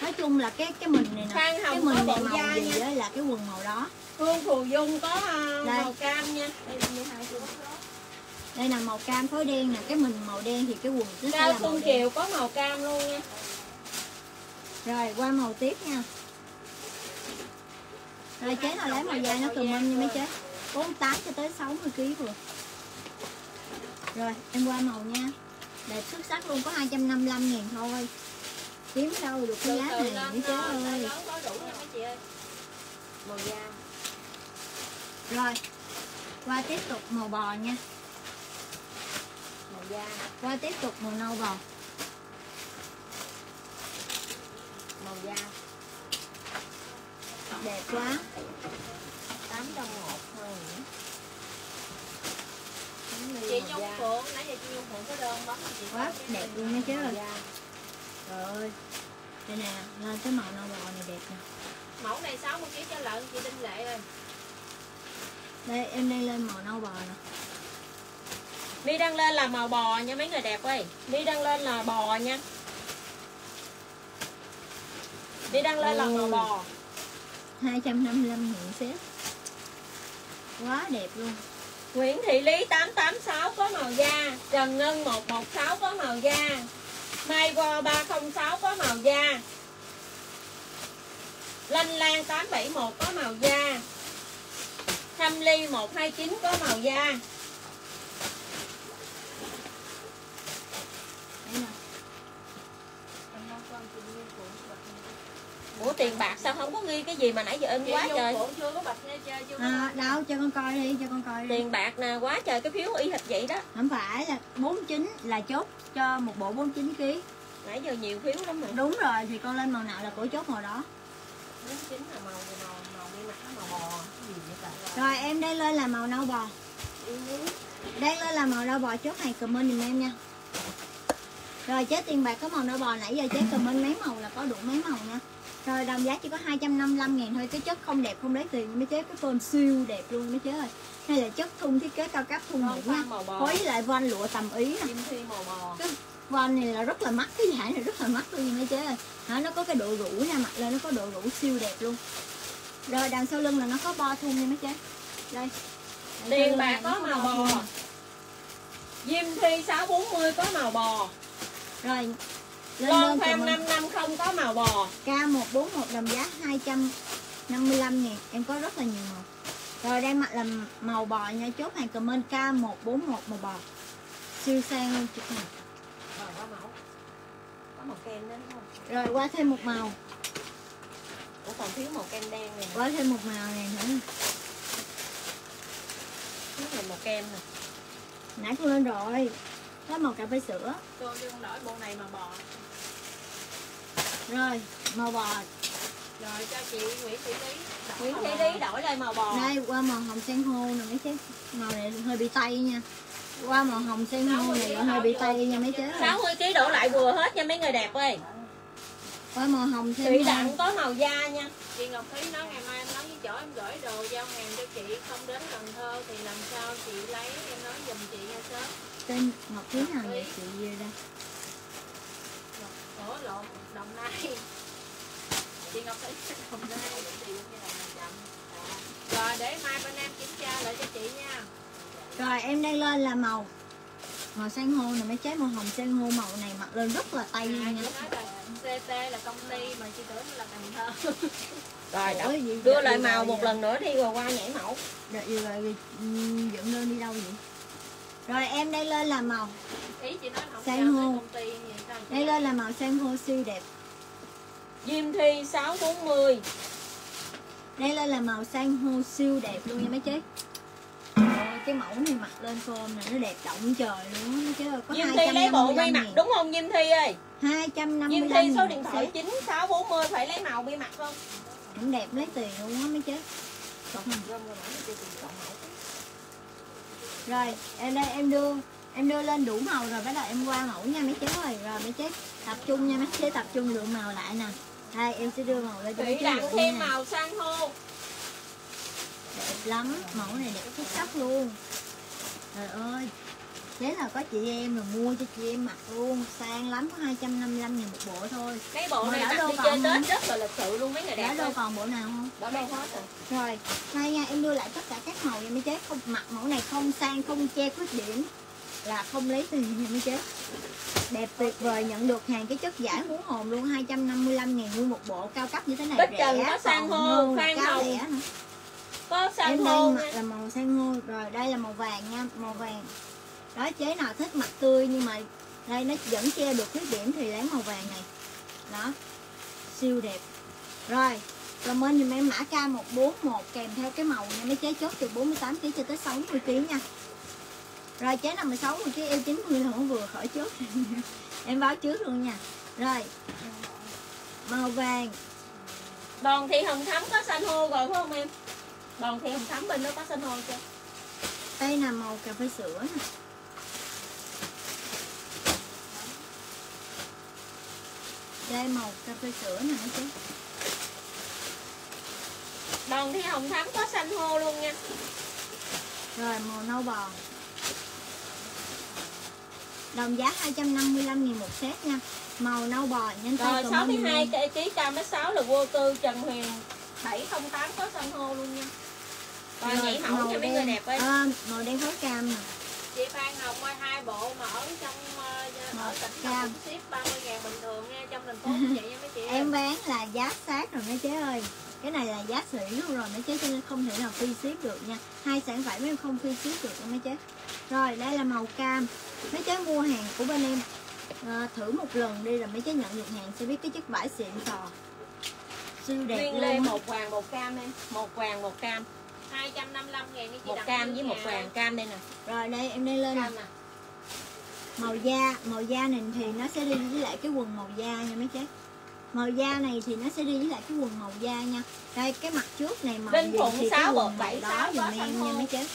Nói chung là cái cái mình này nè cái mình này màu da gì nha. là cái quần màu đó. Phương Phù Dung có à, Đây. màu cam nha. Đây là màu cam phối đen nè cái mình màu đen thì cái quần nó sẽ Cao là màu Kiều có màu cam luôn nha. Rồi qua màu tiếp nha. Rồi chế nào lấy màu da nó comment nha mấy chế 48 cho tới 60 kg vừa. Rồi em qua màu nha. Đẹp xuất sắc luôn có 255 ngàn thôi. Kiếm đâu được cái giá này chế size ơi. có đủ nha mấy chị ơi. Màu da. Rồi qua tiếp tục màu bò nha. Màu da. Qua tiếp tục màu nâu bò. Màu da. Đẹp quá 8 trong 1 thôi chị Nhung Phượng nãy giờ chị Nhung Phượng có đơn bấm chị quá đẹp luôn ơi da trời ơi. Đây nè lên cái màu nâu bò này đẹp nè. Mẫu này 60 kg cho lợn chị Đinh Lệ ơi. Đây em đang lên màu nâu bò nè. Mi đăng lên là màu bò nha mấy người đẹp ơi. Mi đăng lên là bò nha. Mi đăng lên là màu Ôi. bò. 255 ngàn xếp quá đẹp luôn. Nguyễn Thị Lý 886 có màu da. Trần Ngân 116 có màu da. Mai Go 306 có màu da. Lanh Lan 871 có màu da. Thâm Ly 129 có màu da. Ủa tiền bạc sao không có ghi cái gì mà nãy giờ in chị quá trời? chưa có bạch nha chơi chưa có à, đâu cho con coi đi cho con coi đi. Tiền bạc nè quá trời cái phiếu y hệt vậy đó. Không phải là 49 là chốt cho một bộ 49 kg Nãy giờ nhiều phiếu lắm mà. Đúng rồi thì con lên màu nào là của chốt màu đó. chính là màu màu màu đi mặt nó màu bò cái gì vậy ta rồi em đây lên là màu nâu bò. Đây lên là màu nâu bò chốt này comment giùm em nha. Rồi chế tiền bạc có màu nâu bò nãy giờ chế comment mấy màu là có đủ mấy màu nha rồi đồng giá chỉ có 255 ngàn thôi cái chất không đẹp không lấy tiền mới chế cái phone siêu đẹp luôn mới chế ơi. Hay là chất thun thiết kế cao cấp thun nhỉ? nha phối lại von lụa tầm ý nè. Bò. Von này là rất là mắc cái giải này rất là mắc luôn mấy chế ơi. Hả nó có cái độ rũ nha mặt lên nó có độ rũ siêu đẹp luôn. Rồi đằng sau lưng là nó có bo thun nha mấy chế. Đây. Tiền bạc có màu bò. Diêm Thi 640 có màu bò. Rồi lên Lon lên Phan comment 550 có màu bò. K141 đồng giá 255 ngàn Em có rất là nhiều màu. Rồi đây mặt là màu bò nha Chốt hàng comment K141 màu bò. Siêu sang luôn chụp này Rồi có màu. Có màu kem đúng không? Rồi qua thêm một màu. Ủa còn thiếu màu kem đen này nè. Qua thêm một màu này nữa. Thiếu này màu kem nè. Nãy con lên rồi. Có màu cà phê sữa. Cô con đổi bộ này mà bò Rồi màu bò. Rồi cho chị Nguyễn Thị Lý Nguyễn Thị. Lý đổi lại màu bò. Đây qua màu hồng san hô nè mấy chế Màu này hơi bị tay nha. Qua màu hồng sen hô này hơi bị tay nha mấy chế ơi 60 kg đổ lại vừa hết nha mấy người đẹp ơi. Qua màu hồng sen hô. đặng có màu da nha. Chị Ngọc Thúy nói ngày mai em nói với chỗ em gửi đồ giao hàng cho chị. Không đến Cần Thơ thì làm sao chị lấy em nói giùm chị nha sớm. Tên ngọc thúy nào vậy? Chị đây. Ủa lộn Đồng Nai chị Ngọc Thúy Đồng Nai rồi để mai bên em kiểm tra lại cho chị nha rồi em đang lên là màu. Màu san hô này mấy trái màu hồng san hô màu này mặc lên rất là tay à, nha. CT là công ty mà chị tưởng là Cần Thơ rồi đọc. đưa lại màu một lần nữa đi rồi qua nhảy mẫu. Rồi, rồi, ừm, dựng lên đi đâu vậy? Rồi em đang lên là màu. Ý chị nói không San hô. công ty gì sao chị đây lên là màu san hô siêu đẹp Diêm Thi 640 đây lên là màu san hô siêu đẹp luôn nha mấy chế cái mẫu này mặc lên form này nó đẹp động trời luôn á mấy chế ơi có Diêm Thi lấy bộ 255 mặt đúng không Diêm Thi ơi? 255 Diêm Thi số điện thoại set. 9640 phải lấy màu may mặt không? Cũng đẹp lấy tiền luôn á mấy chế rồi em đây em đưa em đưa lên đủ màu rồi bắt đầu em qua mẫu nha mấy chế ơi. Rồi mấy chế tập trung nha mấy chế tập trung lượng màu lại nè đây em sẽ đưa màu lên cho mấy đặng thêm màu san hô. Đẹp lắm mẫu này đẹp xuất sắc luôn. Trời ơi thế là có chị em rồi mua cho chị em mặc luôn. Sang lắm có 255 ngàn một bộ thôi. Cái bộ Mà này đã mặc đâu đi chơi? Tết rất là lịch sự luôn mấy người đã đẹp đâu ơi. còn bộ nào không? Đã đâu hết rồi. Rồi đây nha em đưa lại tất cả các màu nha mấy chế không mặc mẫu này không sang không che khuyết điểm là không lấy tiền nha mấy chế đẹp tuyệt vời nhận được hàng cái chất giải muốn hồn luôn 255 ngàn nguyên một bộ cao cấp như thế này Bích rẻ Trần có san hô, hơn khoan hồng. có san em hô mặc là màu san hô rồi đây là màu vàng nha màu vàng. Đó chế nào thích mặt tươi nhưng mà đây nó vẫn che được khuyết điểm thì lấy màu vàng này. Đó siêu đẹp. Rồi comment dùm em mã K141 kèm theo cái màu nha mấy chế chốt từ 48 kg cho tới 60 kg nha rồi chế nào mà 60 kg em 90 là không vừa khỏi chốt. Em báo trước luôn nha. Rồi. Màu vàng. Đoàn thị hồng thắm có san hô rồi phải không em? Đoàn thị hồng thắm bên đó có san hô chưa? Đây là màu cà phê sữa nè. Đây màu cà phê sữa nè chế Đoàn thị hồng thắm có san hô luôn nha. Rồi màu nâu bò Đồng giá 255 000 một set nha. Màu nâu bò nhanh tay Rồi comment dùm 62 em. kg cam 6 là vô tư Trần Huyền 708 có san hô luôn nha. Rồi Rồi, nhảy mẫu cho mấy người đẹp ơi à, Màu đen phối cam nè. Chị Phan Hồng ơi hai bộ mà ở trong Một ở tỉnh cam. ship 30 ngàn bình thường nha trong thành phố vậy nha mấy chị Em. Bán là giá sát rồi mấy chế ơi Cái này là giá sỉ luôn rồi mấy chế cho nên không thể nào free ship được nha. Hai sản phẩm em không free ship được nha mấy chế. Rồi đây là màu cam. Mấy chế mua hàng của bên em à, Thử một lần đi rồi mấy chế nhận được hàng sẽ biết cái chất vải xịn sò. Siêu đẹp Nguyên luôn. lê một vàng một cam em. Một vàng một cam. 255 ngàn cái chị một cam với một vàng cam đây nè. Rồi đây em đang lên nè cam nè. màu da màu da này thì nó sẽ đi với lại cái quần màu da nha mấy chế màu da này thì nó sẽ đi với lại cái quần màu da nha. Đây cái mặt trước này màu Vinh gì Phụng thì cái sáu quần bột màu bảy đó sáu dùm em nha mấy chế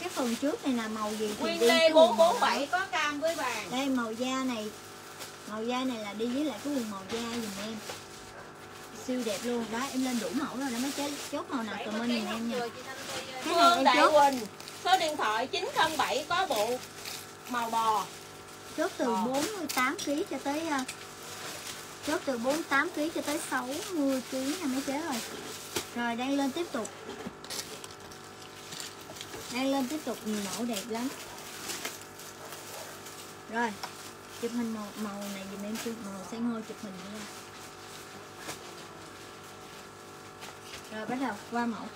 cái phần trước này là màu gì thì Nguyên đi cái quần màu đó. 447 có cam với vàng. Đây màu da này màu da này là đi với lại cái quần màu da dùm em. Siêu đẹp luôn. Đó em lên đủ mẫu rồi đó mấy chế chốt màu nào 70 comment dùm em nha. cái này em Đại chốt. Quỳnh. Số điện thoại 907 có bộ màu bò. Chốt từ Ờ. 48 kg cho tới ờ, chốt từ 48 kg cho tới 60 kg nha mấy chế rồi. Rồi, đang lên tiếp tục. Đang lên tiếp tục nhiều mẫu đẹp lắm. Rồi, chụp hình màu màu này dùm em chụp màu xanh hơi chụp hình nha. Rồi, bắt đầu, qua mẫu.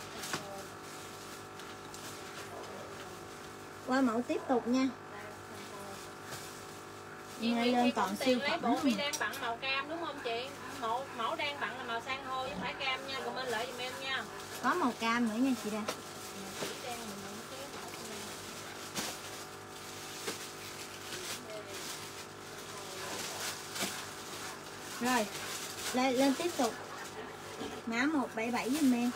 Qua mẫu tiếp tục nha. Nghe Nguyễn lên còn Cộng siêu phẩm bộ nè. đang bận màu cam đúng không chị? Mẫu mẫu đang bận là màu san hô chứ phải cam nha. Comment lại giùm em nha. Có màu cam nữa nha chị đây. Rồi, lên, lên tiếp tục. Mã 177 giùm em.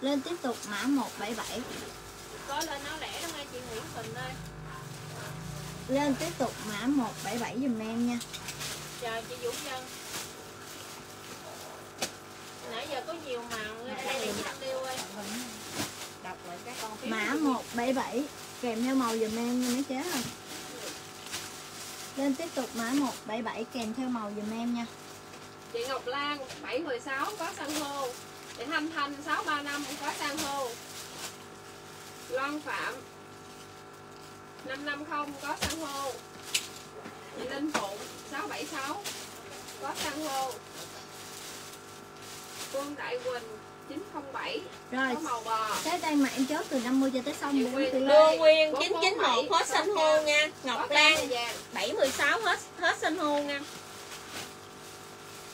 Lên tiếp tục mã 177 có lên áo lẻ đó nghe chị Nguyễn hình đây lên tiếp tục mã 177 dùm em nha. Chào chị Dũng Nhân. Nãy giờ có nhiều màu đây đây chị Đăng Điêu ơi. đọc lại các con mã 177 kèm theo màu dùm em nha mấy chế ơi lên tiếp tục mã 177 kèm theo màu dùm em nha. Chị Ngọc Lan 716 có san hô. Chị Thanh Thanh 635 cũng có san hô. Loan Phạm 550 có san hô. Chị Linh Phụng 676 có san hô. Quân Đại Quỳnh 907 rồi có màu bò. Cái đây mà em chốt từ 50 cho tới xong 4 Nguyên kg Đưa Nguyên Bốn 991 bốn hết bảy, xanh có hô cam. nha. Ngọc Lan và vàng. 716 hết hết xanh hô nha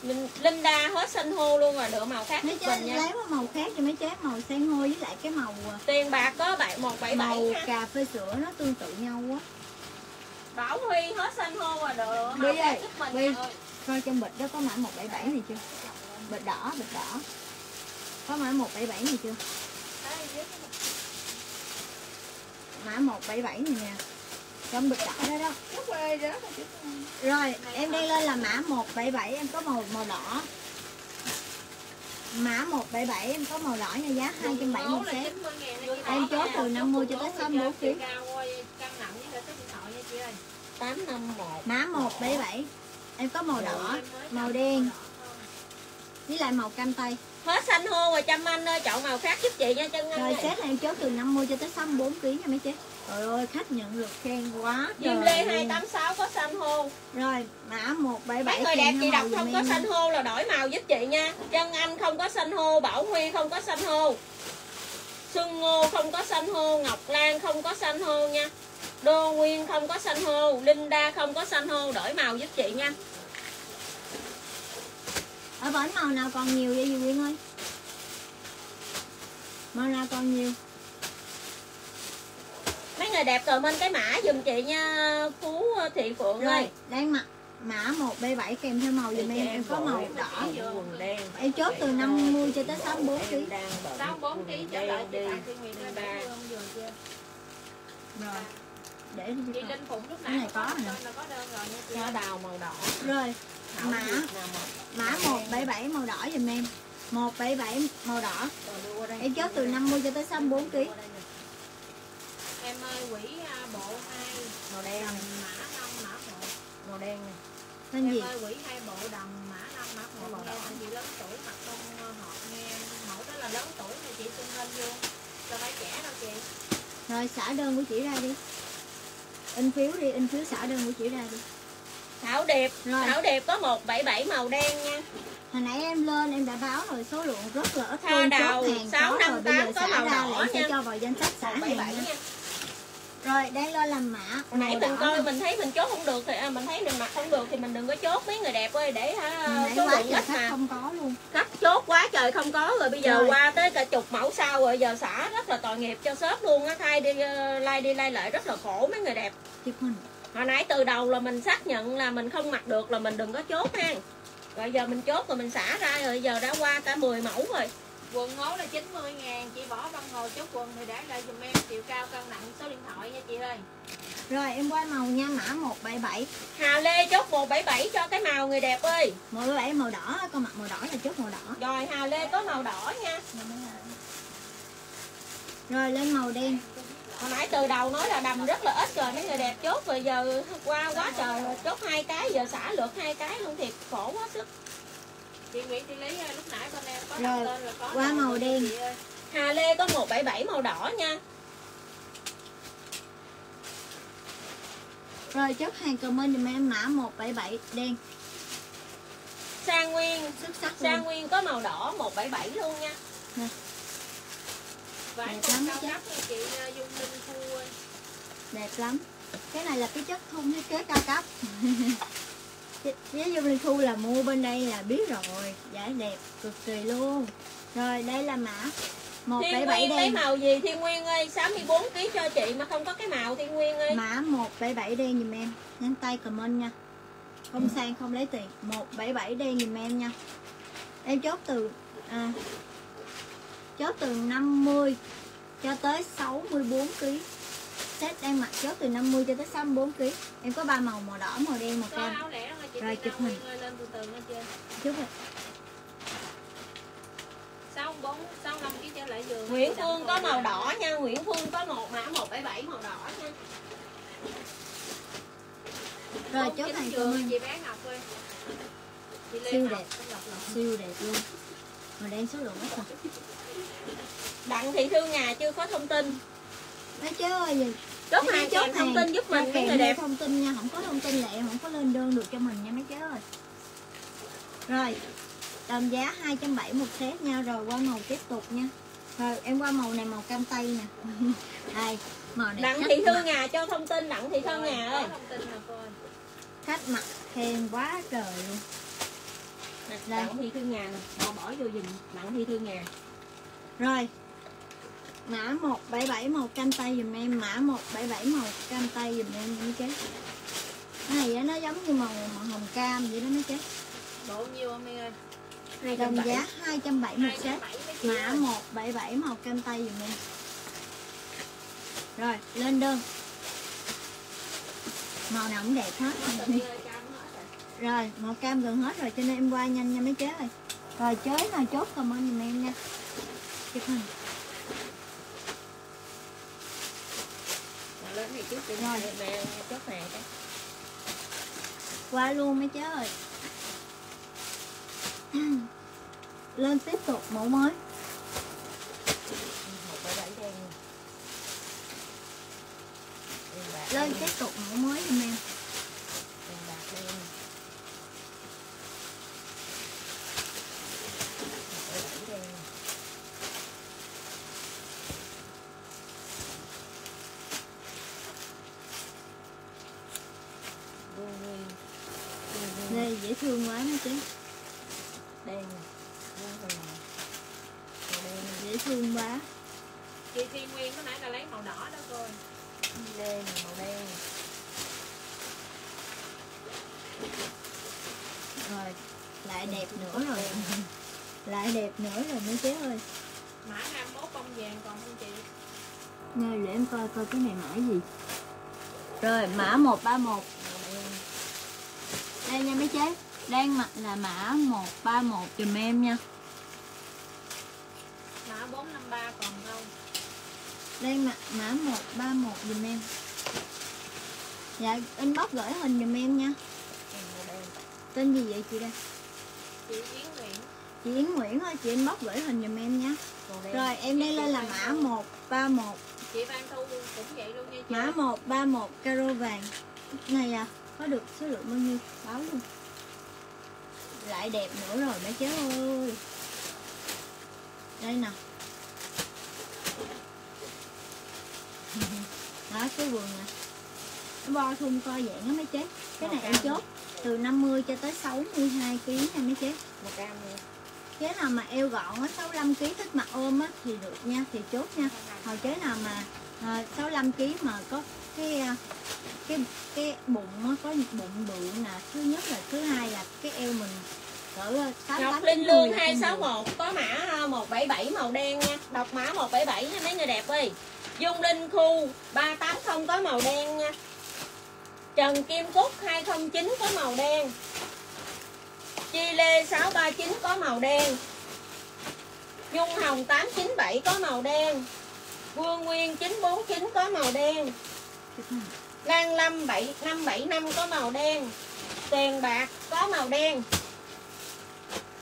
Linh- Linda hết xanh hô luôn rồi lựa màu khác mấy mình nha. lấy màu khác cho mấy chế màu san hô với lại cái màu à, tiền bạc có bảy một bảy bảy màu ha cà phê sữa nó tương tự nhau quá. Bảo Huy hết xanh hô rồi lựa Huy màu ơi, khác giúp mình ơi. coi trong bịch đó có mã 177 này chưa? Bịch đỏ bịch đỏ. Có mã 177 này chưa? Mã 177 này nè trong bịch đỏ đó đó. Rồi em đi lên là mã 177 em có màu màu đỏ. Mã 177 em có màu đỏ nha giá 270 một set 90 ngàn nha chị Em chốt từ 50 cho tới 64 kg. cao ơi, cân nặng với lại số điện thoại nha chị ơi 851 mã 177 em có màu đỏ màu đen. Với lại màu cam tây. Hết xanh hô rồi Trâm Anh ơi chọn màu khác giúp chị nha chân Anh rồi set này em chốt từ 50 cho tới 64 kg nha mấy chế trời ơi khách nhận được khen quá Diêm trời Lê luôn. 286 có xanh hô. Rồi mã 177 Mấy người đẹp chị đọc không có xanh hô là đổi màu giúp chị nha. Chân Anh không có xanh hô Bảo Huy không có xanh hô. Xuân Ngô không có xanh hô Ngọc Lan không có xanh hô nha. Đô Nguyên không có xanh hô Linda không có xanh hô đổi màu giúp chị nha. Ở bển màu nào còn nhiều vậy Duy Quyên ơi? Màu nào còn nhiều Mấy người đẹp comment cái mã dùm chị nha Phú Thị Phượng rồi ơi. đang mặc mã 177 kèm theo màu giùm em. em có màu đỏ. em chốt từ 50 cho tới 64 kg 64 kg trở lại chị rồi để chị Linh Phụng lúc nãy này có là có đơn rồi nha chị. Đào màu đỏ. Rồi mã mã 177 màu đỏ giùm em. 177 màu đỏ. Em chốt từ 50 cho tới 64 kg em ơi quỷ à, bộ 2 màu đen. Mã 5 mã 1 màu đen. Này. tên gì? em ơi quỷ hai bộ đầm mã 5 mã 1 Màu anh chị lớn tuổi mặt đông ờ, họp nghe mẫu đó là lớn tuổi này chị xin lên vô đâu phải trẻ đâu chị? Rồi xả đơn của chị ra đi. In phiếu đi in phiếu xả đơn của chị ra đi. Thảo Điệp Rồi. Thảo Điệp có 177 màu đen nha. Hồi nãy em lên em đã báo rồi số lượng rất là ít Hoa luôn. Rồi bây giờ 658 có màu ra đỏ là nha. cho vào danh sách xả hàng 177 nha. Rồi đang lên làm mã. Hồi nãy mình coi mình thấy mình chốt không được thì à, mình thấy mình mặc không được thì mình đừng có chốt mấy người đẹp ơi để hả nãy số lượng ít mà. không có luôn. Khách chốt quá trời không có rồi bây giờ Rồi. qua tới cả chục mẫu sau rồi giờ xả rất là tội nghiệp cho shop luôn á. Thay đi ờ, like đi like lại rất là khổ mấy người đẹp. Hồi nãy từ đầu là mình xác nhận là mình không mặc được là mình đừng có chốt ha. Rồi giờ mình chốt rồi mình xả ra rồi giờ đã qua cả 10 mẫu rồi quần ngố là 90 ngàn chị bỏ băng hồ chốt quần thì để lại dùm em chiều cao cân nặng số điện thoại nha chị ơi. Rồi em qua màu nha mã 177 Hà Lê chốt 177 cho cái màu người đẹp ơi. 177 màu đỏ con mặt màu đỏ là chốt màu đỏ. Rồi Hà Lê có màu đỏ nha. Rồi lên màu đen. Hồi nãy từ đầu nói là đầm rất là ít rồi mấy người đẹp chốt rồi giờ qua quá trời chốt hai cái giờ xả lượt hai cái luôn thiệt khổ quá sức chị Nguyễn Thị Lý ơi, lúc nãy bên em có Rồi, tên là có qua màu đen. chị. Hà Lê có 177 màu đỏ nha. Rồi chốt hàng comment dùm em mã 177 đen. Sang Nguyên xuất sắc Sang Nguyên có màu đỏ 177 luôn nha. Vải Đẹp con cao cấp chị ờ, Dung Linh Thu ơi. Đẹp lắm. Cái này là cái chất thun thiết kế cao cấp với dung linh thu là mua bên đây là biết rồi giá đẹp cực kỳ luôn. Rồi đây là mã Thiên 177 Nguyên lấy đen màu gì? Thiên Nguyên ơi 64 kg cho chị mà không có cái màu Thiên Nguyên ơi. Mã 177 đen dùm em. Nhắn tay comment nha. Không sang không lấy tiền. 177 đen dùm em nha. Em chốt từ à, chốt từ 50 cho tới 64 kg set đang mặc chốt từ 50 cho tới 64 kg em có ba màu màu đỏ màu đen màu cam Rồi, chụp bốn năm ký trở lại giường. Nguyễn Phương có màu đỏ nha. Nguyễn Phương có một mã 177 màu đỏ nha. Rồi chốt giường, comment chị bé Ngọc ơi. Siêu đẹp. siêu đẹp luôn. Màu đen số lượng ít rồi Đặng Thị Thương Nga chưa có thông tin. Mấy chứ ơi nhìn Chốt mấy hàng chứ kèm thông tin giúp mình kèm người theo đẹp. thông tin nha không có thông tin là em không có lên đơn được cho mình nha mấy chứ ơi. Rồi đồng giá 270 một set nha rồi qua màu tiếp tục nha. Rồi em qua màu này màu cam tây nè. Đây màu này Đặng Thị Thương Nga cho thông tin Đặng Thị Thương có ơi. thông tin nè cô ơi. khách mặc khen quá trời luôn. Đây. Đặng Thị Thương Nga nè Bỏ bỏ vô dùm Đặng Thị Thương Nga rồi mã 177 màu cam tây dùm em. Mã 177 màu cam tây dùm em chế cái này á, nó giống như màu, màu hồng cam vậy đó mấy chế độ nhiêu em ơi? Đồng giá 270 một set 270 mấy chị mã ơi. 177 màu cam tây dùm em. Rồi lên đơn. Màu nào cũng đẹp hết. Rồi. màu cam gần hết rồi cho nên em qua nhanh nha mấy chế ơi. Rồi chế nào chốt comment giùm em nha. Chụp hình lên này trước đi Rồi. Mẹ chốt hàng cái qua luôn mấy chế ơi lên tiếp tục mẫu mới lên tiếp tục mẫu mới giùm em đen bạc đen Một bảy bảy đen Vương Nguyên Vương Nguyên đây dễ thương quá mấy chế đen Vương Hùng Màu đen dễ thương quá. Chị Thiên Nguyên có nãy là lấy màu đỏ đó ơi. đen màu đen. Rồi lại đẹp nữa rồi? lại đẹp nữa rồi mấy chế ơi. Mã 21 bông vàng còn không chị? Nghe để em coi coi cái này mã gì. Rồi mã 131 Đây nha mấy chế Đang mặc là mã 131 dùm em nha. Mã 453 còn không Đang mặc mã 131 dùm em. Dạ inbox gửi hình dùm em nha. Tên gì vậy chị đây? Chị Yến Nguyễn. Chị Yến Nguyễn ơi chị inbox gửi hình dùm em nha. Rồi em đây lên là mã 131 chị Phan Thu cũng vậy luôn nha chị. Mã 131 caro vàng. Này à Có được số lượng bao nhiêu? Báo luôn Lại đẹp nữa rồi mấy chế ơi. Đây nè. Đó cái quần nè. Nó bo thun co giãn á mấy chế Cái này em chốt từ 50 cho tới 62 kg nha mấy chế màu cam nha chế nào mà eo gọn á 65 kg thích mặc ôm á thì được nha thì chốt nha. Hồi chế nào mà à, 65 kg mà có cái à, cái cái bụng á có bụng bự nè thứ nhất là thứ hai là cái eo mình cỡ tám Ngọc Linh Lương mươi là không được. 261 có mã à, 177 màu đen nha. Đọc mã 177 nha mấy người đẹp ơi. Dung Linh Khu 380 có màu đen nha. Trần Kim Cúc 209 có màu đen. Chi Lê 639 có màu đen. Nhung Hồng 897 có màu đen. Vương Nguyên 949 có màu đen. Lan Lâm 7575 có màu đen. Tiền bạc có màu đen.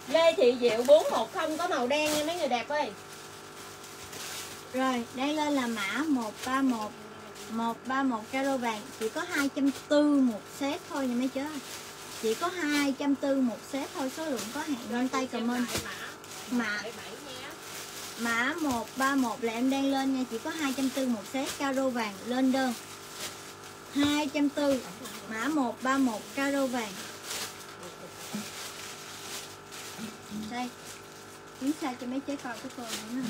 Lê Thị Diệu 410 có màu đen nha mấy người đẹp ơi. rồi đây lên là mã 131 131 caro vàng chỉ có 240 một set thôi nha mấy chứ chỉ có 240 một set thôi số lượng có hạn. Lên tay comment. Mã. mã. 77 nha. Mã 131 là em đang lên nha. Chỉ có 240 một set caro vàng Lên đơn 240 Mã 131 caro vàng. Đây Đứng xa cho mấy chế coi của cô nữa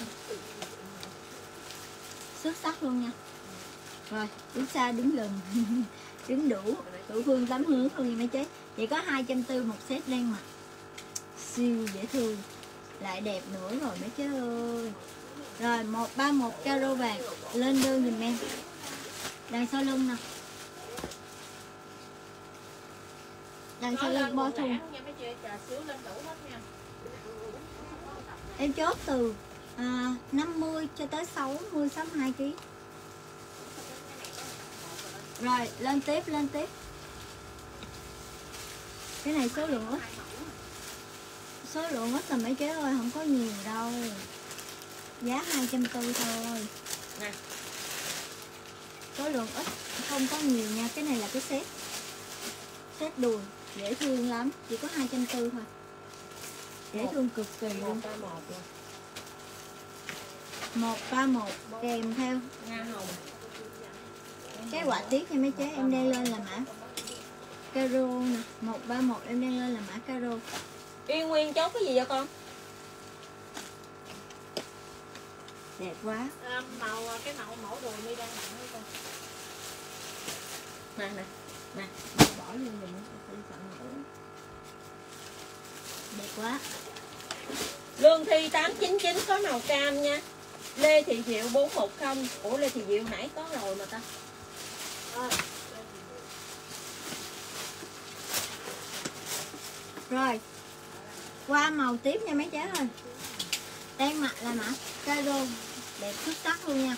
Xuất sắc luôn nha. Rồi đứng xa đứng gần Đứng đủ Đủ phương tấm hướng luôn nha mấy chế Chỉ có 240 một set đen mặt Siêu dễ thương, lại đẹp nữa rồi mấy chế ơi. Rồi 131 caro vàng. Lên đơn giùm em. Đằng sau lưng nè đằng sau Nói lên lưng bo một thun lẻ nha mấy chị chờ xíu lên đủ hết nha em chốt từ à, 50 cho tới 60 62 kg rồi lên tiếp lên tiếp. Cái này số lượng ít. Số lượng ít là mấy chế ơi không có nhiều đâu. Giá 240 thôi. Nè. số lượng ít không có nhiều nha. Cái này là cái set. Set đùi dễ thương lắm chỉ có 240 thôi. Dễ Một. thương cực kỳ một luôn ba một luôn. 131 kèm theo. Nga hồng. Cái họa tiết nha mấy chế em đeo lên là mã caro nè. 131 em đeo lên là mã caro. Yên Nguyên chốt cái gì vậy con? đẹp quá. À, màu cái màu mẫu đồ mi đang nặng đấy con. Nè nè nè Bỏ vô mình phải chọn mẫu đẹp quá. Lương Thi 899 có màu cam nha. Lê Thị Diệu 410 Ủa Lê Thị Diệu nãy có rồi mà ta. Rồi qua màu tiếp nha mấy chế ơi. Đen mặt là mã caro. Đẹp xuất sắc luôn nha.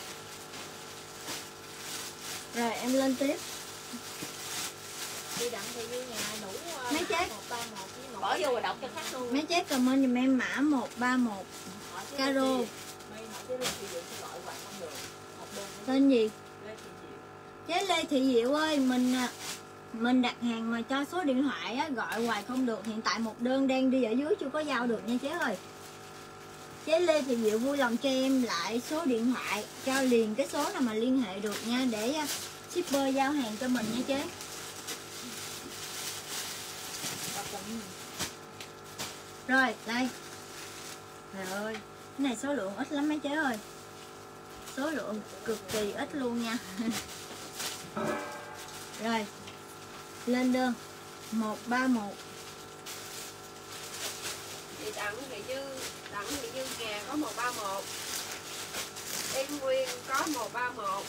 Rồi em lên tiếp đi đặng thì như nhà đủ ờ, Mấy chế. một ba một với một Bỏ vô rồi đọc cho khách luôn. Mấy chế comment giùm em mã 131 caro. tên gì? Chế Lê Thị Diệu ơi mình à, mình đặt hàng mà cho số điện thoại á, gọi hoài không được. Hiện tại một đơn đang đi ở dưới chưa có giao được nha chế ơi. Chế Lê Thị Diệu vui lòng cho em lại số điện thoại cho liền cái số nào mà liên hệ được nha để à, shipper giao hàng cho mình nha chế rồi, đây. Trời ơi, cái này số lượng ít lắm mấy chế ơi. Số lượng cực kỳ ít luôn nha. Rồi, lên đơn. 131 chị đặng thị dư, đặng thị dư kè có 131 Yên Nguyên có 131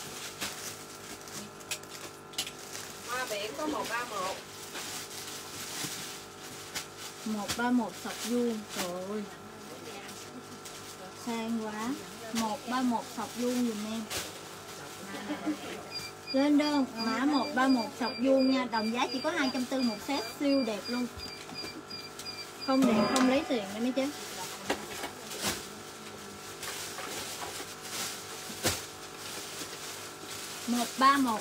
Hoa biển có 131 131 sọc vuông. Trời ơi. Sang quá. 131 sọc vuông dùm em. Lên đơn. Mã 131 sọc vuông nha. Đồng giá chỉ có 240 một set siêu đẹp luôn. Không đẹp, không lấy tiền nha mấy chứ. một ba một.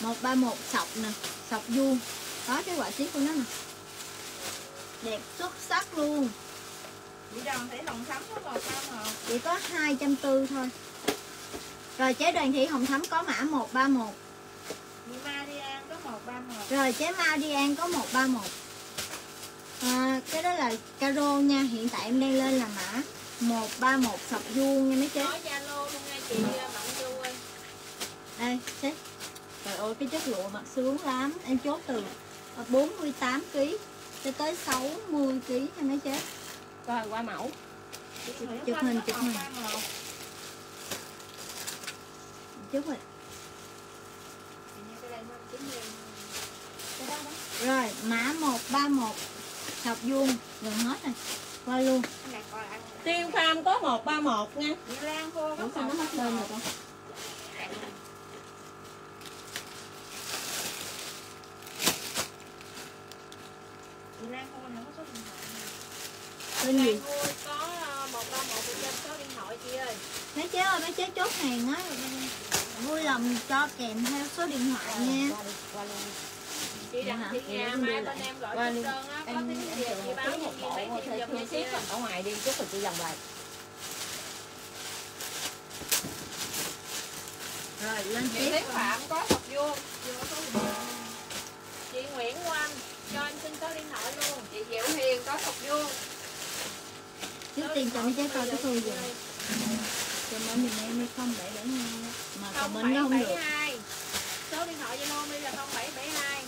một ba một sọc nè. Sọc vuông. Có cái quả tiết của nó nè đẹp xuất sắc luôn. Chị Đoàn Thị Hồng Thắm có 131 chỉ có 240 thôi. Rồi chế đoàn thị hồng thắm có mã 131 Chị có 131 rồi chế Marian có 131 à, cái đó là caro nha hiện tại em đang lên là mã 131 sọc vuông nha mấy chế. Nói zalo luôn nha chị Mận Du ơi. Đây trời ơi cái chất lụa mặt sướng lắm. Em chốt từ 48 kg cho tới 60 kg nha mấy chế Coi qua mẫu. Chụp hình chụp hình. Chút rồi rồi mã 131 sọc vuông gần hết rồi. Qua luôn. Tiên Farm có 131 nha Lan Khô có sao nó hết đơn rồi 131 con Chị Lan Khô này có số điện thoại tên gì có một ba một bên trên số điện thoại chị ơi. Mấy chế ơi mấy chế chốt hàng á. Vui lòng cho kèm theo số điện thoại nha. Chị Dạ. đặng thị nhà em mai bên em gọi đi. đơn á có Em tiếng gì chị một báo một cho chị bộ chị ship ơi. ở ngoài đi. Chút rồi chị dòng lại rồi lên Chị tiếp. Thúy Phạm có thập vuông chị Nguyễn Oanh cho em xin số điện thoại luôn. Chị Diệu Hiền có thập vuông. Trước tiên cho mấy chế coi cái thu gì cho mấy mình em không để để mà không comment nó không được. 772 số điện thoại Zalo mi là 0772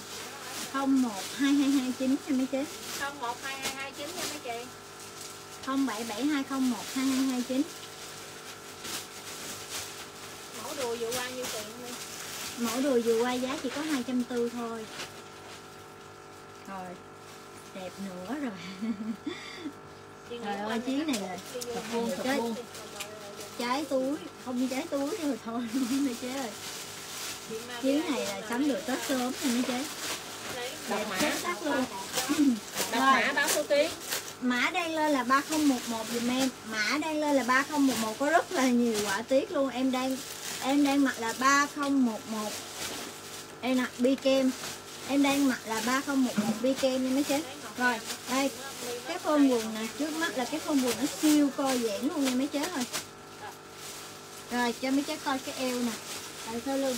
012229 nha mấy chế 012229 nha mấy chị. 0772012229 mẫu đồ đùi vừa qua nhiêu tiền đi? Mẫu đùi vừa qua giá chỉ có 240 thôi rồi đẹp nữa rồi. Trời ơi, chiến này là sập mua buông, sập buông. trái túi không trái túi rồi thôi mấy chế ơi chiến này là sắm được tết sớm nha mấy chế đẹp mã. xuất sắc luôn đọc mã báo số ký. Mã đang lên là 3011 dùm em. Mã đang lên là 3011 có rất là nhiều họa tiết luôn. Em đang em đang mặc là 3011 đây nè bi kem em đang mặc là 3011 bi nha mấy chế. Rồi, đây, cái phông quần nè, trước mắt là cái phông quần nó siêu co giãn luôn nha mấy chế rồi rồi, cho mấy chế coi cái eo nè. Tại sau lưng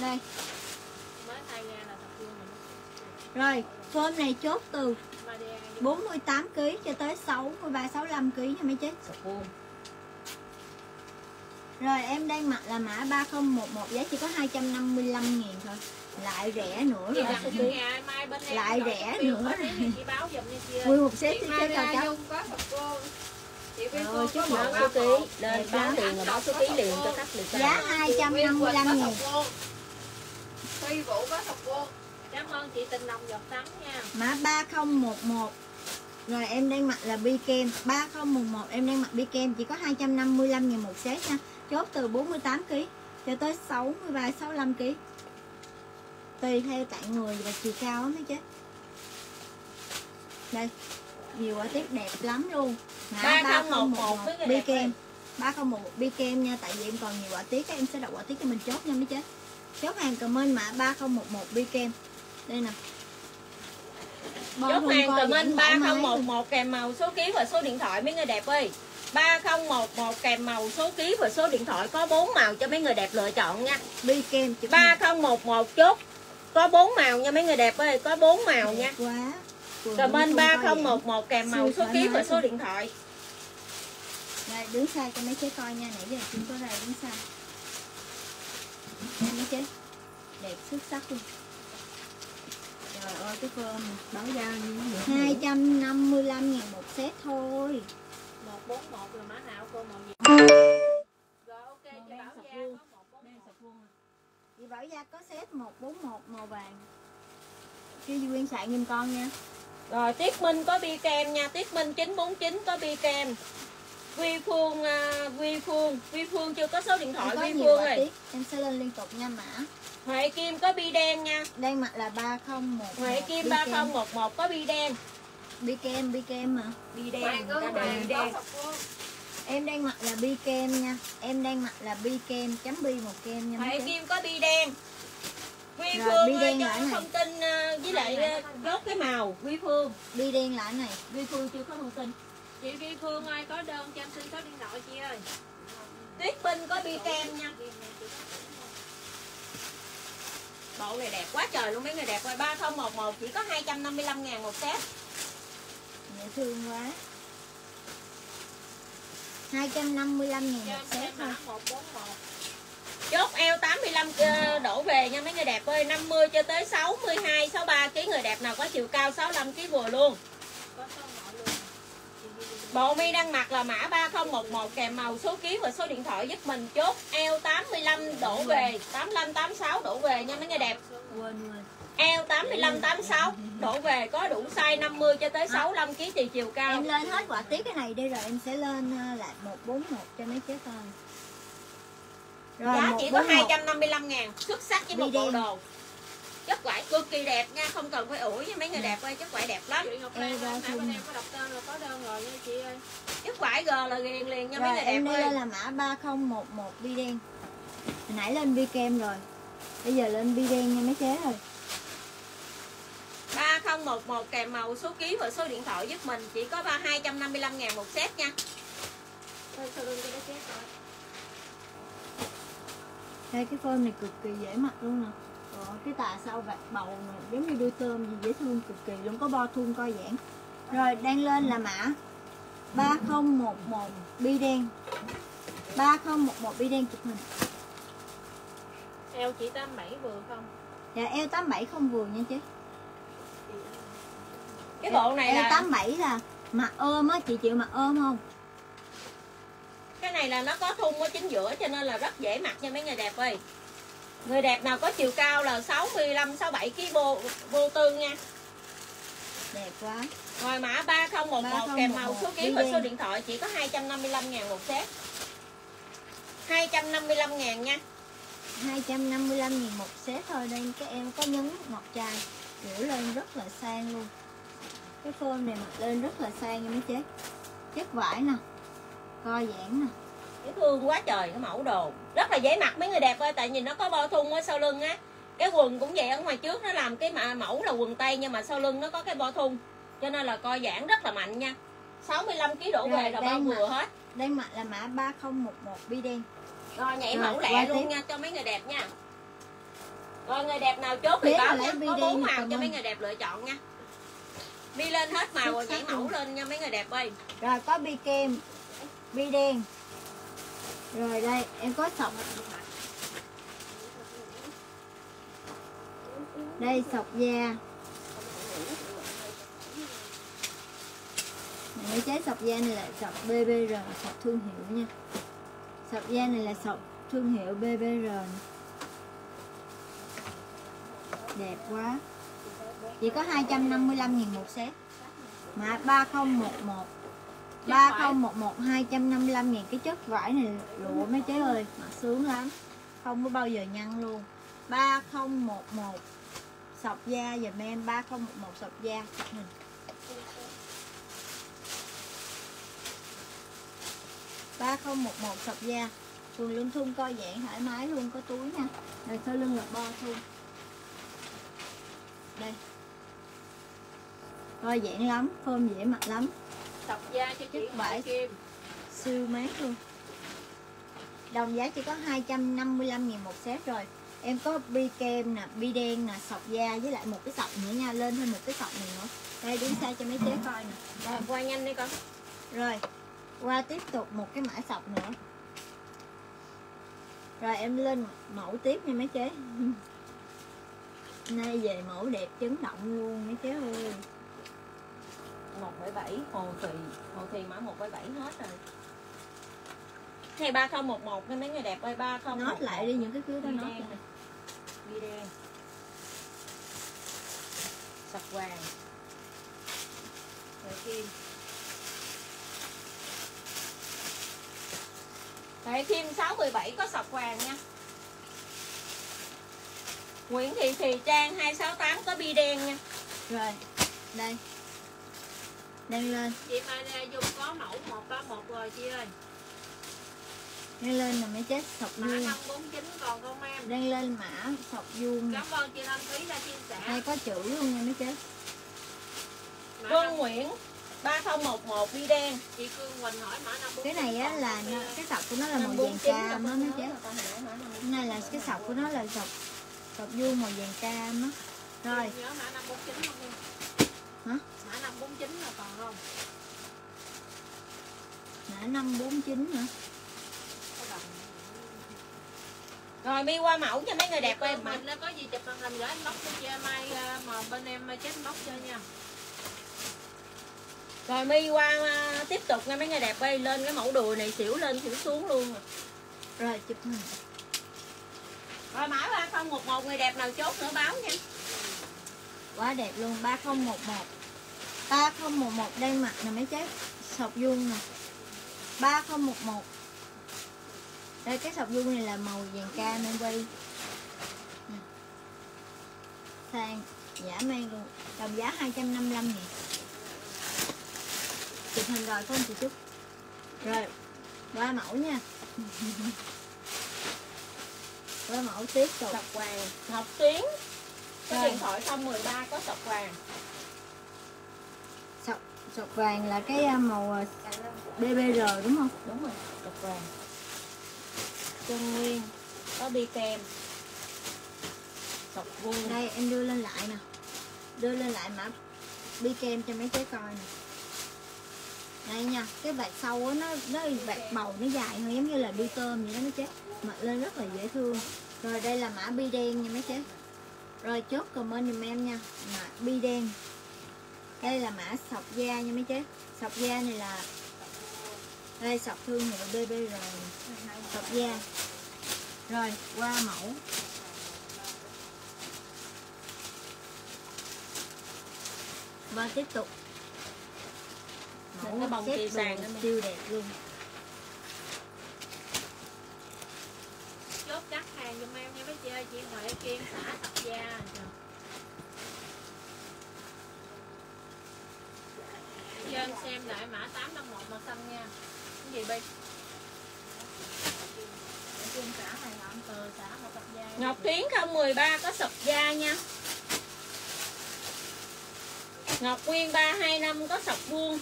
đây. Rồi rồi này chốt từ 48 kg cho tới 63 65 kg nha mấy chế. Rồi em đang mặc là mã 3011 giá chỉ có 255 ngàn thôi. Lại rẻ nữa rồi cho Lại rẻ nữa rồi. Nguyên một set thì chị Vi Rồi, chút báo một số ba ký lên báo liền là báo số ký liền cho khách được Giá 255 ngàn Huy Vũ có sập cô. Cảm ơn chị tình đồng giọt tắm nha. Mã 3011 Rồi em đang mặc là bi kem. 3011 em đang mặc bi kem chỉ có 255 ngàn một set nha Chốt từ 48 kg cho tới 63 65 kg Tùy theo tạng người và chiều cao á mấy chứ. Đây nhiều họa tiết đẹp lắm luôn. Mã 3011 với cái bi kem. này. 301 bi kem nha tại vì em còn nhiều họa tiết các em sẽ đọc họa tiết cho mình chốt nha mấy chế chốt hàng comment mã 3011 bi kem. Đây nè. Bo chốt hàng co comment giãn thoải mái luôn. 3011 kèm màu số ký và số điện thoại mấy người đẹp ơi 3011 kèm màu số ký và số điện thoại có 4 màu cho mấy người đẹp lựa chọn nha. Bi kem chụp 3011 chốt có 4 màu nha mấy người đẹp ơi có 4 màu nha. Quá. Comment thun co giãn. 3011 kèm màu số ký và số điện thoại. Đây đứng xa cho mấy chế coi nha nãy giờ chúng có ra đứng xa. Đây, mấy chế. Đẹp xuất sắc luôn. Trời ơi cái phơm báo giá như thế 255 ngàn một set thôi 141 là mã nào cô màu gì rồi ok chị đen bảo gia có 141 Chị Bảo Gia có set 141 màu vàng. Chưa Duy Quyên soạn giùm con nha. Rồi Tiết Minh có bi kem nha. Tiết Minh 949 có bi kem. Vi Phương uh, Vi Phương. Vi Phương chưa có số điện thoại nhiều Phương ơi. Tiết. Em sẽ lên liên tục nha mã. Huệ Kim có bi đen nha. Đang mặc là 301 Huệ Kim bi 3011 có bi đen Bi kem, bi kem mà. Bi đen bi đen. Em đang mặc là bi kem nha. Em đang mặc là bi kem chấm bi một kem nha cái. Kim có bi đen. Vi Rồi, Phương bi ơi đen là cái này. thông tin ờ, với lại ờ, chốt cái màu Vi Phương. Bi đen là cái này. Vi Phương chưa có thông tin. Chị Vi Phương ơi có đơn cho em xin số điện thoại chị ơi. Tuyết Minh có bi kem nha. Bộ này đẹp quá trời luôn mấy người đẹp ơi. 3011 chỉ có 255 ngàn một set Dễ thương quá. 255 ngàn một set thôi. mã 141 Chốt eo 85 ờ, đổ về nha mấy người đẹp ơi. 50 cho tới 62 63 kg người đẹp nào có chiều cao 65 kg vừa luôn. Bộ mi đang mặc là mã 3011 kèm màu số ký và số điện thoại giúp mình. Chốt eo 85 đổ về 85 86 đổ về nha mấy người đẹp. Quên quên eo 85 86 đổ về có đủ size 50 cho tới 65 kg tùy chiều cao. Em lên hết quả tiết cái này đi rồi em sẽ lên ờ, lại 141 cho mấy chế coi Rồi giá chỉ có 141 255 ngàn. Xuất sắc với một bộ đồ. Chất vải cực kỳ đẹp nha không cần phải ủi nha mấy người đẹp ơi chất vải đẹp lắm. Chị Ngọc Lan thun. bên em có đọc tên là có đơn rồi nha chị ơi. Chất vải g là ghiền liền nha mấy Rồi người đẹp em đây ơi. là mã 3011 bi đen Hồi nãy lên bi kem rồi. Bây giờ lên bi đen nha mấy chế rồi 3011 kèm màu số ký và số điện thoại giúp mình. Chỉ có ba 255 ngàn một set nha. Đây cái phơm này cực kỳ dễ mặc luôn nè. Cái tà sau vạt bầu nè Giống như đuôi tôm gì dễ thương cực kỳ luôn Có bo thun co giãn Rồi đang lên là mã. 3011 bi đen. 3011 bi đen chụp hình. Eo chị 87 vừa không? Dạ eo 87 không vừa nha chứ cái bộ này là 87 là mặc ôm á Chị chịu mặc ôm không? cái này là nó có thun ở chính giữa cho nên là rất dễ mặc nha mấy người đẹp ơi. Người đẹp nào có chiều cao là 65 67 kg vô vô tư nha. Đẹp quá. Rồi mã 3011 kèm màu số ký và số điện thoại chỉ có 255 ngàn một set. 255 ngàn nha. 255 nghìn một set thôi đây cái em có nhấn ngọt trai kiểu lên rất là sang luôn cái phơm này mặc lên rất là sang nha mấy chế chất vải nè co giãn nè. Dễ thương quá trời cái mẫu đồ. Rất là dễ mặc mấy người đẹp ơi tại vì nó có bo thun ở sau lưng á. Cái quần cũng vậy ở ngoài trước nó làm cái mà mẫu là quần tây nhưng mà sau lưng nó có cái bo thun. Cho nên là co giãn rất là mạnh nha. 65 kg đổ Rồi, về là bao vừa hết. Đây mặc là mã 3011 bi đen. Rồi nhảy Rồi, mẫu lẹ tiếp. luôn nha cho mấy người đẹp nha. Rồi người đẹp nào chốt thì báo bi có bốn màu cho mấy người đẹp lựa chọn nha bi lên hết màu rồi Xuất nhảy mẫu lên nha mấy người đẹp ơi. Rồi, có bi kem, bi đen. Rồi đây, em có sọc. Đây, sọc da. Mấy trái sọc da này là sọc BBR sọc thương hiệu nha. Sọc da này là sọc thương hiệu BBR đẹp quá chỉ có 255 000 một set. Mã 3011 3011 255 ngàn cái chất vải này lụa mấy chế ơi mặc sướng lắm. Không có bao giờ nhăn luôn. 3011 sọc da dùm em 3011 sọc da ba không một một sọc da. Quần lưng thun co giãn thoải mái luôn có túi nha. Rồi sau lưng là bo thun đây co giãn lắm phơm dễ mặc lắm. Sọc da cho chị. Hải Kim. Siêu mát luôn. Đồng giá chỉ có 255 000 một set rồi. Em có bi kem nè bi đen nè sọc da với lại một cái sọc nữa nha. Lên thêm một cái sọc này nữa. Đây đứng xa cho mấy chế coi nè. Rồi qua nhanh đi con. Rồi qua tiếp tục một cái mã sọc nữa. Rồi em lên mẫu tiếp nha mấy chế. Nay về mẫu đẹp chấn động luôn mấy chế ơi 177 Hồ Thị Hồ Thị mã 177 hết rồi. Này 3011 nên mấy người đẹp ơi 3011 nốt lại đi những cái cứ đó nốt đen lại. Đen Sọc vàng. Rồi kim. Tại kim 617 có sọc vàng nha. Nguyễn Thị Thùy Trang 268 có bi đen nha. Rồi đây đang lên. Chị Mai Lê Dung có mẫu 131 rồi chị ơi. Đang lên là mấy chế sọc Mã vuông. 549 còn không em? Đang lên mã sọc vuông. Cảm ơn chị Thanh Thúy đã chia sẻ. Đây có chữ luôn nha mấy chế Mã Vân năm- Nguyễn 3011 bi đen. Chị Cương Quỳnh hỏi mã 549 cái này á là nó, cái sọc của nó là màu vàng cam á mấy chế cái này là cái sọc của nó là sọc sọc vuông màu vàng cam á. Rồi. Nhớ mã 549 không em? Hả? Mã 549 là còn không? mã 549 hả Có đồng. Rồi mi qua mẫu cho mấy người đẹp ơi Cương mà nó có gì chụp màn hình gửi inbox cho chị Mai à, mà bên em mai chết inbox cho nha Rồi mi qua à, tiếp tục nha mấy người đẹp ơi lên cái mẫu đùi này xỉu lên xỉu xuống luôn rồi. rồi chụp hình Rồi mã 3011 người đẹp nào chốt nữa báo nha quá đẹp luôn 3011 3011 đây mặt nè mấy chế sọc vuông nè. 3011 đây, cái sọc vuông này là màu vàng cam em quay sang, giả mang luôn, đồng giá 255 ngàn chụp hình rồi không chị chút rồi, qua mẫu nha. Qua mẫu tiếp tục. Sọc vàng, Ngọc Tuyến rồi. điện thoại 013 có sọc vàng. Sọc sọc vàng là cái à, màu à, BBR đúng không? Đúng rồi Sọc vàng. Trung Nguyên Có bi kem. Sọc vuông. Đây em đưa lên lại nè. Đưa lên lại mã bi kem cho mấy trái coi nè. Đây nha cái vạt sau á nó nó vạt bầu nó dài hơn giống như là đuôi tôm vậy đó mấy chế mặc lên rất là dễ thương. Rồi đây là mã bi đen nha mấy chế rồi chốt comment giùm em nha. Mã bi đen. Đây là mã sọc da nha mấy chế sọc da này là đây sọc thương hiệu BBR sọc da. Rồi qua mẫu. Và tiếp tục. Đừng có bông kia sàn siêu đẹp luôn. Chốt chắc hàng giùm em nha mấy chị ơi chị Huệ Kim xã Tập Gia. Cho em xem lại mã 851 màu xanh nha. Cái gì bi? Kiên xã này hả? Ngọc Tuyến 013 có sập da nha. Ngọc Nguyên 325 có sọc vuông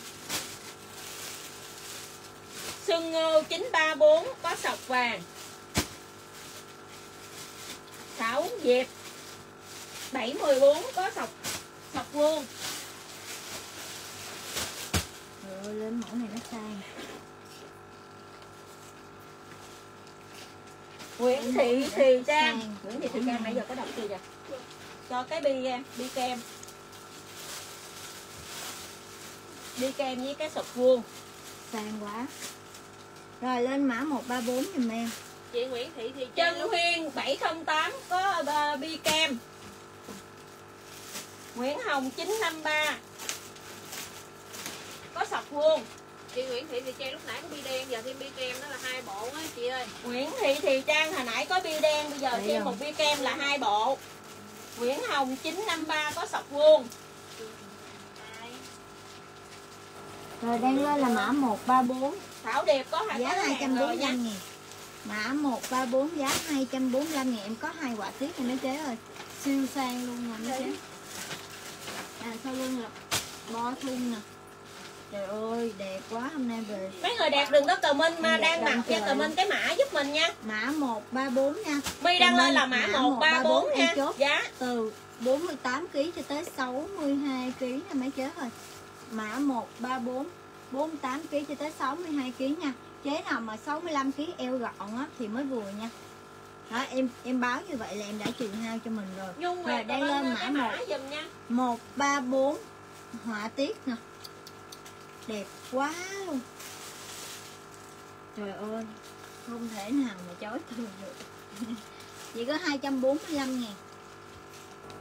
Sương Ngô 934 có sọc vàng. Thảo Diệp 714 có sọc sọc vuông Trời ơi, lên mẫu này nó sang. Nguyễn Thị Thùy Trang. Nguyễn Thị Thùy Trang nãy giờ có đọc chưa vậy? Cho cái bi em bi kem. Bi kem với cái sọc vuông. Sang quá. Rồi lên mã 134 giùm em Chị Nguyễn Thị Thị Trân Trang Huyên 708 có uh, bi kem. Nguyễn Hồng 953 có sọc vuông. Chị Nguyễn Thị Thị Trang lúc nãy có bi đen giờ thêm bi kem đó là hai bộ á chị ơi. Nguyễn Thị Thị Trang hồi nãy có bi đen bây giờ Đấy thêm rồi. một bi kem là hai bộ. Nguyễn Hồng 953 có sọc vuông. Rồi đang lên là mã 134 Thảo Điệp có hai giá có hàng rồi nha. 245 ngàn mã 134 giá 245 ngàn em có hai quả tiết này mấy chế ơi siêu sang luôn nè mấy chế. À sau lưng là bo thun nè. Trời ơi đẹp quá hôm nay về. Mấy người đẹp đừng có comment mà đang mặc nha comment cái mã giúp mình nha. Mã 134 nha. My đang lên là mã Mã 134 134 nha. chốt. Giá từ 48 kg cho tới 62 kg nha mấy chế ơi mã 134 48 kg cho tới 62 kg nha chế nào mà 65 kg eo gọn á thì mới vừa nha. Đó em em báo như vậy là em đã trừ hao cho mình rồi. Nhung Rồi, comment lên mã một. giùm nha. 134 họa tiết nè. Đẹp quá luôn. Trời ơi không thể nào mà chối từ được. Chỉ có 245 ngàn.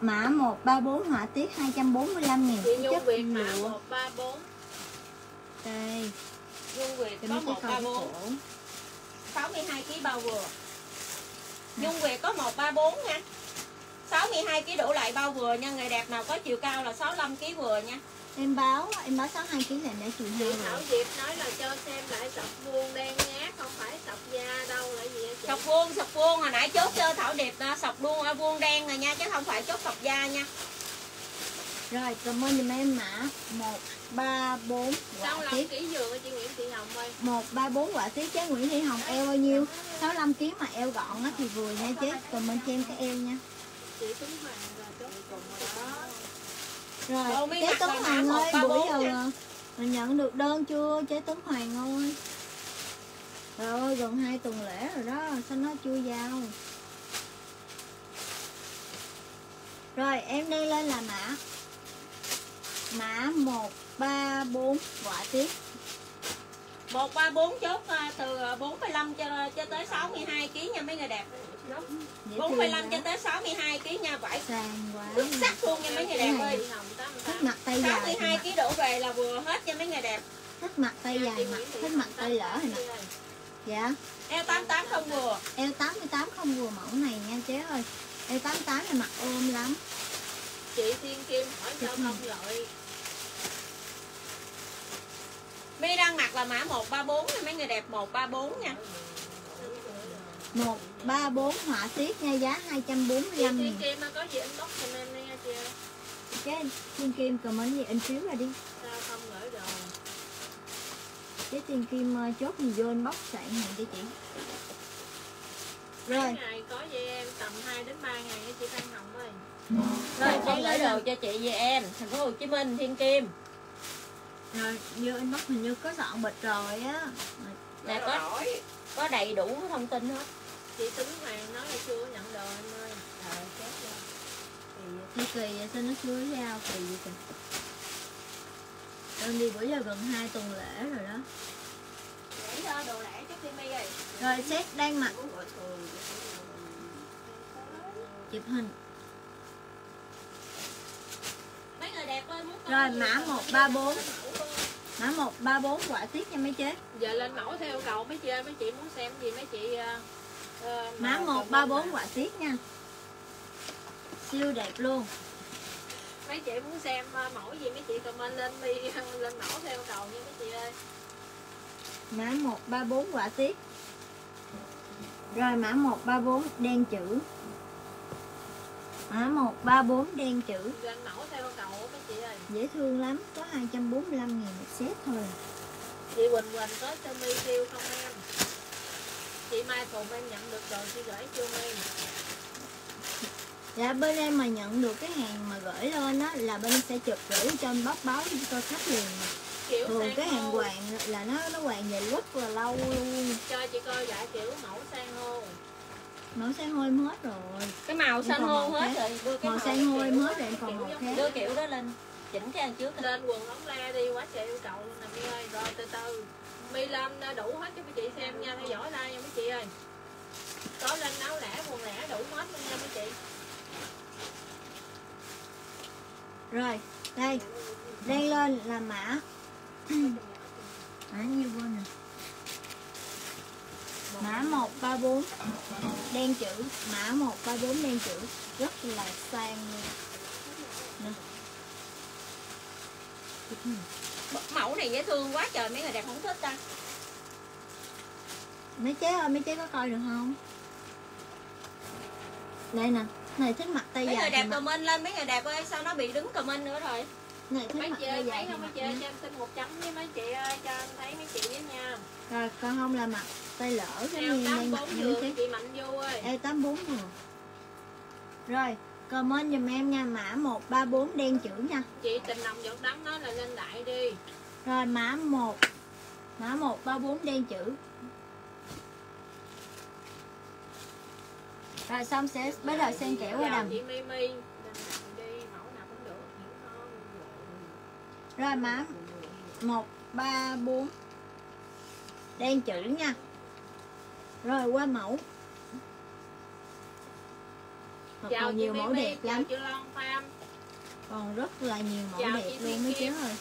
Mã 134 họa tiết 245 ngàn. Chị Nhung Việt mã lụa 134 đây Nguyệt cho có cái coi cái 134 cổ 62 kg bao vừa. Nhung Nguyệt có 134 nha. 62 kg đổ lại bao vừa nha. Người đẹp nào có chiều cao là 65 kg vừa nha. Em báo em báo 62 kg là em đã trừ Chị hao Thảo rồi Diệp nói là cho xem lại sọc vuông đen nhát Không phải sọc da đâu là gì vậy chị? Sọc vuông, sọc vuông hồi nãy chốt cho Thảo Điệp à, sọc vuông, à, vuông đen rồi nha Chứ không phải chốt sọc da nha rồi cảm ơn giùm em mã. 134 quả 65 tiết kg giường chị Nguyễn Thị Hồng ơi? 134 quả tiết chế Nguyễn Thị Hồng. Eo bao nhiêu? 65 kg mà eo gọn á thì vừa nha chế comment cho em cái eo nha. Chị Tuấn Hoàng là chốt cùng rồi đó chế Tuấn Hoàng ơi 134 bữa giờ mình nhận được đơn chưa chế Tuấn Hoàng ơi? Trời ơi gần 2 tuần lễ rồi đó sao nó chưa giao? Rồi em đang lên là mã mã 134 quả tiết 134 chốt à, từ à, 45 cho, cho tới 62 kg nha mấy người đẹp. Dễ 45 thương cho tới 62 kg nha vải quá Đúng sắc luôn nha mấy người đẹp ơi. Chị Hồng 88 thích mặt tay dài thì 62 mặc kg đổ về là vừa hết nha mấy người đẹp. Thích mặt tay dài thích Hồng mặt tay lỡ 88 ơi. dạ. Eo 88 không vừa. Eo 88 không vừa mẫu này nha chế ơi. Eo 88 này mặc ôm lắm. Chị Thiên Kim hỏi sao không gọi mi đang mặc là mã 134 nha mấy người đẹp 134 nha. 134 họa tiết nha giá Chị 245 Thiên nghìn. Kim có gì inbox cho em đi nha chị. Ơi cái thiên kim comment gì in phiếu ra đi. Sao không gửi đồ? Cái thiên kim ờ, chốt gì vô inbox soạn hàng cho chị. Mấy rồi. ngày có với em tầm 2 đến 3 ngày nha chị Phan Hồng ơi. Rồi đây con là- đồ cho chị về em thành phố Hồ Chí Minh Thiên Kim rồi vô inbox hình như có soạn bịch rồi á. Là có có đầy đủ thông tin hết. Chị Tuấn Hoàng nói là chưa có nhận đồ em ơi. Trời chết rồi Thì kỳ vậy sao nó chưa giao kỳ vậy kìa? Em đi bữa giờ gần 2 tuần lễ rồi đó. Ờ, đồ lẻ chút đi mi ơi rồi set đang mặc. Chụp hình mấy người đẹp ơi muốn coi Rồi, mã coi 134. mẫu luôn. mã 134 quả tiết nha mấy chế. Giờ lên mẫu theo cầu mấy chị mấy chị muốn xem gì mấy chị ờ, mã mà 134 comment quả tiết nha. Siêu đẹp luôn. Mấy chị muốn xem ờ, mẫu gì mấy chị comment lên mi lên mẫu theo cầu nha mấy chị ơi. Mã 134 quả tiết rồi mã 134 đen chữ. Mã 134 đen chữ. Lên mẫu theo cầu mấy chị ơi dễ thương lắm có 245 ngàn một set thôi. Chị Quỳnh Quỳnh có cho mi kêu không em? Chị Mai Phụng em nhận được rồi chị gửi chưa em. Dạ bên em mà nhận được cái hàng mà gửi lên á là bên sẽ chụp gửi trên bóc báo cho khách liền. Kiểu thường sang cái hàng hô. hoàng là nó nó hoàng về rất là lâu luôn. Cho chị coi lại kiểu mẫu sang hô. Màu san hô em hết rồi. Cái màu san hô hết rồi đưa cái màu màu san hô em hết rồi em còn màu khác. đưa kiểu đó lên chỉnh cái ăn trước. Lên quần ống la đi quá trời yêu cầu. Luôn nè mi ơi rồi từ từ. Mi lên đủ hết cho mấy chị xem nha theo dõi like nha mấy chị ơi. Có lên áo lẻ quần lẻ đủ hết luôn nha mấy chị. Rồi đây. Đang lên là mã. Mã nhiêu quên nè mã 134 đen chữ mã 134 đen chữ. Rất là sang luôn mẫu này dễ thương quá trời mấy người đẹp không thích ta. Mấy chế ơi mấy chế có coi được không? Đây nè này thích mặt tay mấy người dài đẹp thì mặc. comment lên mấy người đẹp ơi sao nó bị đứng comment nữa rồi? Này thích mấy mặt chị tay ơi dài thấy không? mấy chị ơi cho em xin một chấm với mấy chị ơi cho em thấy mấy chị với nha. Rồi còn không là mặt tay lỡ cái như đang tám bốn thế giường chị mạnh vô ơi. E 84 vừa Rồi comment giùm em nha. Mã 134 đen chữ nha. Chị tình nồng giọt đắng nó là lên đại đi. Rồi mã 1 Mã 134 đen chữ. Rồi xong sẽ bắt đầu xen kẽo qua đầm. chị mi mi lên đại đi mẫu nào cũng được hiểu không? Rồi mã 134 Đen chữ nha. Rồi qua mẫu Mà chào còn nhiều mẫu mi đẹp chào lắm. chị Loan Pham Còn rất là nhiều mẫu Chào đẹp luôn mấy chứ. Ơi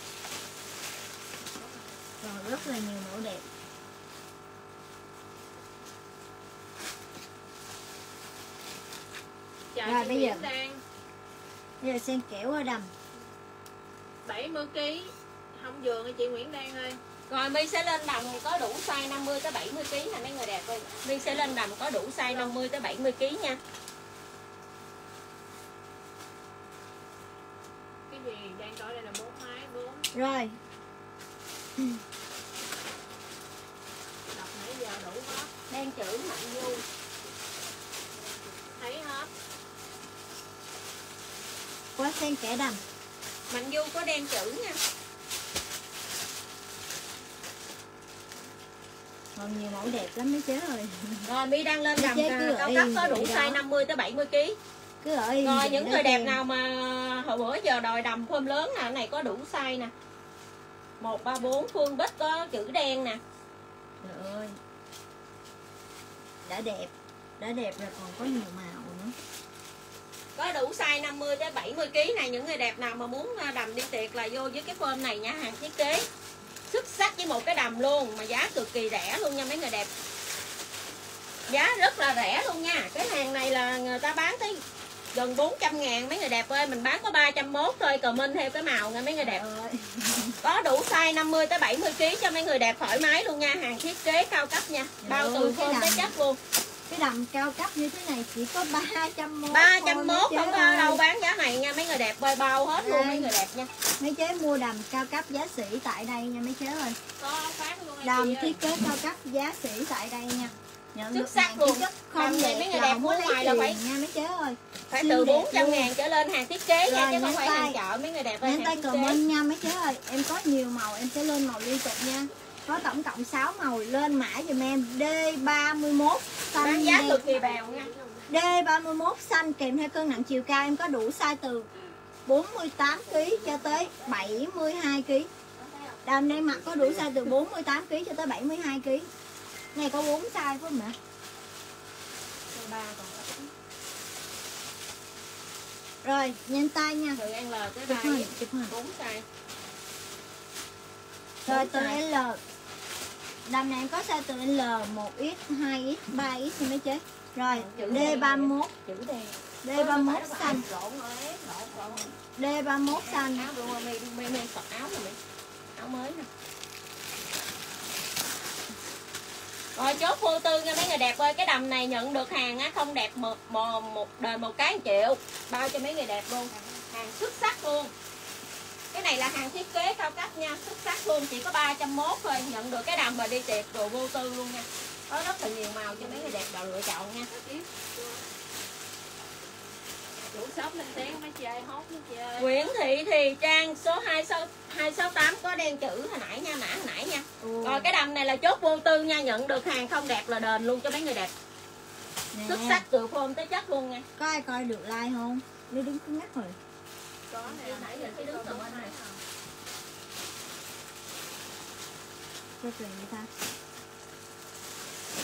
Còn rất là nhiều mẫu đẹp. Chào Rồi, bây giờ- Đan. Bây giờ xen kẽo qua đầm. 70 kg không giường hả chị Nguyễn Đan ơi. Rồi mi sẽ lên đầm có đủ size 50 tới 70 kg nè mấy người đẹp ơi. Mi sẽ lên đầm có đủ size 50 tới 70 kg nha gì đang coi đây là bốn máy bốn. Rồi. Đọc nãy giờ đủ hết. Đen chữ mạnh du thấy hết. Qua xen kẽ đầm. Mạnh du có đen chữ nha. Còn nhiều mẫu đẹp lắm mấy chế ơi rồi mi đang lên đầm cao cấp có đủ size đó. 50 tới 70 kg Cứ Rồi vậy những người đẹp nào mà hồi bữa giờ đòi đầm phơm lớn nè, này có đủ size nè. 134 Phương Bích có chữ đen nè. Trời ơi Đã đẹp Đã đẹp rồi còn có nhiều màu nữa Có đủ size 50 tới 70 kg này những người đẹp nào mà muốn à, đầm đi tiệc là vô với cái phơm này nha, hàng thiết kế. Xuất sắc với một cái đầm luôn mà giá cực kỳ rẻ luôn nha mấy người đẹp. Giá rất là rẻ luôn nha. Cái hàng này là người ta bán tới gần 400 ngàn mấy người đẹp ơi Mình bán có 301 thôi comment theo cái màu nha mấy người đẹp ơi Có đủ size 50 tới 70 kg cho mấy người đẹp thoải mái luôn nha, hàng thiết kế cao cấp nha. Bao ơi, từ phơm tới chất luôn. Cái đầm cao cấp như thế này chỉ có 301 301 thôi, mấy không có ơi. đâu bán giá này nha mấy người đẹp bơi bao hết luôn mấy người đẹp nha. Mấy chế mua đầm cao cấp giá sỉ tại đây nha mấy chế ơi có phát luôn Đầm ơi thiết kế cao cấp giá sỉ tại đây nha Được sắc luôn. không đẹp mấy người đẹp muốn ngoài là phải- nha mấy chế ơi Phải từ đẹp 400 luôn. ngàn trở lên hàng thiết kế nha Rồi, chứ không phải tay. hàng chợ mấy người đẹp ơi tay hàng kế. comment nha mấy chế ơi Em có nhiều màu em sẽ lên màu liên tục nha Có tổng cộng 6 màu lên mã giùm em D31 xanh giá cực kỳ bèo nha. D31 xanh kèm theo cân nặng chiều cao em có đủ size từ 48kg cho tới 72kg đầm này mặc có đủ size từ 48 kg cho tới 72 kg này có 4 size phải không ba còn có tính. rồi nhanh tay nha từ L tới chụp 3 hình chụp hình bốn size rồi từ. L đầm này có size từ L 1x 2x 3x thì mới chế rồi Chữ D31 chữ đen D31 xanh lộn rồi lộn lộn D31 xanh áo mê sọt áo rồi áo mới nè rồi chốt vô tư nha mấy người đẹp ơi cái đầm này nhận được hàng á không đẹp một một, một đời một cái một triệu. Bao cho mấy người đẹp luôn. Hàng xuất sắc luôn. Cái này là hàng thiết kế cao cấp nha xuất sắc luôn. Chỉ có 301 thôi nhận được cái đầm mà đi tiệc đồ vô tư luôn nha. Có rất là nhiều màu cho mấy người đẹp đồ lựa chọn nha chủ shop lên tiếng mấy chị ơi hốt mấy chị ơi Nguyễn Thị Thì Trang số 26 268 có đen chữ hồi nãy nha, mã hồi nãy nha. Ừ. Rồi cái đầm này là chốt vô tư nha, nhận được hàng không đẹp là đền luôn cho mấy người đẹp. Nè, Xuất sắc từ form tới chất luôn nha. có ai coi được like không Lý đứng cứng nhắc rồi có nè nãy giờ cái đứng từ bên này. đi ta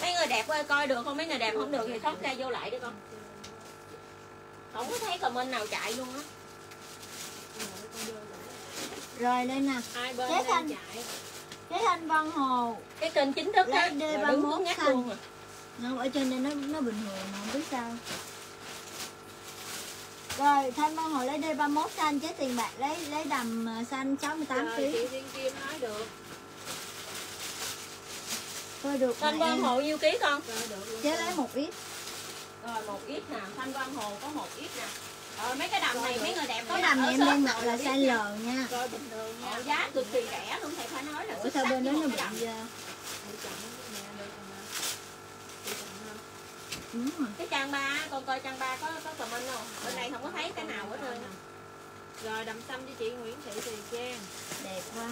Mấy người đẹp ơi coi được không? Mấy người đẹp không được thì thoát ra vô lại đi con. Không có thấy comment nào chạy luôn á. rồi lên nè hai bên Chế đang Thanh. chạy cái thanh văn hồ Cái kênh chính thức á, đứng D31 cứng nhắc xanh. luôn à. nó ở trên đây nó nó bình thường mà không biết sao rồi thanh văn hồ lấy D31 xanh chế tiền bạc lấy lấy đầm ờ, xanh 68 Rồi, kg chị Thiên Kim nói được coi được Thanh em. Hồ nhiêu ký con? rồi được luôn chế lấy một ít Rồi một ít nè, Thanh Vân Hồ có một ít nè. Rồi mấy cái đầm này mấy người đẹp có cái đầm này em đang mặc rồi là size nha. L nha. Coi bình thường nha. Giá cực kỳ rẻ luôn thầy phải nói là ở xuất sao bên đó nó cái ra Chị chọn cái rồi Chị rồi trang ba con coi trang ba có có comment không? Bên này không có thấy cái nào hết trơn. Rồi đầm xăm cho chị Nguyễn Thị Thùy Trang. Đẹp quá.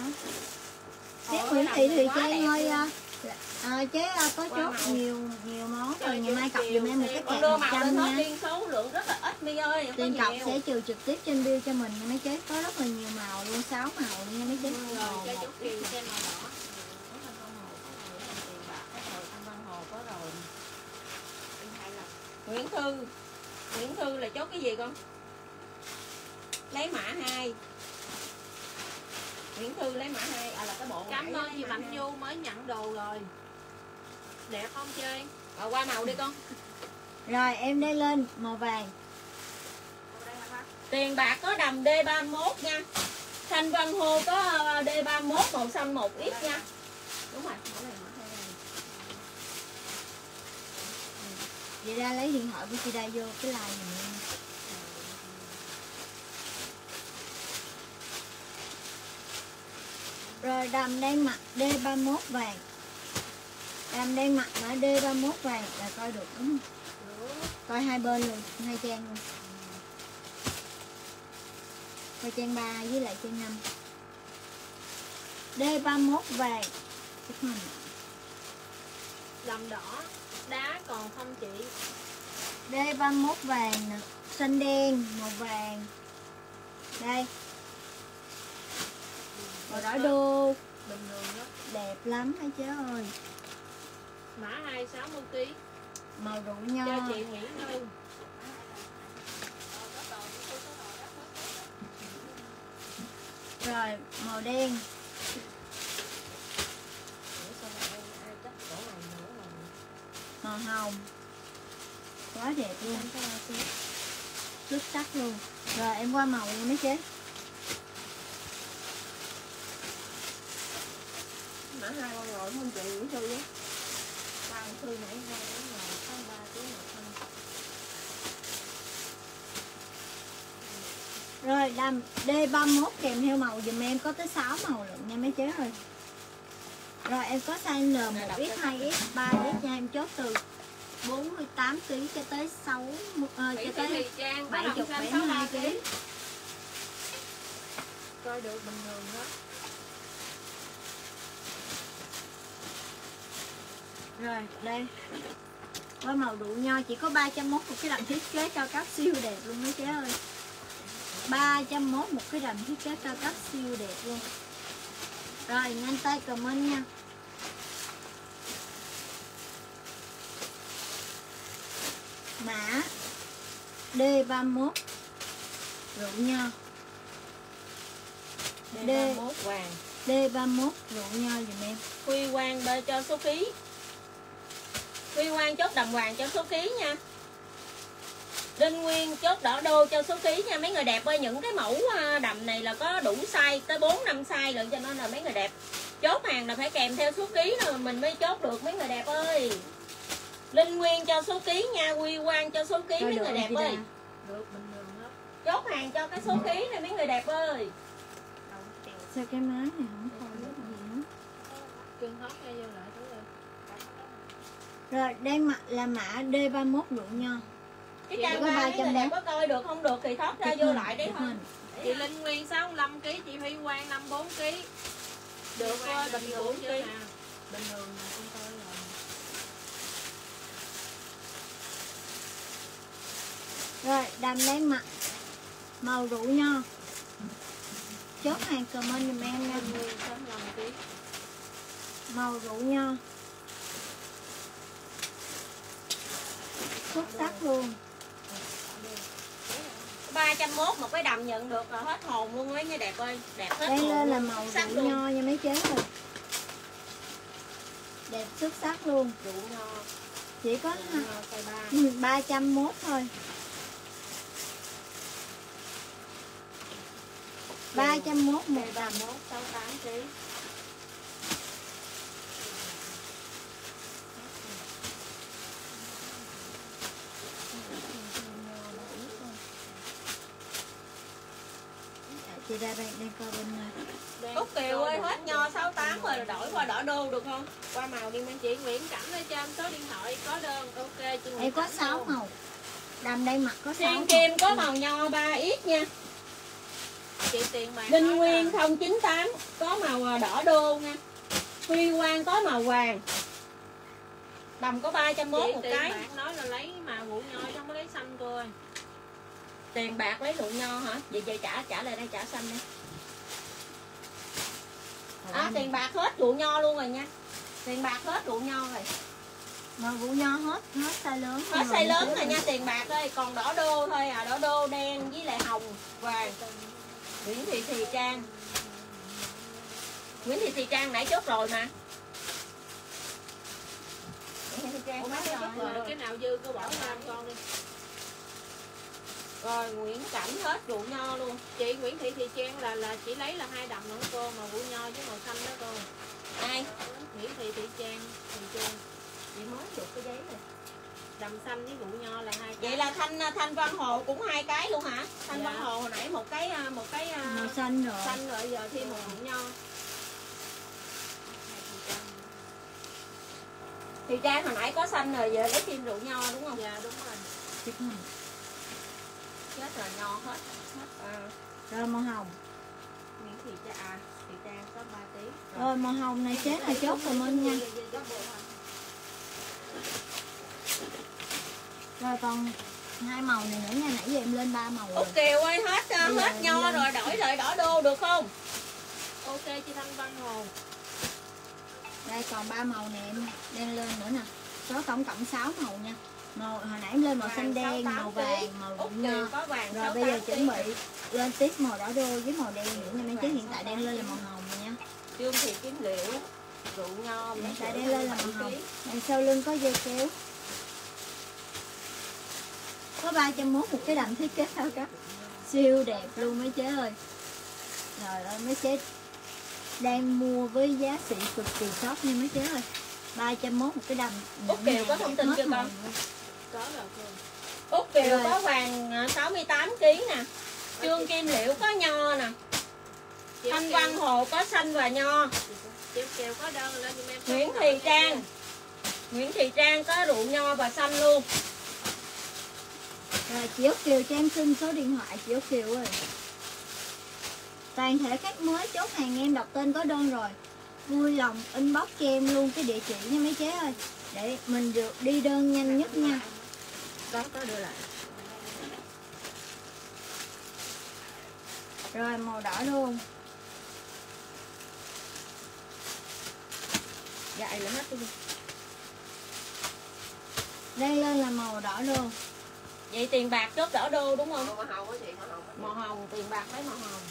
Chế Nguyễn đầm Thị này Thùy quá Trang đẹp ơi luôn. À, à, chế à, có chốt nhiều nhiều món rồi ngày mai cọc giùm em một cái kẹo một màu trăm nha. biên số lượng rất là ít mi ơi không tiền cọc sẽ trừ trực tiếp trên bill cho mình nha mấy chế có rất là nhiều màu luôn 6 màu luôn nha mấy chế. Rồi cho chú xem màu đỏ. Rồi. Nguyễn Thư. Nguyễn Thư là chốt cái gì con? Lấy mã 2 Nguyễn Thư lấy mã 2 À là cái bộ cảm ơn chị Mạnh. Du mới nhận đồ rồi. Đẹp không chơi Rồi qua màu đi con. Rồi em đây lên màu vàng. Tiền bạc có đầm D31 nha. Thanh Văn Hồ có ờ, D31 màu xanh một ít nha. Đúng rồi, mẫu này mã hai. Này. vậy ra lấy điện thoại của chị đa vô cái like này rồi đầm đang mặc D31 vàng. Đầm đang mặc mã D31 vàng là coi được đúng không? Coi hai bên luôn hai trang luôn. Coi trang 3 với lại trang 5 D31 vàng. Chụp hình đầm đỏ đá còn không chị? D31 vàng nè. Xanh đen màu vàng. Đây màu đỏ đô. Bình thường đó đẹp lắm hay chứ ơi. Mã hai sáu mươi kg màu rượu cho nho chị nghỉ ngơi. Rồi màu đen. Màu hồng. Quá đẹp luôn. Xuất sắc luôn. Rồi em qua màu nha mấy chế mã hai con rồi không chị? Nguyễn Thư á ba con Thư nãy ra đến là tháng ba tiếng một thân. Rồi đầm D31 kèm theo màu dùm em có tới 6 màu lận nha mấy chế ơi. Rồi em có size L 1X 2X 3X nha em chốt từ 48 kg cho tới 6 ờ, Mỹ cho tới Trang có 70 đầm xanh 72 62 kg kg coi được bình thường hết Rồi, đây. Với màu đủ nho chỉ có 301 một cái đầm thiết kế cao cấp siêu đẹp luôn mấy chế ơi. 301 một cái đầm thiết kế cao cấp siêu đẹp luôn. Rồi nhanh tay comment nha. Mã D31 rượu nho. D D31 vàng. D31 rượu nho dùm em. Huy Quang bê cho số ký Huy Quang chốt đầm hoàng cho số ký nha. Đinh Nguyên chốt đỏ đô cho số ký nha. Mấy người đẹp ơi những cái mẫu à, đầm này là có đủ size tới 4 năm size rồi cho nên là mấy người đẹp chốt hàng là phải kèm theo số ký rồi mình mới chốt được mấy người đẹp ơi. Linh Nguyên cho số ký nha Huy Quang cho số ký Coi mấy người đẹp ơi. Được bình thường lắm chốt hàng cho cái số ký này mấy người đẹp ơi. Sao cái máy này không được gì nữa cưng hót ngay vô rồi đây mặt là mã D31 rượu nho cái trang có ba mấy 300 người đẹp có coi được không được thì thoát ra vô hình, lại đấy thôi. chị Linh Nguyên 65 kg chị Huy Quang 54 kg được thôi bình thường nè bình thường mà con coi rồi. Rồi đầm đen mặt. Màu rượu nho chốt hàng comment dùm em nha. Linh Nguyên 65 kg màu rượu nho xuất sắc luôn. 301 một cái đầm nhận được là hết hồn luôn mấy người đẹp ơi. Đẹp hết đây hồn lên là màu sắc nho nha mấy chế rồi đẹp xuất sắc luôn. Rượu nho. Chỉ có cây ba. Ừ, 301 thôi. 301 một. cây đầm 31 68 kg chị ra đây đang coi bên này Đang Út Kiều ơi hết không? nho 68 rồi đổi qua đỏ đô được không? Qua màu đi mang chị Nguyễn Cảnh ở trên số điện thoại có đơn ok chị Nguyễn đây có Cảnh 6 luôn. màu. Đầm đây mặt có 6 Thiên Kim có màu nho 3 ít nha. Chị tiền bạc Linh Nguyên là 098 có màu à, đỏ đô nha. Huy Quang có màu vàng. Đầm có 301 chị một cái. Nói là lấy màu vụ nho chứ không có lấy xanh cô ơi Tiền bạc lấy rượu nho hả? Vậy vậy trả trả lại đây trả xanh đi. À tiền bạc hết rượu nho luôn rồi nha. Tiền bạc hết rượu nho rồi. Màu vũ nho hết hết size lớn Hết size lớn rồi nha tiền bạc ơi Còn đỏ đô thôi à Đỏ đô đen với lại hồng vàng. Nguyễn Thị Thùy Trang. Nguyễn Thị Thùy Trang nãy chốt rồi mà. Nguyễn Thị Thùy Trang Ủa, nãy chốt rồi. rồi? Cái nào dư cô bỏ ra con đi Rồi Nguyễn Cảnh hết rượu nho luôn chị Nguyễn Thị Thị Trang là là chỉ lấy là hai đầm nữa cô màu vụ nho với màu xanh đó cô Ai? Nguyễn Thị Thị Trang Thị Trang Chị mới chụp cái giấy này đầm xanh với vụ nho là hai Vậy cái. là Thanh Thanh Văn Hồ cũng hai cái luôn hả? Thanh Dạ. Văn Hồ hồi nãy một cái à, một cái à, màu xanh rồi xanh rồi giờ thêm một rượu nho Thì Trang hồi nãy có xanh rồi giờ lấy thêm rượu nho đúng không? dạ đúng rồi Chết rồi nho hết. Hết rồi. Màu hồng. Nguyễn Thị Trang à Thị Trang có 3 ký rồi. Màu hồng này chế là chốt comment nha. Rồi còn hai màu này nữa nha. Nãy giờ em lên ba màu rồi. Kiều ơi hết à, Bây hết nho lên. rồi. Đổi lại đỏ đô được không? ok chị Thanh Văn Hồ. Đây còn ba màu này em. Đem lên nữa nè. Số tổng cộng 6 màu nha màu hồi nãy em lên màu xanh đen màu vàng màu vàng rồi 68 bây giờ chuẩn bị lên tiếp màu đỏ đô với màu đen nữa nha mấy chế hiện tại đang lên là màu hồng nha. Trương Thị Kim Liễu rượu nho hiện tại đang lên là màu hồng. đằng sau lưng có dây kéo. Có 301 một cái đầm thiết kế cao cấp. Siêu đẹp luôn mấy chế ơi. Rồi ơi mấy chế đang mua với giá xỉ cực kỳ sót nha mấy chế ơi. 301 một cái đầm. Út Kiều có thông tin chưa con? Màu. có rồi cô Út Kiều có vàng à, 68 kg nè. Trương Kim Liễu có nho nè. Chị Thanh Văn Hồ có xanh và nho. Chị Kiều có đơn Nguyễn Thị Trang. Nguyễn Thị Trang có rượu nho và xanh luôn. Rồi chị Út Kiều cho em xin số điện thoại chị Út Kiều ơi. Toàn thể khách mới chốt hàng em đọc tên có đơn rồi. Vui lòng inbox cho em luôn cái địa chỉ nha mấy chế ơi. Để mình được đi đơn nhanh nhất nha Có có đưa lại. Rồi màu đỏ luôn. Dạy là hết luôn Đen lên là màu đỏ đô Vậy tiền bạc chốt đỏ đô đúng không? màu hồng chị màu hồng á. Màu hồng, tiền bạc lấy màu hồng.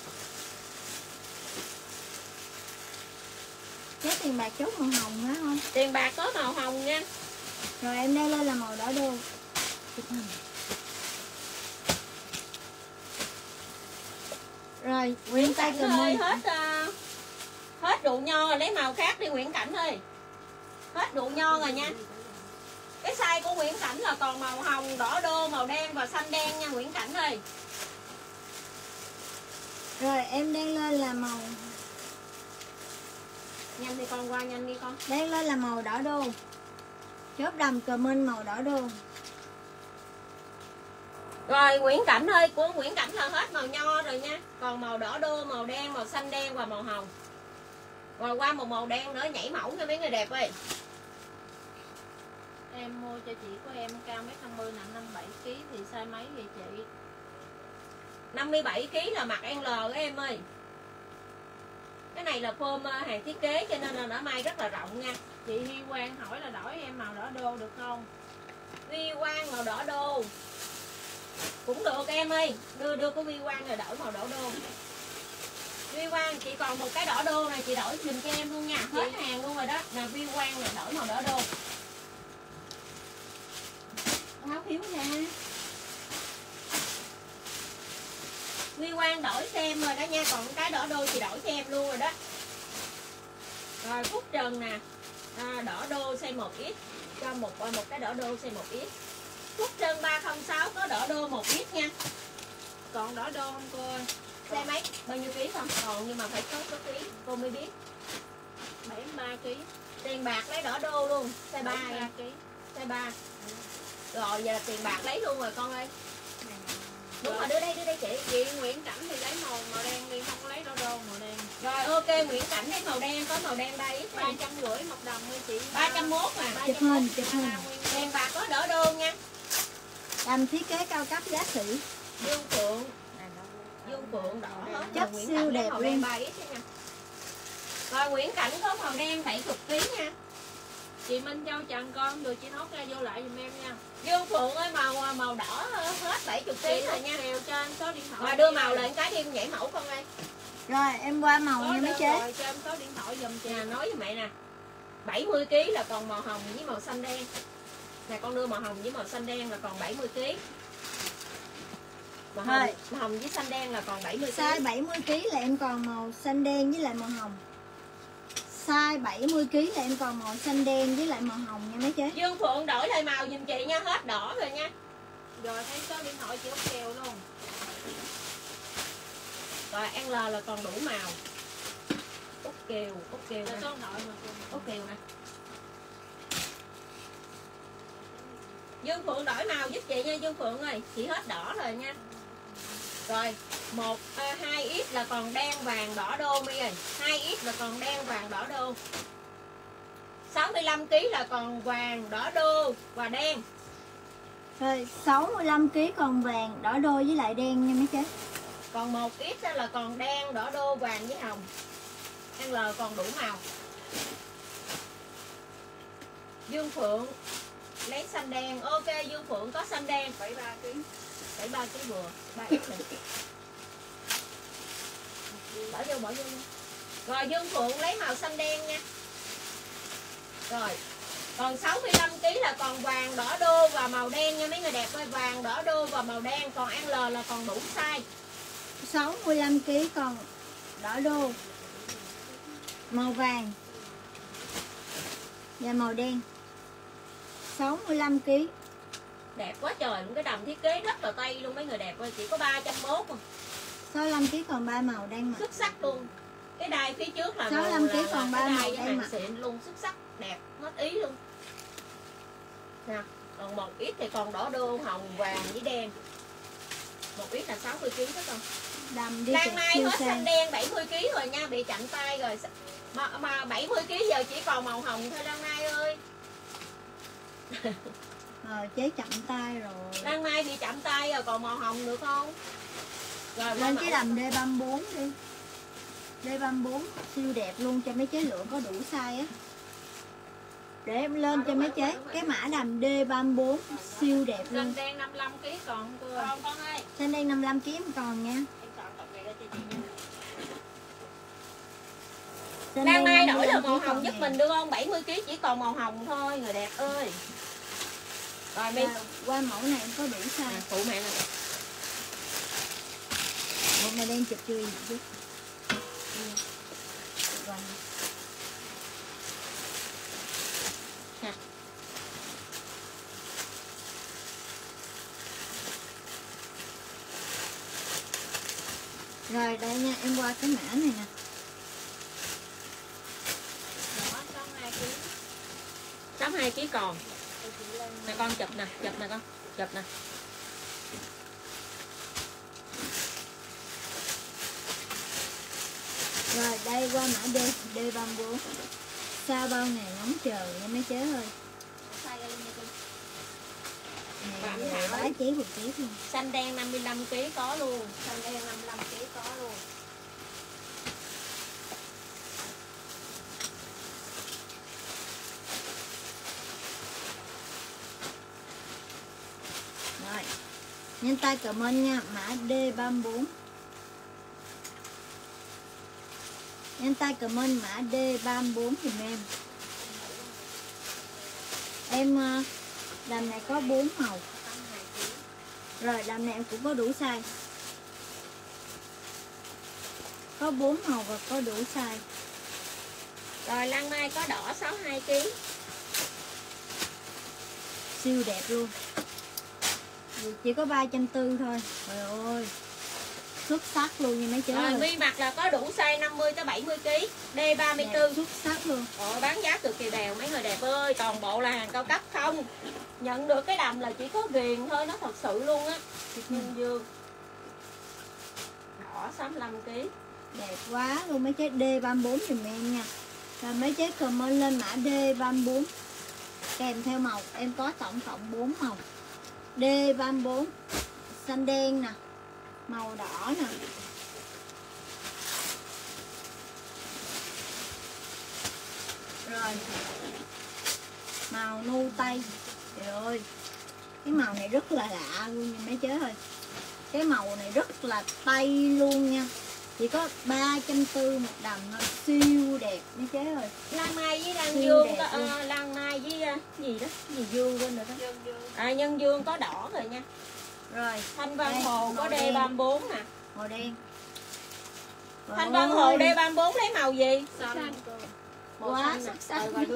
Giá tiền bạc chốt màu hồng hả không? Tiền bạc có màu hồng nha. Rồi em đen lên là màu đỏ đô Rồi, nguyên tay Cảnh ơi, hết ờ, Hết rượu nho rồi lấy màu khác đi Nguyễn Cảnh ơi. Hết rượu nho rồi nha. Cái size của Nguyễn Cảnh là còn màu hồng, đỏ đô, màu đen và xanh đen nha Nguyễn Cảnh ơi. Rồi em đen lên là màu Nhanh đi con qua nhanh đi con. Đen lên là màu đỏ đô. Chốt đầm comment màu đỏ đô Rồi Nguyễn Cảnh ơi, của Nguyễn Cảnh là hết màu nho rồi nha. Còn màu đỏ đô, màu đen, màu xanh đen và màu hồng. Rồi qua một màu đen nữa nhảy mẫu cho mấy người đẹp ơi. Em mua cho chị của em cao mét 50 nặng 57 kg thì size mấy vậy chị? 57kg là mặt L đó em ơi. Cái này là form ờ, hàng thiết kế cho nên là nó may rất là rộng nha. Chị Hy Quang hỏi là đổi em màu đỏ đô được không? Vi quang màu đỏ đô Cũng được em ơi. Đưa đưa cái vi quang rồi đổi màu đỏ đô. Vi quang chị còn một cái đỏ đô này chị đổi giùm cho em luôn nha. Hết hàng luôn rồi đó. Là vi quang là đổi màu đỏ đô. Áo thiếu nè Vi quang đổi xem rồi đó nha. Còn cái đỏ đô chị đổi cho em luôn rồi đó. Rồi Phúc Trần nè. À, Đỏ đô size 1X Cho một một cái đỏ đô size 1X Phúc Trân 306 có đỏ đô 1X nha. Còn đỏ đô không cô ơi? Xe mấy? Bao nhiêu ký không? Còn nhưng mà phải có số ký Cô mới biết. 73 kg Tiền bạc lấy đỏ đô luôn Size 3 73 em kg Size 3 Rồi giờ là tiền bạc lấy luôn rồi con ơi. Đúng rồi đưa đây đưa đây chị. Chị Nguyễn Cảnh thì lấy màu màu đen đi không có lấy đỏ đô màu đen. Rồi ok Nguyễn Cảnh lấy màu đen Có màu đen đây ba trăm rưỡi một đồng thôi chị. 301 mà Chụp hình, chụp hình. Tiền bạc có đỏ đô nha Đầm thiết kế cao cấp giá trị. Dương Phượng. Dương Phượng đỏ hết Chất Nguyễn siêu Cảnh đẹp màu luôn. đen 3X nha. Rồi Nguyễn Cảnh có màu đen 70 kg nha. Chị Minh Châu chặn con rồi chị nốt ra vô lại giùm em nha. Dương Phượng ơi màu màu đỏ hết 70 kg chị rồi nha. Cho anh số điện thoại Mà đưa màu lên cái đi em nhảy mẫu con ơi. Rồi em qua màu có nha mấy chế. rồi cho em số điện thoại giùm chị. Nè nói với mẹ nè 70 kg là còn màu hồng với màu xanh đen Nè con đưa màu hồng với màu xanh đen là còn 70 kg Màu hồng, Thôi. màu hồng với xanh đen là còn 70 kg Size 70kg là em còn màu xanh đen với lại màu hồng. Size 70kg là em còn màu xanh đen với lại màu hồng nha mấy chế Dương Phượng đổi lại màu giùm chị nha Hết đỏ rồi nha. Rồi thấy số điện thoại chị út kèo luôn. Rồi L là còn đủ màu. Út kèo, út nè. số điện thoại mà Út kèo nè Dương Phượng đổi màu giúp chị nha Dương Phượng ơi. Chị hết đỏ rồi nha. Rồi một à, 2x là còn đen vàng đỏ đô mi ơi. 2x là còn đen vàng đỏ đô. 65 kg là còn vàng đỏ đô và đen. Rồi 65kg còn vàng đỏ đô với lại đen nha mấy chế còn một x á là còn đen đỏ đô vàng với hồng. L còn đủ màu. Dương Phượng lấy xanh đen. Ok Dương Phượng có xanh đen. 73 kg 73 kg vừa 3 x này bỏ vô bỏ vô. Rồi Dương Phượng lấy màu xanh đen nha. Rồi còn 65 kg là còn vàng đỏ đô và màu đen nha. Mấy người đẹp ơi vàng đỏ đô và màu đen. Còn L là còn đủ size. 65kg còn đỏ đô. Màu vàng Và màu đen 65kg đẹp quá trời luôn cái đầm thiết kế rất là tay luôn mấy người đẹp ơi chỉ có 301 mà 65kg còn ba màu đang mặc xuất sắc luôn. Cái đai phía trước là 65 là- ký là còn ba màu hàng mà. xịn luôn xuất sắc đẹp hết ý luôn. Nè còn một ít thì còn đỏ đô hồng vàng với đen. Một ít là 60 kg phải không Đầm đi Lan Mai hết xanh sang. đen 70 kg rồi nha bị chặn tay rồi. Mà, mà 70 kg giờ chỉ còn màu hồng thôi Lan Mai ơi Ờ chế chậm tay rồi. Lan Mai bị chặn tay rồi còn màu hồng được không? Rồi Lên cái đầm D34 đi. D34 siêu đẹp luôn cho mấy chế lượng có đủ size á. Để em lên cho mấy chế. cái mã đầm D34 siêu đẹp luôn. Xanh đen 55 kg còn cô. Còn con ơi. xanh đen 55 kg còn nha. Em chọn cặp này ra cho chị Lan Mai đổi 55 được màu hồng giúp mình được không? 70 kg chỉ còn màu hồng thôi người đẹp ơi. Rồi mi qua mẫu này em có đủ size à, phụ mẹ nè. một này đen chụp chui chứ Rồi. Nè. rồi đây nha em qua cái mã này nè Nhỏ 62 kg. 62 kg còn. Nè con chụp nè, chụp nè con. Chụp nè. rồi đây qua mã D D34 sau bao ngày ngóng chờ nha mấy chế ơi Bản này thảo. bá chế một luôn Xanh đen 55 kg có luôn. Xanh đen 55 kg có luôn. Nhanh tay comment nha mã D34. Nhanh tay comment mã D34 giùm em. Em ờ, đầm này có 4 màu. Rồi đầm này em cũng có đủ size. Có 4 màu và có đủ size. Rồi Lan Mai có đỏ 62 kg. siêu đẹp luôn chỉ có 340 thôi trời ơi xuất sắc luôn nha mấy chú Rồi mi mặt là có đủ size 50 tới 70 kg. Đẹp, D34. xuất sắc luôn Rồi bán giá cực kỳ đều mấy người đẹp ơi, toàn bộ là hàng cao cấp không. Nhận được cái đầm là chỉ có viền thôi, nó thật sự luôn á. Thịt nhân dương. Đỏ 65 kg. đẹp quá luôn mấy trái D34 giùm em nha rồi mấy trái comment lên mã D34 kèm theo màu em có tổng cộng 4 màu D34 xanh đen nè. Màu đỏ nè. Rồi. Màu nu tây. Trời ơi. Cái màu này rất là lạ luôn nha, mấy chế ơi. Cái màu này rất là tây luôn nha chỉ có ba trăm tư một đầm thôi siêu đẹp mấy chế ơi Lan Mai với Lan Siêu Dương có ờ, Lan Mai với ờ, gì đó, gì Dương quên rồi đó. Dương dương. À nhân Dương có đỏ rồi nha. rồi Thanh Văn Đây, Hồ có đen. D34 nè. màu đen Thanh Văn Hồ Ôi, D34 lấy màu gì? Xanh Quá xuất sắc Ờ, đó, đưa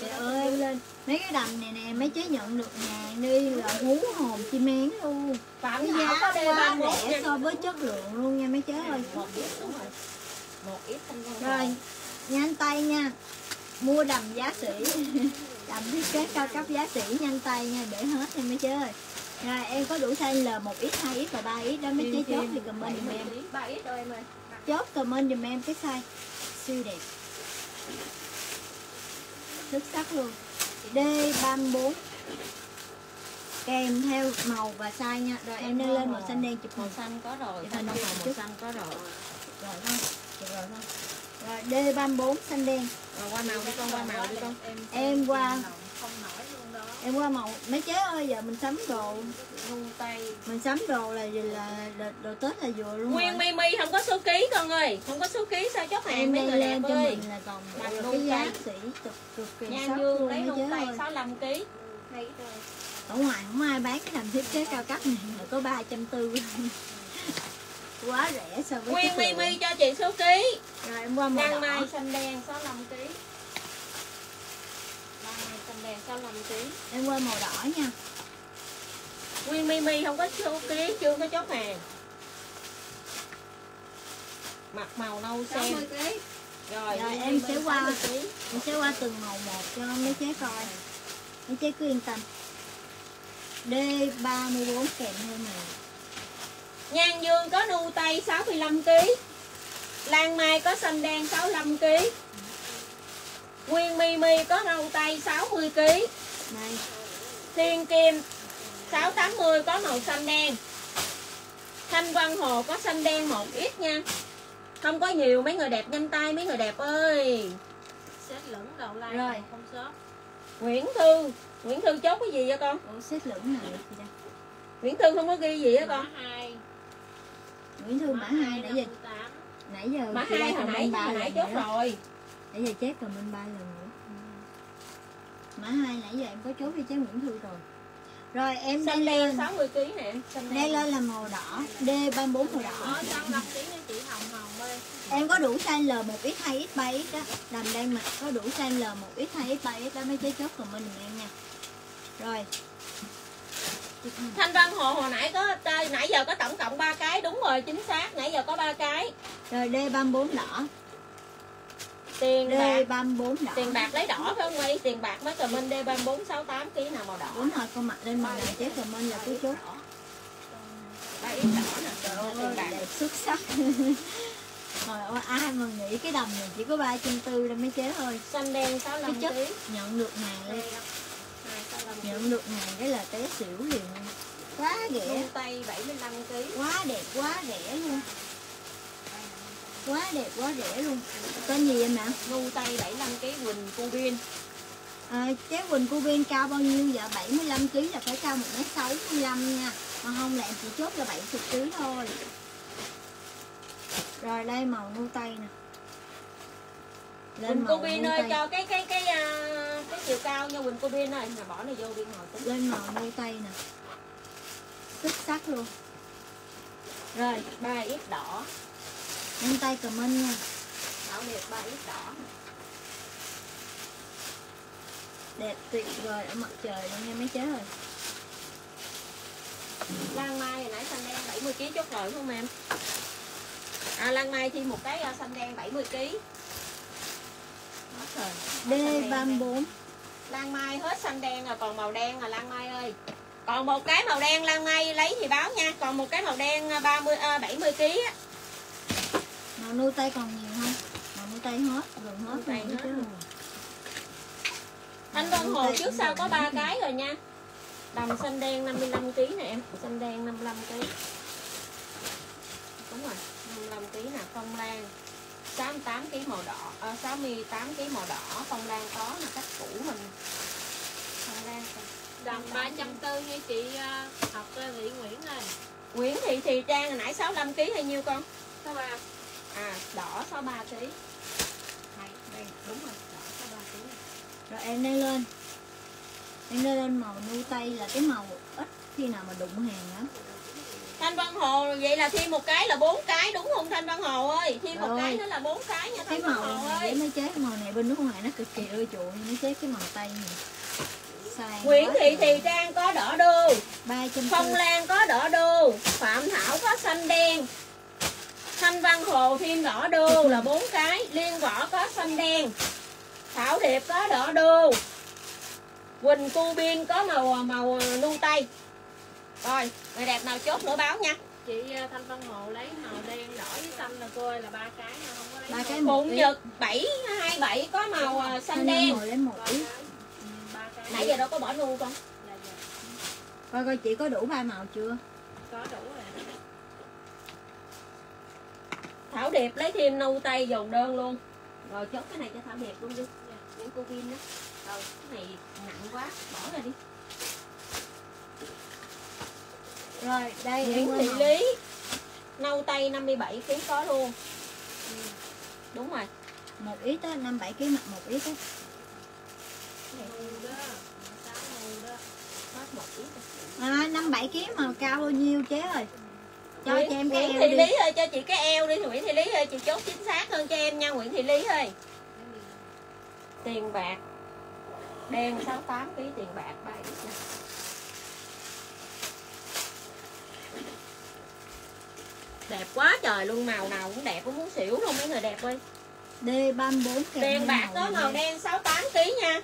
Trời ơi lên mấy cái đầm này nè mấy chế nhận được ngàn đi là hú hồn chim én luôn cái giá có quá D31 rẻ so với chất lượng luôn nha mấy chế ơi Một ít đúng rồi. Một ít rồi nhanh tay nha mua đầm giá sỉ đầm thiết kế cao cấp giá sỉ nhanh tay nha để hết nha mấy chế ơi rồi em có đủ size L 1 x 2 x và 3 x đó mấy chế chốt thì comment giùm em ba ít rồi em ơi. chốt comment giùm em cái size siêu đẹp xuất sắc luôn D34 kèm theo màu và size nha rồi em nên lên màu xanh đen chụp Màu xanh có rồi, Chụp một màu chút. xanh có rồi. rồi thôi được rồi thôi rồi D34 xanh đen Rồi qua màu đi con, qua màu đi con. Em qua. Không nổi luôn đó. Em qua màu mấy chế ơi giờ mình sắm đồ Nung tay. mình sắm đồ là là, là đồ tết là vừa luôn Nguyên mi mi không có số ký con ơi, không có số ký sao chốt hàng em mấy người đẹp lên cho ơi. mình là còn nung cái giá tay. sĩ cực cực kỳ Nhan Dương luôn lấy mấy chế nung tay ơi 65 kg. Hay rồi. ở ngoài không ai bán cái đầm thiết kế cao cấp này mà có ba trăm tư quá rẻ so với Nguyên mi mi cho chị số ký. rồi em qua màu đỏ mai xanh đen 65 kg. Xanh đen 65 kg. em qua màu đỏ nha Nguyên mi mi không có số ký, chưa có chốt hàng. Mặt màu nâu xem. 60 kg Rồi, Rồi, em sẽ qua. 60 ký. em sẽ qua từng màu một cho mấy chế coi mấy chế cứ yên tâm D34 kèm theo màu Nhan Dương có nu tay 65 kg. Lan Mai có xanh đen 65 kg. Nguyên Mi Mi có nâu tay 60 kg. này Thiên Kim 680 có màu xanh đen. Thanh Văn Hồ có xanh đen một ít nha. Không có nhiều mấy người đẹp nhanh tay mấy người đẹp ơi. xét lửng đầu like Rồi. không shop Nguyễn Thư Nguyễn Thư chốt cái gì vậy con ủa xếp lửng này gì Nguyễn Thư không có ghi gì á con hai Nguyễn Thư mã hai nãy giờ 58. nãy giờ mã hai hồi nãy hồi nãy chốt rồi nãy giờ chép comment ba lần nữa mã hai nãy giờ em có chốt cho chế Nguyễn Thư rồi. Rồi em đây đen lên. 60 kg nè đây lên là màu đỏ D34 màu Ở đỏ cho chị Hồng Hồng ơi em có đủ size L 1X 2X 3X đó đầm đang mặc có đủ size L 1X 2X 3X đó mấy chế chốt comment giùm em nha. Rồi. Thanh Văn Hồ hồi nãy có nãy giờ có tổng cộng 3 cái đúng rồi chính xác nãy giờ có 3 cái. Rồi D34 đỏ tiền bạc. D34 đỏ. Tiền bạc lấy đỏ phải không Nguy tiền bạc mới comment D34 68 kg nào màu đỏ? Đúng rồi con mặc lên màu nào chế comment là cứ chốt ba yếm đỏ nè. Trời ơi bạc. Đẹp xuất sắc. Trời ơi, ai mà nghĩ cái đầm này chỉ có ba trăm tư đâu mấy chế thôi. Xanh đen 65 Cái chất kg nhận được hàng năm nhận được hàng cái là té xỉu liền. Quá rẻ. Tay 75 kg quá đẹp quá rẻ luôn quá đẹp quá rẻ luôn. Tên gì em ạ nung tay 75 kg Quỳnh Cu Biên à, chế Quỳnh Cô Biên cao bao nhiêu dạ 75 kg là phải cao 1 m 65 nha. Mà không là em chỉ chốt là 70 kg thôi. Rồi đây màu nâu tay nè. Quỳnh Cô màu nâu ơi tay. cho cái cái cái à, cái chiều cao nha Quỳnh Cô Biên ơi. Nè bỏ này vô biên ngồi tính lên màu nâu tay nè. Xuất sắc luôn. Rồi 3 ít đỏ nâng tay comment nha. Thảo đẹp 3 ít đỏ. Đẹp tuyệt vời ở mặt trời luôn nha mấy chế ơi. Lan Mai hồi nãy xanh đen 70 kg chốt rồi không em? À Lan Mai thi một cái à, xanh đen 70 kg Hết rồi. D34 Lan Mai hết xanh đen rồi còn màu đen à Lan Mai ơi. Còn một cái màu đen Lan Mai lấy thì báo nha. Còn một cái màu đen à, 30 à, 70 kg á màu nâu tay còn nhiều không? Màu nâu tay hết gần hết mấy hết ơi. Thanh Vân Hồ trước sau có hết ba cái rồi nha. Đầm xanh đen 55 kg nè em. Xanh đen 55 kg Đúng rồi 55 kg nè Phong lan. 68 kg màu đỏ à, 68 kg màu đỏ Phong lan có là cách cũ mình. Phong lan Đầm 340 nha chị à, học Thị Nguyễn ơi. Nguyễn Thị Thị Trang hồi nãy 65 kg hay nhiêu con? Số 3 À đỏ 63 kg Hay đây đúng rồi đỏ 63 kg rồi em đây lên. Em đây lên màu nâu tay là cái màu ít khi nào mà đụng hàng á. Thanh Văn Hồ vậy là thêm một cái là bốn cái đúng không Thanh Văn Hồ ơi? Thêm một Rồi. cái nữa là bốn cái nha cái Thanh Văn màu Hồ này ơi. mấy chế màu này bên nước ngoài nó cực kỳ ưa chuộng mấy chế cái màu tay này. Nguyễn Thị. Thị Trang có đỏ đô. Phong Lan có đỏ đô. Phạm Thảo có xanh đen Thanh Văn Hồ thêm đỏ đô là bốn cái. Liên Võ có xanh đen Thảo Điệp có đỏ đô Quỳnh Cu Biên có màu màu nu tay. Rồi người đẹp nào chốt nữa báo nha. Chị à, Thanh Văn Hồ lấy màu đen đỏ với xanh là cô ơi là ba cái nha không có lấy ba cái một Phụng ý. Nhật 727 có màu à, xanh đen. lấy một ý Ừ, cái. Nãy giờ đâu có bỏ nu con? Dạ, dạ. coi coi chị có đủ ba màu chưa? Có đủ rồi Thảo Điệp lấy thêm nu tay dồn đơn luôn. Rồi chốt cái này cho Thảo Điệp luôn đi. Những cô pin đó. Rồi cái này nặng quá bỏ ra đi. Rồi đây Nguyễn Thị. Lý. Nâu tay 57 kg có luôn. Ừ, Đúng rồi. Một ít á năm bảy kg mặc một ít á. À năm bảy kg mà cao bao nhiêu chế ơi cho Nguyễn, cho em cái Nguyễn eo Thị đi. Lý ơi cho chị cái eo đi Nguyễn Thị Lý ơi chị chốt chính xác hơn cho em nha Nguyễn Thị Lý ơi. Tiền bạc. Đen 68 kg tiền bạc 7 Đẹp quá trời luôn màu nào cũng đẹp cũng muốn xỉu luôn mấy người đẹp ơi. D 34 kèm Tiền theo bạc có màu đen 68 kg nha.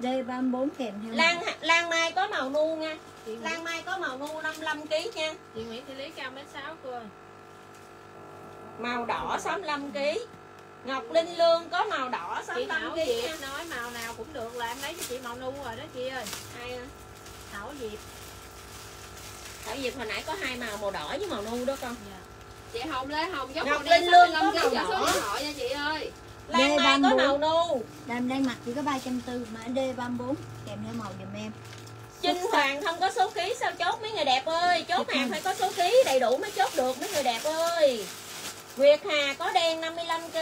D 34 kèm theo Lan. Lan Mai có màu nu nha chị Nguyễn, Lan Mai có màu nu 55 kg nha. Chị Nguyễn Thị Lý cao mét sáu cô. Ơi Màu đỏ 65 kg Ngọc Linh Lương có màu đỏ chị 65 Thảo kg Diệp nha. nói màu nào cũng được là em lấy cho chị màu nu rồi đó chị ơi. Ai à? Thảo Diệp. Thảo Diệp hồi nãy có hai màu màu đỏ với màu nu đó con. Dạ. Chị hồng lê hồng dốc Ngọc Linh Lương 65 có kg màu cho số đỏ. điện thoại nha chị ơi. Lan mai có D34. màu nu Đang đang mặc chỉ có 340 mã D34 kèm theo màu giùm em. Trinh Hoàng không có số ký sao chốt mấy người đẹp ơi? Chốt hàng phải có số ký đầy đủ mới chốt được mấy người đẹp ơi. Nguyệt Hà có đen 55 kg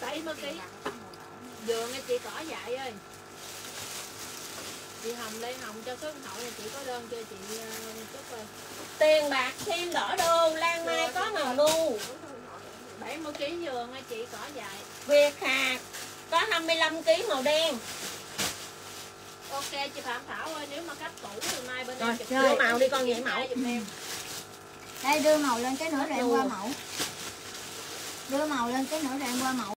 bảy mươi ký. Giường nha chị cỏ dại ơi. Chị hồng lên hồng cho số điện thoại này chị có đơn cho chị uh, chút ơi Tiền bạc thêm đỏ đô Lan mai có màu nu 70 kg giường nha chị cỏ dại Nguyệt Hà có 25 kg màu đen ok chị phạm thảo ơi nếu mà khách cũ thì mai bên Rồi, em chụp đưa màu đi con vậy mẫu. giùm em Đây đưa màu lên cái nửa rạng Đồ. qua mẫu. Đưa màu lên cái nửa rạng qua mẫu.